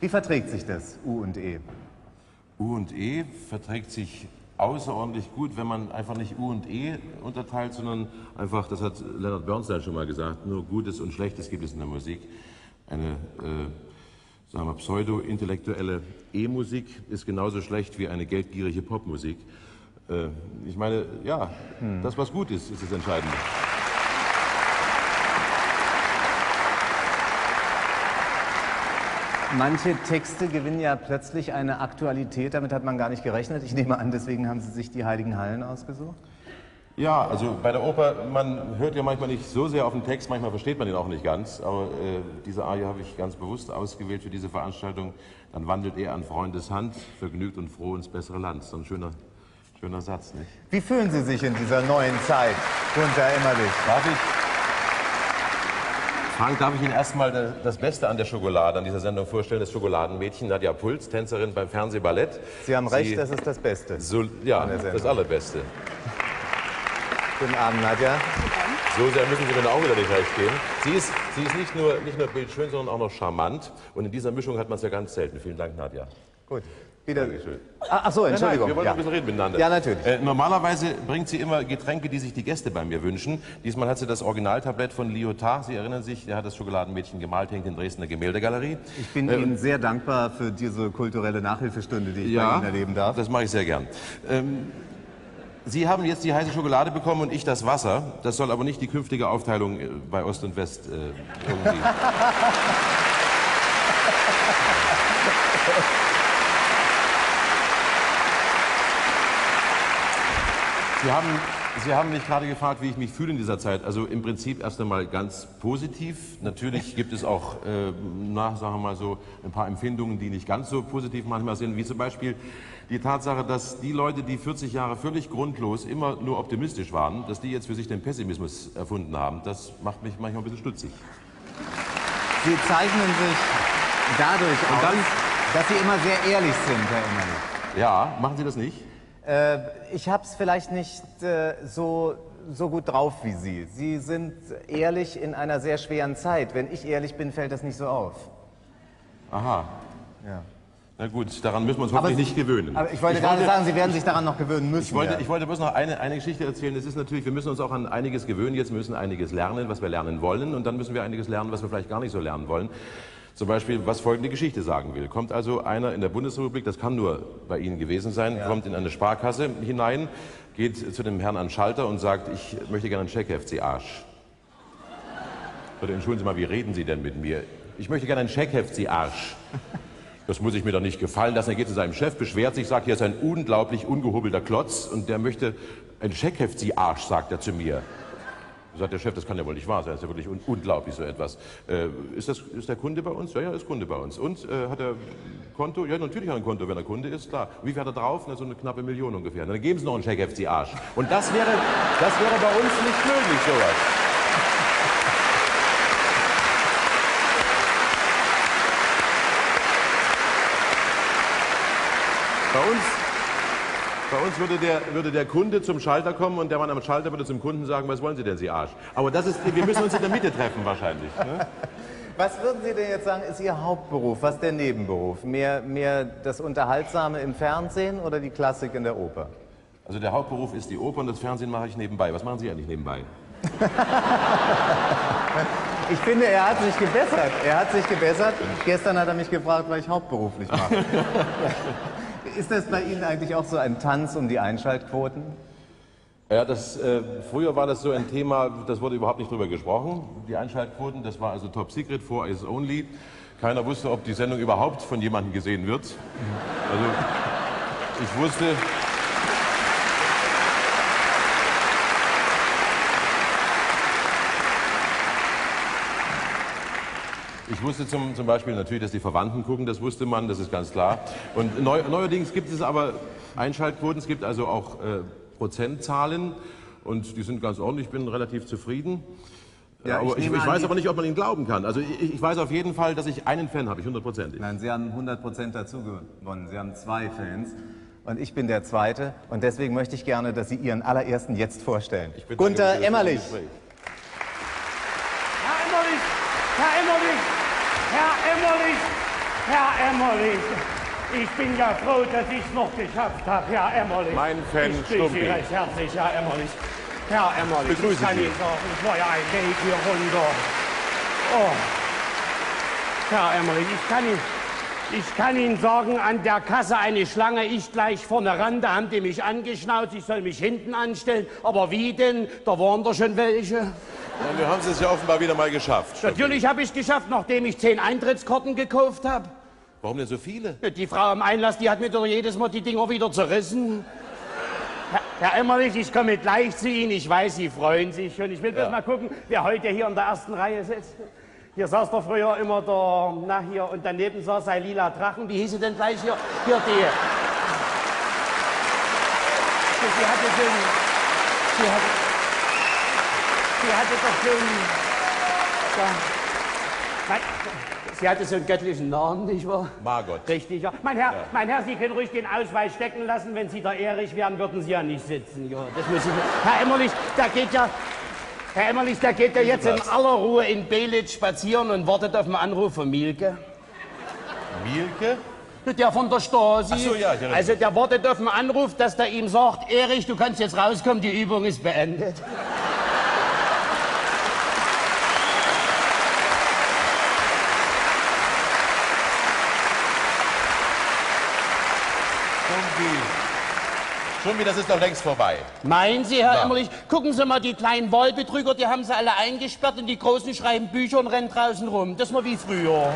Wie verträgt sich das, U und E? U und E verträgt sich außerordentlich gut, wenn man einfach nicht U und E unterteilt, sondern einfach, das hat Leonard Bernstein schon mal gesagt, nur Gutes und Schlechtes gibt es in der Musik. Pseudo-intellektuelle E-Musik ist genauso schlecht wie eine geldgierige Popmusik. Äh, ich meine, ja, das, was gut ist, ist das Entscheidende. Manche Texte gewinnen ja plötzlich eine Aktualität, damit hat man gar nicht gerechnet. Ich nehme an, deswegen haben Sie sich die Heiligen Hallen ausgesucht. Ja, also bei der Oper, man hört ja manchmal nicht so sehr auf den Text, manchmal versteht man den auch nicht ganz, aber äh, diese Arie habe ich ganz bewusst ausgewählt für diese Veranstaltung. Dann wandelt er an Freundes Hand, vergnügt und froh ins bessere Land. So ein schöner, schöner Satz, nicht? Wie fühlen Sie sich in dieser neuen Zeit, Gunther Emmerlich? Darf ich? Frank, darf ich Ihnen erstmal da- das Beste an der Schokolade, an dieser Sendung vorstellen? Das Schokoladenmädchen Nadja Puls, Tänzerin beim Fernsehballett. Sie haben recht, das ist das Beste. So, ja, das Allerbeste. Guten Abend, Nadja. So sehr müssen Sie mir auch wieder nicht recht geben. Sie ist, sie ist nicht, nur, nicht nur bildschön, sondern auch noch charmant. Und in dieser Mischung hat man es ja ganz selten. Vielen Dank, Nadja. Gut. Wieder. Dankeschön. Ah, ach so, Entschuldigung. Nein, nein, wir wollen Ja. ein bisschen reden miteinander. Ja, natürlich. Äh, normalerweise bringt sie immer Getränke, die sich die Gäste bei mir wünschen. Diesmal hat sie das Originaltablett von Lyotard. Sie erinnern sich, der hat das Schokoladenmädchen gemalt, hängt in Dresdner Gemäldegalerie. Ich bin Äh, Ihnen sehr dankbar für diese kulturelle Nachhilfestunde, die ich bei ja, Ihnen erleben darf. das mache ich sehr gern. Ähm, Sie haben jetzt die heiße Schokolade bekommen und ich das Wasser. Das soll aber nicht die künftige Aufteilung äh, bei Ost und West äh, irgendwie. Sie haben, Sie haben mich gerade gefragt, wie ich mich fühle in dieser Zeit. Also im Prinzip erst einmal ganz positiv. Natürlich gibt es auch, äh, na, sagen wir mal so, ein paar Empfindungen, die nicht ganz so positiv manchmal sind, wie zum Beispiel die Tatsache, dass die Leute, die 40 Jahre völlig grundlos immer nur optimistisch waren, dass die jetzt für sich den Pessimismus erfunden haben. Das macht mich manchmal ein bisschen stutzig. Sie zeichnen sich dadurch Und aus, dann- dass Sie immer sehr ehrlich sind, Herr Emmerlich. Ja, machen Sie das nicht? Äh, ich habe es vielleicht nicht äh, so, so gut drauf wie Sie. Sie sind ehrlich in einer sehr schweren Zeit. Wenn ich ehrlich bin, fällt das nicht so auf. Aha. Ja. Na gut, daran müssen wir uns hoffentlich nicht gewöhnen. aber ich wollte gerade sagen, Sie werden sich daran noch gewöhnen müssen, Ich wollte, ja. ich wollte bloß noch eine, eine Geschichte erzählen. Es ist natürlich, wir müssen uns auch an einiges gewöhnen. Jetzt müssen einiges lernen, was wir lernen wollen. Und dann müssen wir einiges lernen, was wir vielleicht gar nicht so lernen wollen. Zum Beispiel, was folgende Geschichte sagen will. Kommt also einer in der Bundesrepublik, das kann nur bei Ihnen gewesen sein, kommt in eine Sparkasse hinein, geht zu dem Herrn an Schalter und sagt, ich möchte gerne ein Scheckheft, Sie Arsch. Oder entschuldigen Sie mal, wie reden Sie denn mit mir? Ich möchte gerne ein Scheckheft, Sie Arsch. Das muss ich mir doch nicht gefallen lassen. Er geht zu seinem Chef, beschwert sich, sagt, hier ist ein unglaublich ungehobelter Klotz und der möchte ein Scheckheft, Sie Arsch, sagt er zu mir. Sagt der Chef, das kann ja wohl nicht wahr sein, das ist ja wirklich un unglaublich so etwas. Äh, ist, das, ist der Kunde bei uns? Ja, ja, ist Kunde bei uns. Und äh, hat er Konto? Ja, natürlich hat er ein Konto, wenn er Kunde ist, klar. Wie viel hat er drauf? Na, so eine knappe Million ungefähr. Dann geben Sie noch ein Scheckheft, Sie Arsch. Und das wäre, das wäre bei uns nicht möglich, sowas. Bei uns, bei uns würde, der, würde der Kunde zum Schalter kommen und der Mann am Schalter würde zum Kunden sagen, was wollen Sie denn, Sie Arsch? Aber das ist, wir müssen uns in der Mitte treffen wahrscheinlich. Ne? Was würden Sie denn jetzt sagen, ist Ihr Hauptberuf? Was der Nebenberuf? Mehr, mehr das Unterhaltsame im Fernsehen oder die Klassik in der Oper? Also der Hauptberuf ist die Oper und das Fernsehen mache ich nebenbei. Was machen Sie eigentlich nebenbei? *laughs* Ich finde, er hat sich gebessert. Er hat sich gebessert. Gestern hat er mich gefragt, was ich hauptberuflich mache. *laughs* ist das bei Ihnen eigentlich auch so ein Tanz um die Einschaltquoten? Ja, das, äh, früher war das so ein Thema, das wurde überhaupt nicht drüber gesprochen. Die Einschaltquoten, das war also Top Secret, for is only. Keiner wusste, ob die Sendung überhaupt von jemandem gesehen wird. Also ich wusste, Ich wusste zum, zum Beispiel natürlich, dass die Verwandten gucken, das wusste man, das ist ganz klar. Und neu, neuerdings gibt es aber Einschaltquoten, es gibt also auch äh, Prozentzahlen und die sind ganz ordentlich, ich bin relativ zufrieden. Ja, aber ich ich, ich an, weiß aber nicht, ob man ihnen glauben kann. Also ich, ich weiß auf jeden Fall, dass ich einen Fan habe, ich hundertprozentig. Nein, Sie haben 100% dazu gewonnen. Sie haben zwei Fans. und ich bin der Zweite. Und deswegen möchte ich gerne, dass Sie Ihren allerersten jetzt vorstellen. Gunther Emmerlich. Gespräch. Herr Emmerlich, Herr Emmerlich, Herr Emmerlich, Herr Emmerlich. Ich bin ja froh, dass ich es noch geschafft habe, Herr Emmerlich. Mein Fan Ich grüße. Sie recht herzlich, Herr Emmerlich. Herr Emmerlich, Begrüße ich kann. Ihnen sagen, es war ja ein Weg hier runter. Oh. Herr Emmerlich, ich kann Ihnen... Ich kann Ihnen sagen, an der Kasse eine Schlange, ich gleich vorne ran, da haben die mich angeschnauzt, ich soll mich hinten anstellen. Aber wie denn? Da waren doch schon welche. Ja, wir haben es ja offenbar wieder mal geschafft. Natürlich habe ich es geschafft, nachdem ich zehn Eintrittskarten gekauft habe. Warum denn so viele? Die Frau am Einlass, die hat mir doch jedes Mal die Dinger wieder zerrissen. Herr, Herr Emmerlich, ich komme gleich zu Ihnen. Ich weiß, Sie freuen sich schon. Ich will bloß Ja. mal gucken, wer heute hier in der ersten Reihe sitzt. Hier saß doch früher immer der, na hier, und daneben saß ein lila Drachen. Wie hieß sie denn gleich hier? Hier die. Sie, hatte so einen, sie hatte, sie hatte doch so ja, Nein, Sie hatte so einen göttlichen Namen, nicht wahr? Margot. Richtig, ja. Mein Herr, Ja. mein Herr, Sie können ruhig den Ausweis stecken lassen. Wenn Sie da Erich wären, würden Sie ja nicht sitzen. Ja, das muss ich. Herr Emmerlich, da geht ja. Herr Emmerlich, da geht ja jetzt in aller Ruhe in Belitz spazieren und wartet auf den Anruf von Mielke. Mielke? Der von der Stasi. Ach so, ja, ich erinnere Also der wartet auf den Anruf, dass der ihm sagt, Erich, du kannst jetzt rauskommen, die Übung ist beendet. Schumpi, das ist doch längst vorbei. Meinen Sie, Herr Ja. Emmerlich, gucken Sie mal, die kleinen Wahlbetrüger, die haben sie alle eingesperrt und die Großen schreiben Bücher und rennen draußen rum. Das war wie früher.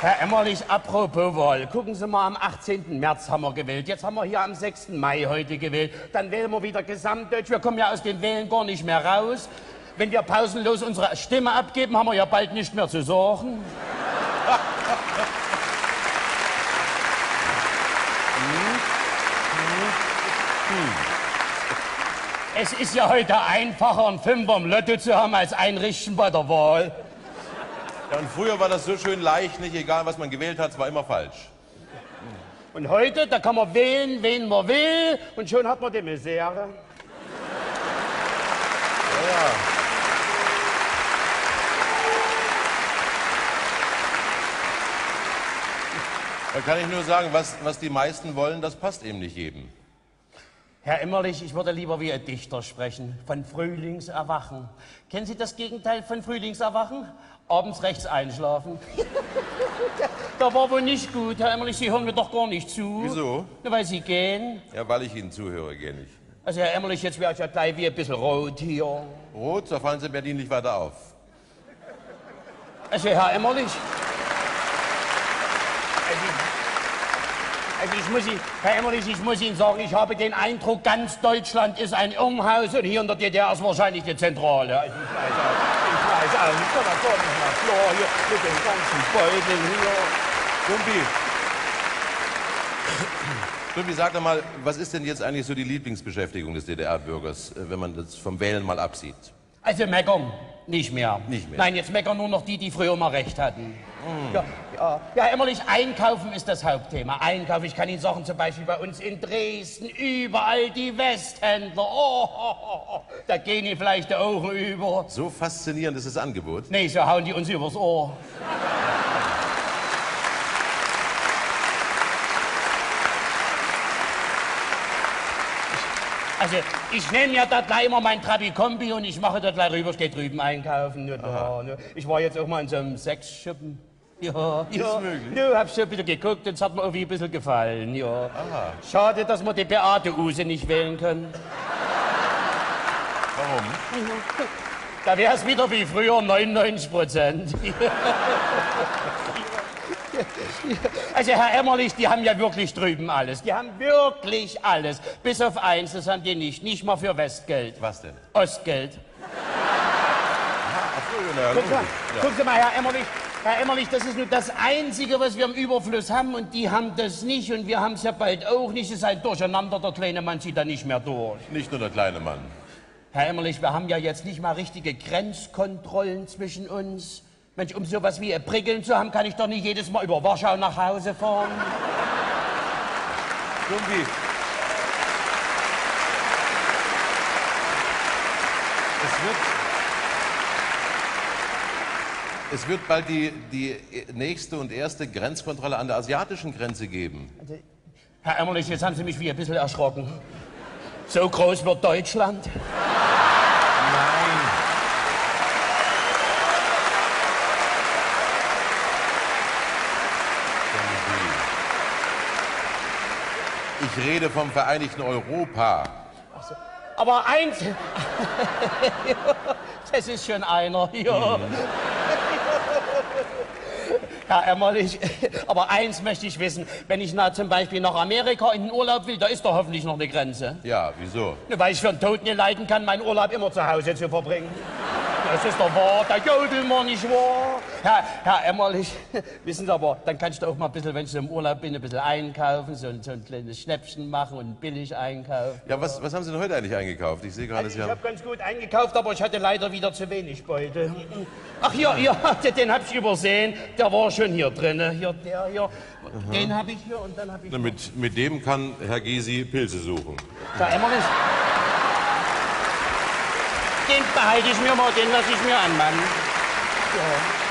Herr Emmerlich, apropos Wahl, gucken Sie mal, am 18. März haben wir gewählt. Jetzt haben wir hier am 6. Mai heute gewählt. Dann wählen wir wieder Gesamtdeutsch. Wir kommen ja aus den Wählen gar nicht mehr raus. Wenn wir pausenlos unsere Stimme abgeben, haben wir ja bald nicht mehr zu sorgen. *laughs* Es ist ja heute einfacher, einen Fünfer im Lotto zu haben, als einrichten bei der Wahl. Ja, und früher war das so schön leicht, nicht egal, was man gewählt hat, es war immer falsch. Und heute, da kann man wählen, wen man will, und schon hat man die Misere. Ja, Da kann ich nur sagen, was, was die meisten wollen, das passt eben nicht jedem. Herr Emmerlich, ich würde lieber wie ein Dichter sprechen, von Frühlingserwachen. Kennen Sie das Gegenteil von Frühlingserwachen? Abends rechts einschlafen. *laughs* da war wohl nicht gut, Herr Emmerlich, Sie hören mir doch gar nicht zu. Wieso? Na, weil Sie gehen. Ja, weil ich Ihnen zuhöre, gehe ich. Also, Herr Emmerlich, jetzt wäre ich ja gleich wie ein bisschen rot hier. Rot, da fallen Sie in Berlin nicht weiter auf. Also, Herr Emmerlich. Also, also ich muss Ihnen, Herr Emmerlich, ich muss Ihnen sagen, ich habe den Eindruck, ganz Deutschland ist ein Irrenhaus und hier in der DDR ist wahrscheinlich die Zentrale. Also ich weiß auch, ich weiß auch nicht, da kommt mal klar hier mit den ganzen Beuteln hier. Dumpi. Dumpi, sag doch mal, was ist denn jetzt eigentlich so die Lieblingsbeschäftigung des DDR-Bürgers, äh, wenn man das vom Wählen mal absieht? Also meckern, nicht mehr. Nicht mehr. Nein, jetzt meckern nur noch die, die früher mal recht hatten. Ja, ja, ja, Emmerlich, Einkaufen ist das Hauptthema. Einkaufen, ich kann Ihnen sagen, zum Beispiel bei uns in Dresden, überall die Westhändler. Oh, oh, oh, da gehen Ihnen vielleicht die Augen über. So faszinierend ist das Angebot. Nee, so hauen die uns übers Ohr. Also, ich nehme ja da gleich immer mein Trabi-Kombi und ich mache da gleich rüber, ich gehe drüben einkaufen. Ja. Ich war jetzt auch mal in so einem Sexschuppen. Ja, Ist ja. möglich. Ja, hab schon wieder geguckt und es hat mir irgendwie ein bisschen gefallen, ja. Schade, dass wir die Beate Use nicht wählen können. Warum? Da wäre es wieder wie früher 99 Prozent. *laughs* Also Herr Emmerlich, die haben ja wirklich drüben alles. Die haben wirklich alles. Bis auf eins, das haben die nicht. Nicht mal für Westgeld. Was denn? Ostgeld. Na Gucken. Sie, mal, Ja. gucken Sie mal, Herr Emmerlich. Herr Emmerlich, das ist nur das Einzige, was wir im Überfluss haben. Und die haben das nicht. Und wir haben es ja bald auch nicht. Es ist ein Durcheinander. Der kleine Mann zieht da nicht mehr durch. Nicht nur der kleine Mann. Herr Emmerlich, wir haben ja jetzt nicht mal richtige Grenzkontrollen zwischen uns. Mensch, um sowas wie Prickeln zu haben, kann ich doch nicht jedes Mal über Warschau nach Hause fahren. Irgendwie. Es wird, es wird bald die, die nächste und erste Grenzkontrolle an der asiatischen Grenze geben. Herr Emmerlich, jetzt haben Sie mich wie ein bisschen erschrocken. So groß wird Deutschland. Ich rede vom Vereinigten Europa. Aber eins. *laughs* das ist schon einer. Ja. Herr Emmerlich, aber eins möchte ich wissen. Wenn ich na, zum Beispiel nach Amerika in den Urlaub will, da ist doch hoffentlich noch eine Grenze. Ja, wieso? Weil ich für einen Toten leiden kann, meinen Urlaub immer zu Hause zu verbringen. Das ist doch wahr, der Jodelmann, nicht wahr? Herr, Herr Emmerlich, *laughs* wissen Sie aber, dann kannst du auch mal ein bisschen, wenn ich so im Urlaub bin, ein bisschen einkaufen, so ein, so ein kleines Schnäppchen machen und billig einkaufen. Ja, was, was haben Sie denn heute eigentlich eingekauft? Ich sehe gerade, Also Sie ich habe ganz gut eingekauft, aber ich hatte leider wieder zu wenig Beute. Ach hier, hier, *laughs* den habe ich übersehen. Der war schon hier drin. Hier, der hier. Den habe ich hier und dann habe ich... Na, Mit, mit dem kann Herr Gysi Pilze suchen. Da Emmerich. Den behalte ich mir mal, den lasse ich mir an, Mann. Ja.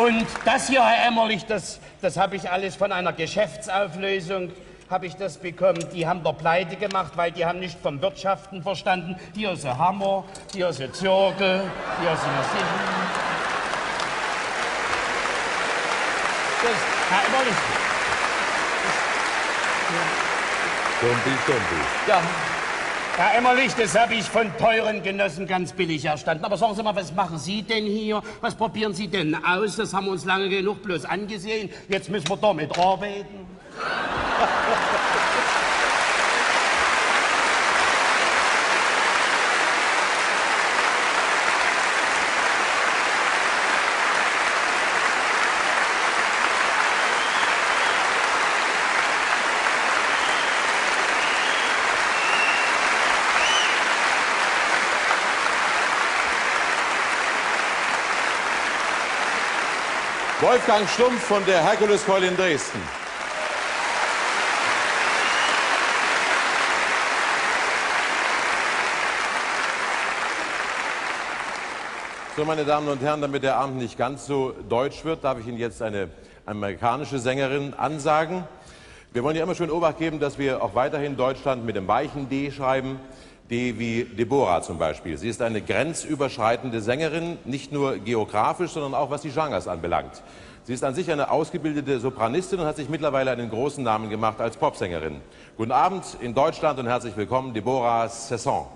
Und das hier, Herr Emmerlich, das, das habe ich alles von einer Geschäftsauflösung habe ich das bekommen. Die haben der Pleite gemacht, weil die haben nicht vom Wirtschaften verstanden. Hier ist ein Hammer, hier ist ein Zirkel, hier ist ein. Das, Herr Emmerlich, Dumpel, dumpel. Ja. Herr Emmerlich, das habe ich von teuren Genossen ganz billig erstanden. Aber sagen Sie mal, was machen Sie denn hier? Was probieren Sie denn aus? Das haben wir uns lange genug bloß angesehen. Jetzt müssen wir damit arbeiten. Wolfgang Stumpf von der Herkuleskeule in Dresden. So, meine Damen und Herren, damit der Abend nicht ganz so deutsch wird, darf ich Ihnen jetzt eine amerikanische Sängerin ansagen. Wir wollen ja immer schön Obacht geben, dass wir auch weiterhin Deutschland mit dem weichen D schreiben. D wie Deborah zum Beispiel. Sie ist eine grenzüberschreitende Sängerin, nicht nur geografisch, sondern auch was die Genres anbelangt. Sie ist an sich eine ausgebildete Sopranistin und hat sich mittlerweile einen großen Namen gemacht als Popsängerin. Guten Abend in Deutschland und herzlich willkommen, Deborah Sesson.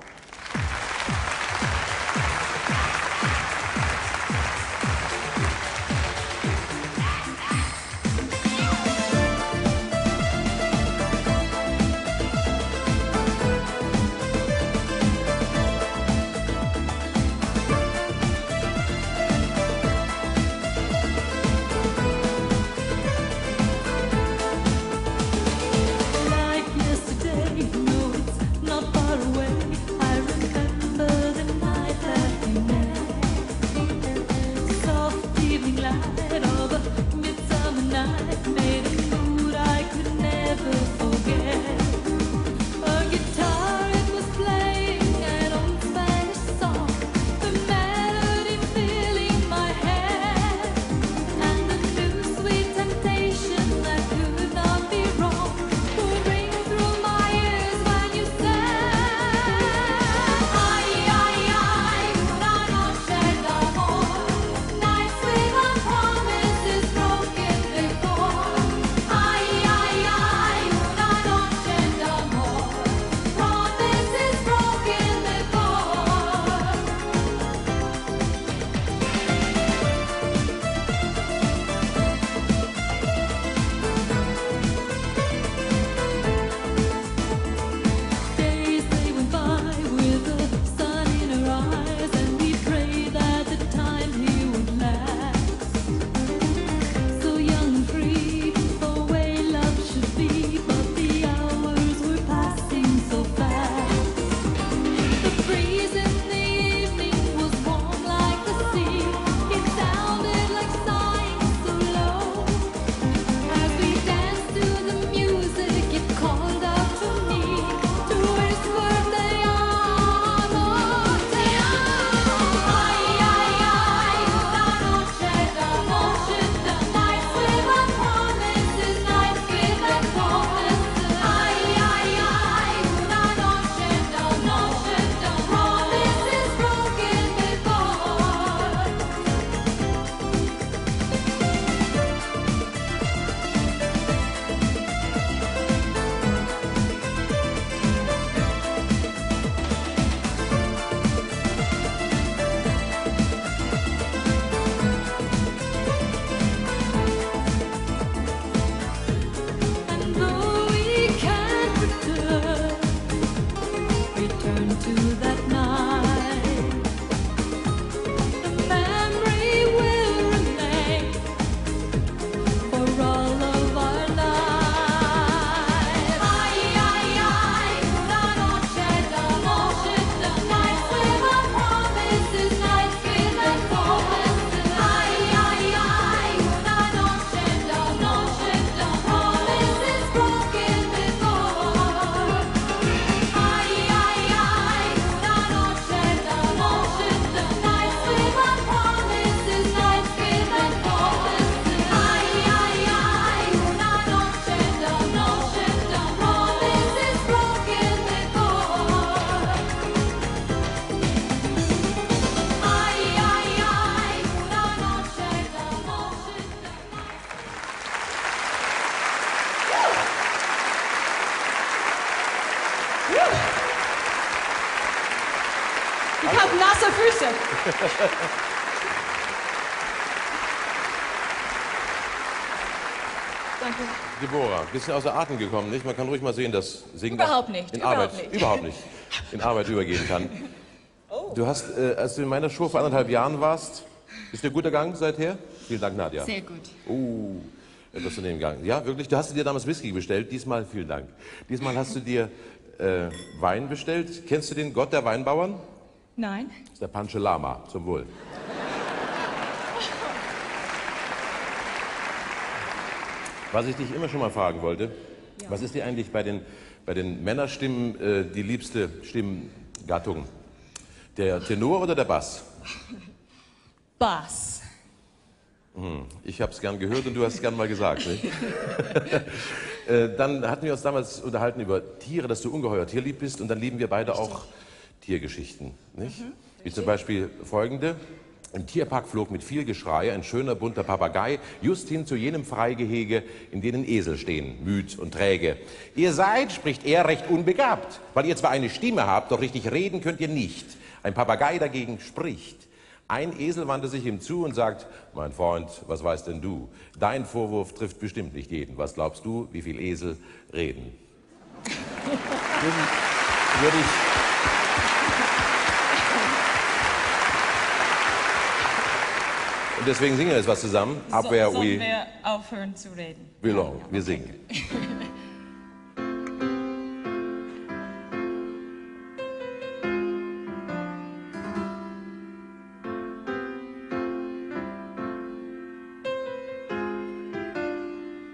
Du außer Atem gekommen, nicht? Man kann ruhig mal sehen, dass Singen Überhaupt nicht, in überhaupt Arbeit, nicht. überhaupt nicht, in Arbeit übergehen kann. *laughs* Du hast, äh, als du in meiner Show vor anderthalb Jahren warst, ist dir guter Gang seither? Vielen Dank, Nadja. Sehr gut. Uh, etwas zu dem Gang. Ja, wirklich? Du hast dir damals Whisky bestellt. Diesmal, vielen Dank. Diesmal hast du dir äh, Wein bestellt. Kennst du den Gott der Weinbauern? Nein. Das ist der Panche Lama. Zum Wohl. Was ich dich immer schon mal fragen wollte, was ist dir eigentlich bei den, bei den Männerstimmen äh, die liebste Stimmgattung? Der Tenor oder der Bass? Bass. Hm, Ich habe es gern gehört und du hast es gern mal gesagt. *laughs* Äh, dann hatten wir uns damals unterhalten über Tiere, dass du ungeheuer tierlieb bist und dann lieben wir beide auch Tiergeschichten. Nicht? Wie zum Beispiel folgende. Im Tierpark flog mit viel Geschrei ein schöner bunter Papagei just hin zu jenem Freigehege, in denen Esel stehen, müd und träge. Ihr seid, spricht er, recht unbegabt, weil ihr zwar eine Stimme habt, doch richtig reden könnt ihr nicht. Ein Papagei dagegen spricht. Ein Esel wandte sich ihm zu und sagt, mein Freund, was weißt denn du? Dein Vorwurf trifft bestimmt nicht jeden. Was glaubst du, wie viel Esel reden? Würde, ich, deswegen singen wir jetzt was zusammen. Up where sollen we wir aufhören zu reden? belong. Wir singen. *laughs*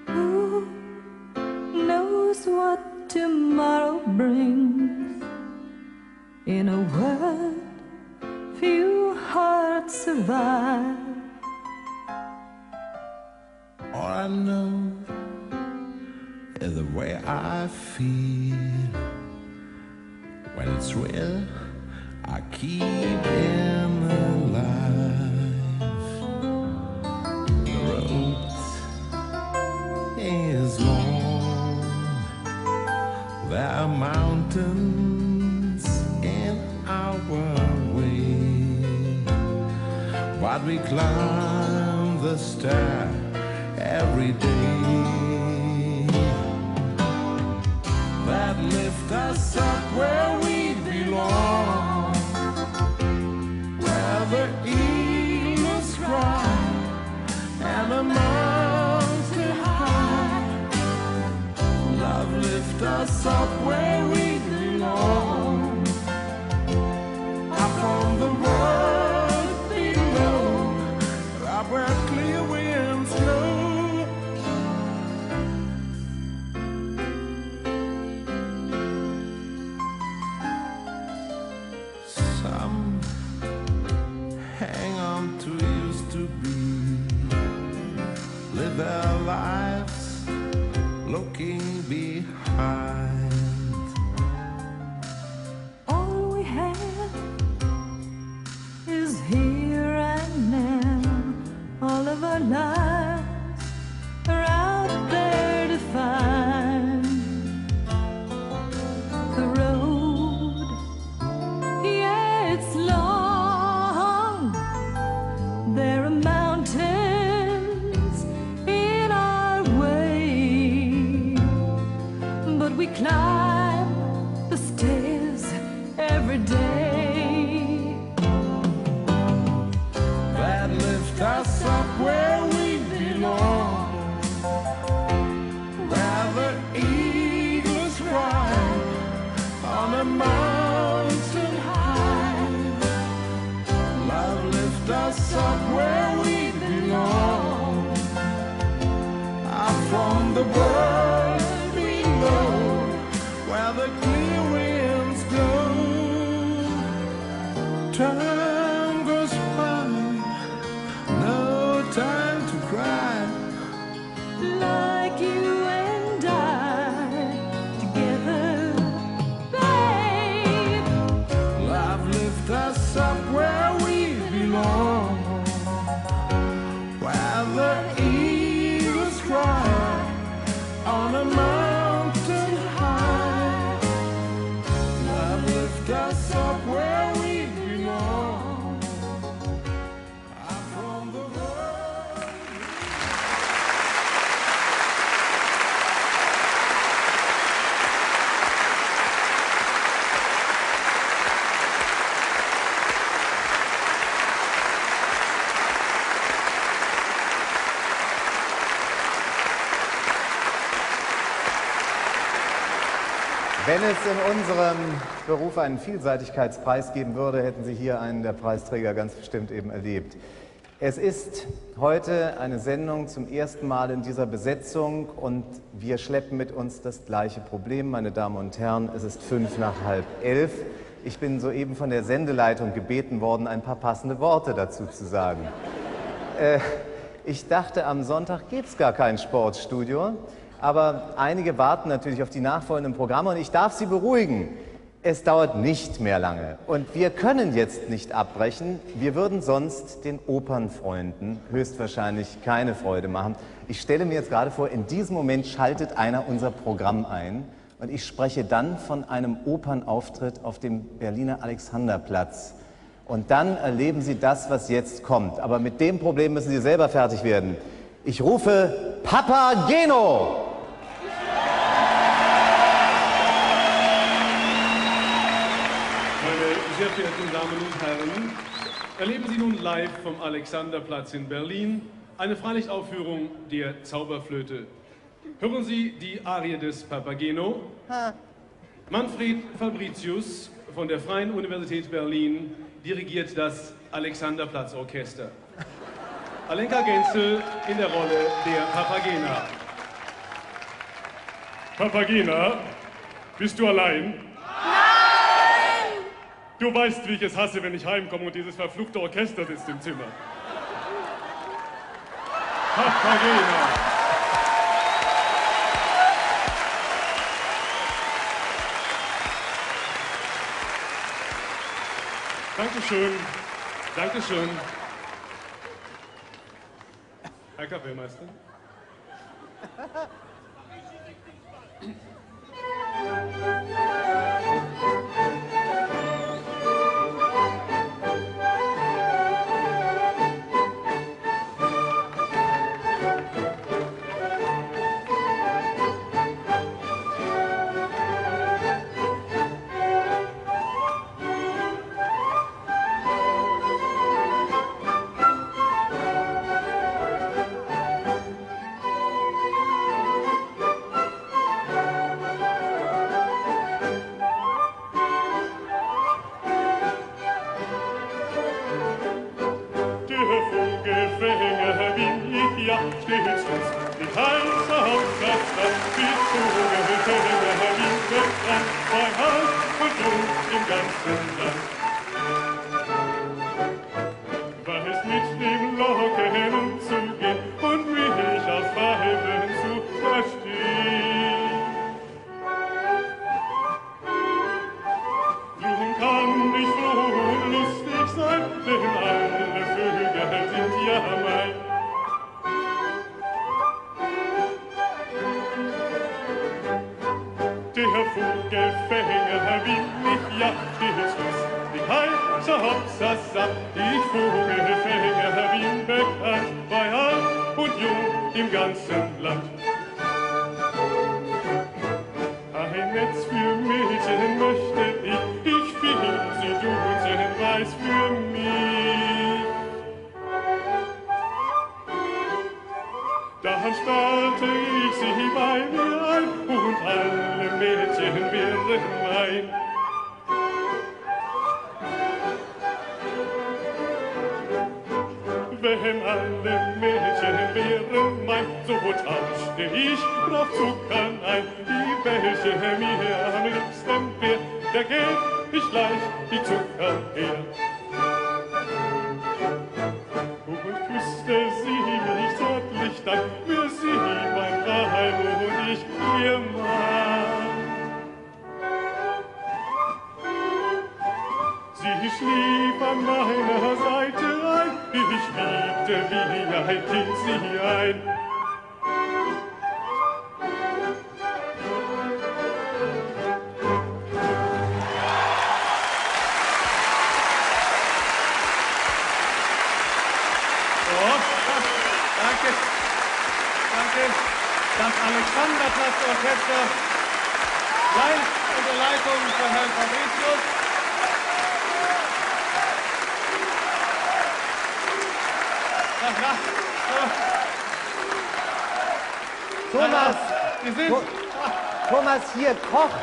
Who knows what tomorrow brings? In a world, few hearts survive. I know the way I feel. When it's real, I keep him alive. The road is long. There are mountains in our way. But we climb the stair every day. That lift us up where we belong, where the eagles cry and the mountain high. Love lift us up where we belong, to be, live their lives looking behind. Beruf einen Vielseitigkeitspreis geben würde, hätten Sie hier einen der Preisträger ganz bestimmt eben erlebt. Es ist heute eine Sendung zum ersten Mal in dieser Besetzung und wir schleppen mit uns das gleiche Problem, meine Damen und Herren. Es ist fünf nach halb elf. Ich bin soeben von der Sendeleitung gebeten worden, ein paar passende Worte dazu zu sagen. Äh, ich dachte, am Sonntag gibt es gar kein Sportstudio. Aber einige warten natürlich auf die nachfolgenden Programme und ich darf Sie beruhigen. Es dauert nicht mehr lange. Und wir können jetzt nicht abbrechen. Wir würden sonst den Opernfreunden höchstwahrscheinlich keine Freude machen. Ich stelle mir jetzt gerade vor, in diesem Moment schaltet einer unser Programm ein und ich spreche dann von einem Opernauftritt auf dem Berliner Alexanderplatz. Und dann erleben Sie das, was jetzt kommt. Aber mit dem Problem müssen Sie selber fertig werden. Ich rufe Papageno! Verehrten Damen und Herren, erleben Sie nun live vom Alexanderplatz in Berlin eine Freilichtaufführung der Zauberflöte. Hören Sie die Arie des Papageno. Manfred Fabricius von der Freien Universität Berlin dirigiert das Alexanderplatz-Orchester. Alenka Genzel in der Rolle der Papagena. Papagena, bist du allein? Nein! Du weißt, wie ich es hasse, wenn ich heimkomme und dieses verfluchte Orchester sitzt im Zimmer. Papagena. Dankeschön. Dankeschön. Herr Kapellmeister. *laughs* hier kocht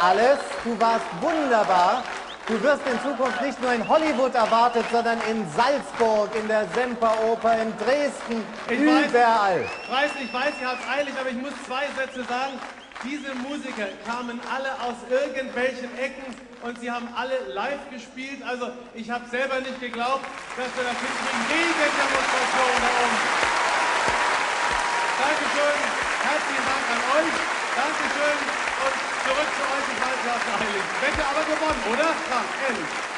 alles. Du warst wunderbar. Du wirst in Zukunft nicht nur in Hollywood erwartet, sondern in Salzburg, in der Semperoper, in Dresden, Ich weiß- überall. Ich weiß, ich weiß, ihr habt eilig, aber ich muss zwei Sätze sagen. Diese Musiker kamen alle aus irgendwelchen Ecken und sie haben alle live gespielt. Also ich habe selber nicht geglaubt, dass wir das hinkriegen. Gegendemonstration da oben. Dankeschön, herzlichen Dank an euch. Dankeschön zurück zu euch Waldhaus Heilig. Wette aber gewonnen, oder? Frank, ehrlich.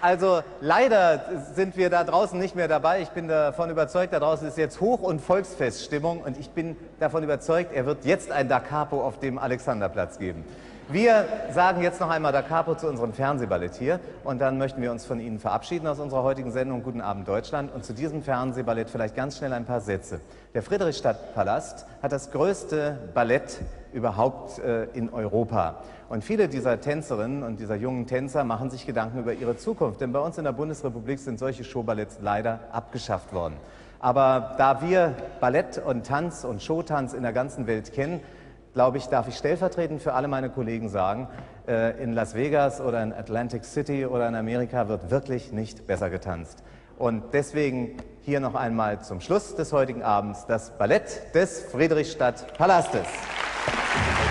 Also leider sind wir da draußen nicht mehr dabei. Ich bin davon überzeugt, da draußen ist jetzt Hoch- und Volksfeststimmung und ich bin davon überzeugt, er wird jetzt ein Da Capo auf dem Alexanderplatz geben. Wir sagen jetzt noch einmal Da Capo zu unserem Fernsehballett hier und dann möchten wir uns von Ihnen verabschieden aus unserer heutigen Sendung Guten Abend Deutschland und zu diesem Fernsehballett vielleicht ganz schnell ein paar Sätze. Der Friedrichstadtpalast hat das größte Ballett überhaupt äh, in Europa. Und viele dieser Tänzerinnen und dieser jungen Tänzer machen sich Gedanken über ihre Zukunft. Denn bei uns in der Bundesrepublik sind solche Showballetts leider abgeschafft worden. Aber da wir Ballett und Tanz und Showtanz in der ganzen Welt kennen, glaube ich, darf ich stellvertretend für alle meine Kollegen sagen, äh, in Las Vegas oder in Atlantic City oder in Amerika wird wirklich nicht besser getanzt. Und deswegen hier noch einmal zum Schluss des heutigen Abends das Ballett des Friedrichstadt-Palastes. Thank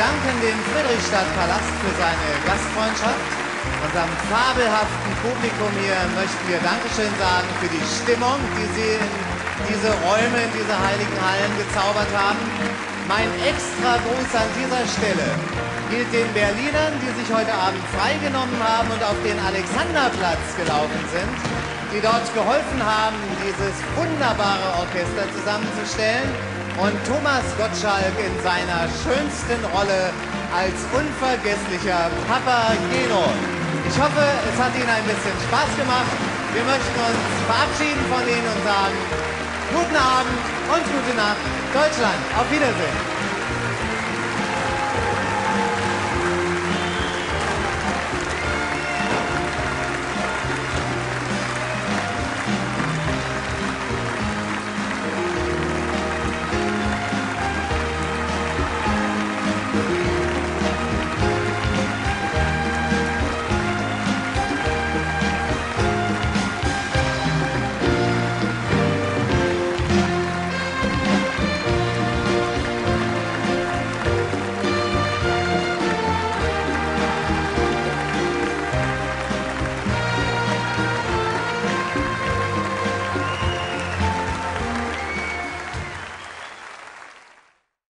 danken dem Friedrichstadtpalast für seine Gastfreundschaft. Unserem fabelhaften Publikum hier möchten wir Dankeschön sagen für die Stimmung, die Sie in diese Räume, in diese heiligen Hallen gezaubert haben. Mein extra Gruß an dieser Stelle gilt den Berlinern, die sich heute Abend freigenommen haben und auf den Alexanderplatz gelaufen sind, die dort geholfen haben, dieses wunderbare Orchester zusammenzustellen und Thomas Gottschalk in seiner schönsten Rolle als unvergesslicher Papageno. Ich hoffe, es hat Ihnen ein bisschen Spaß gemacht. Wir möchten uns verabschieden von Ihnen und sagen, guten Abend und gute Nacht, Deutschland. Auf Wiedersehen.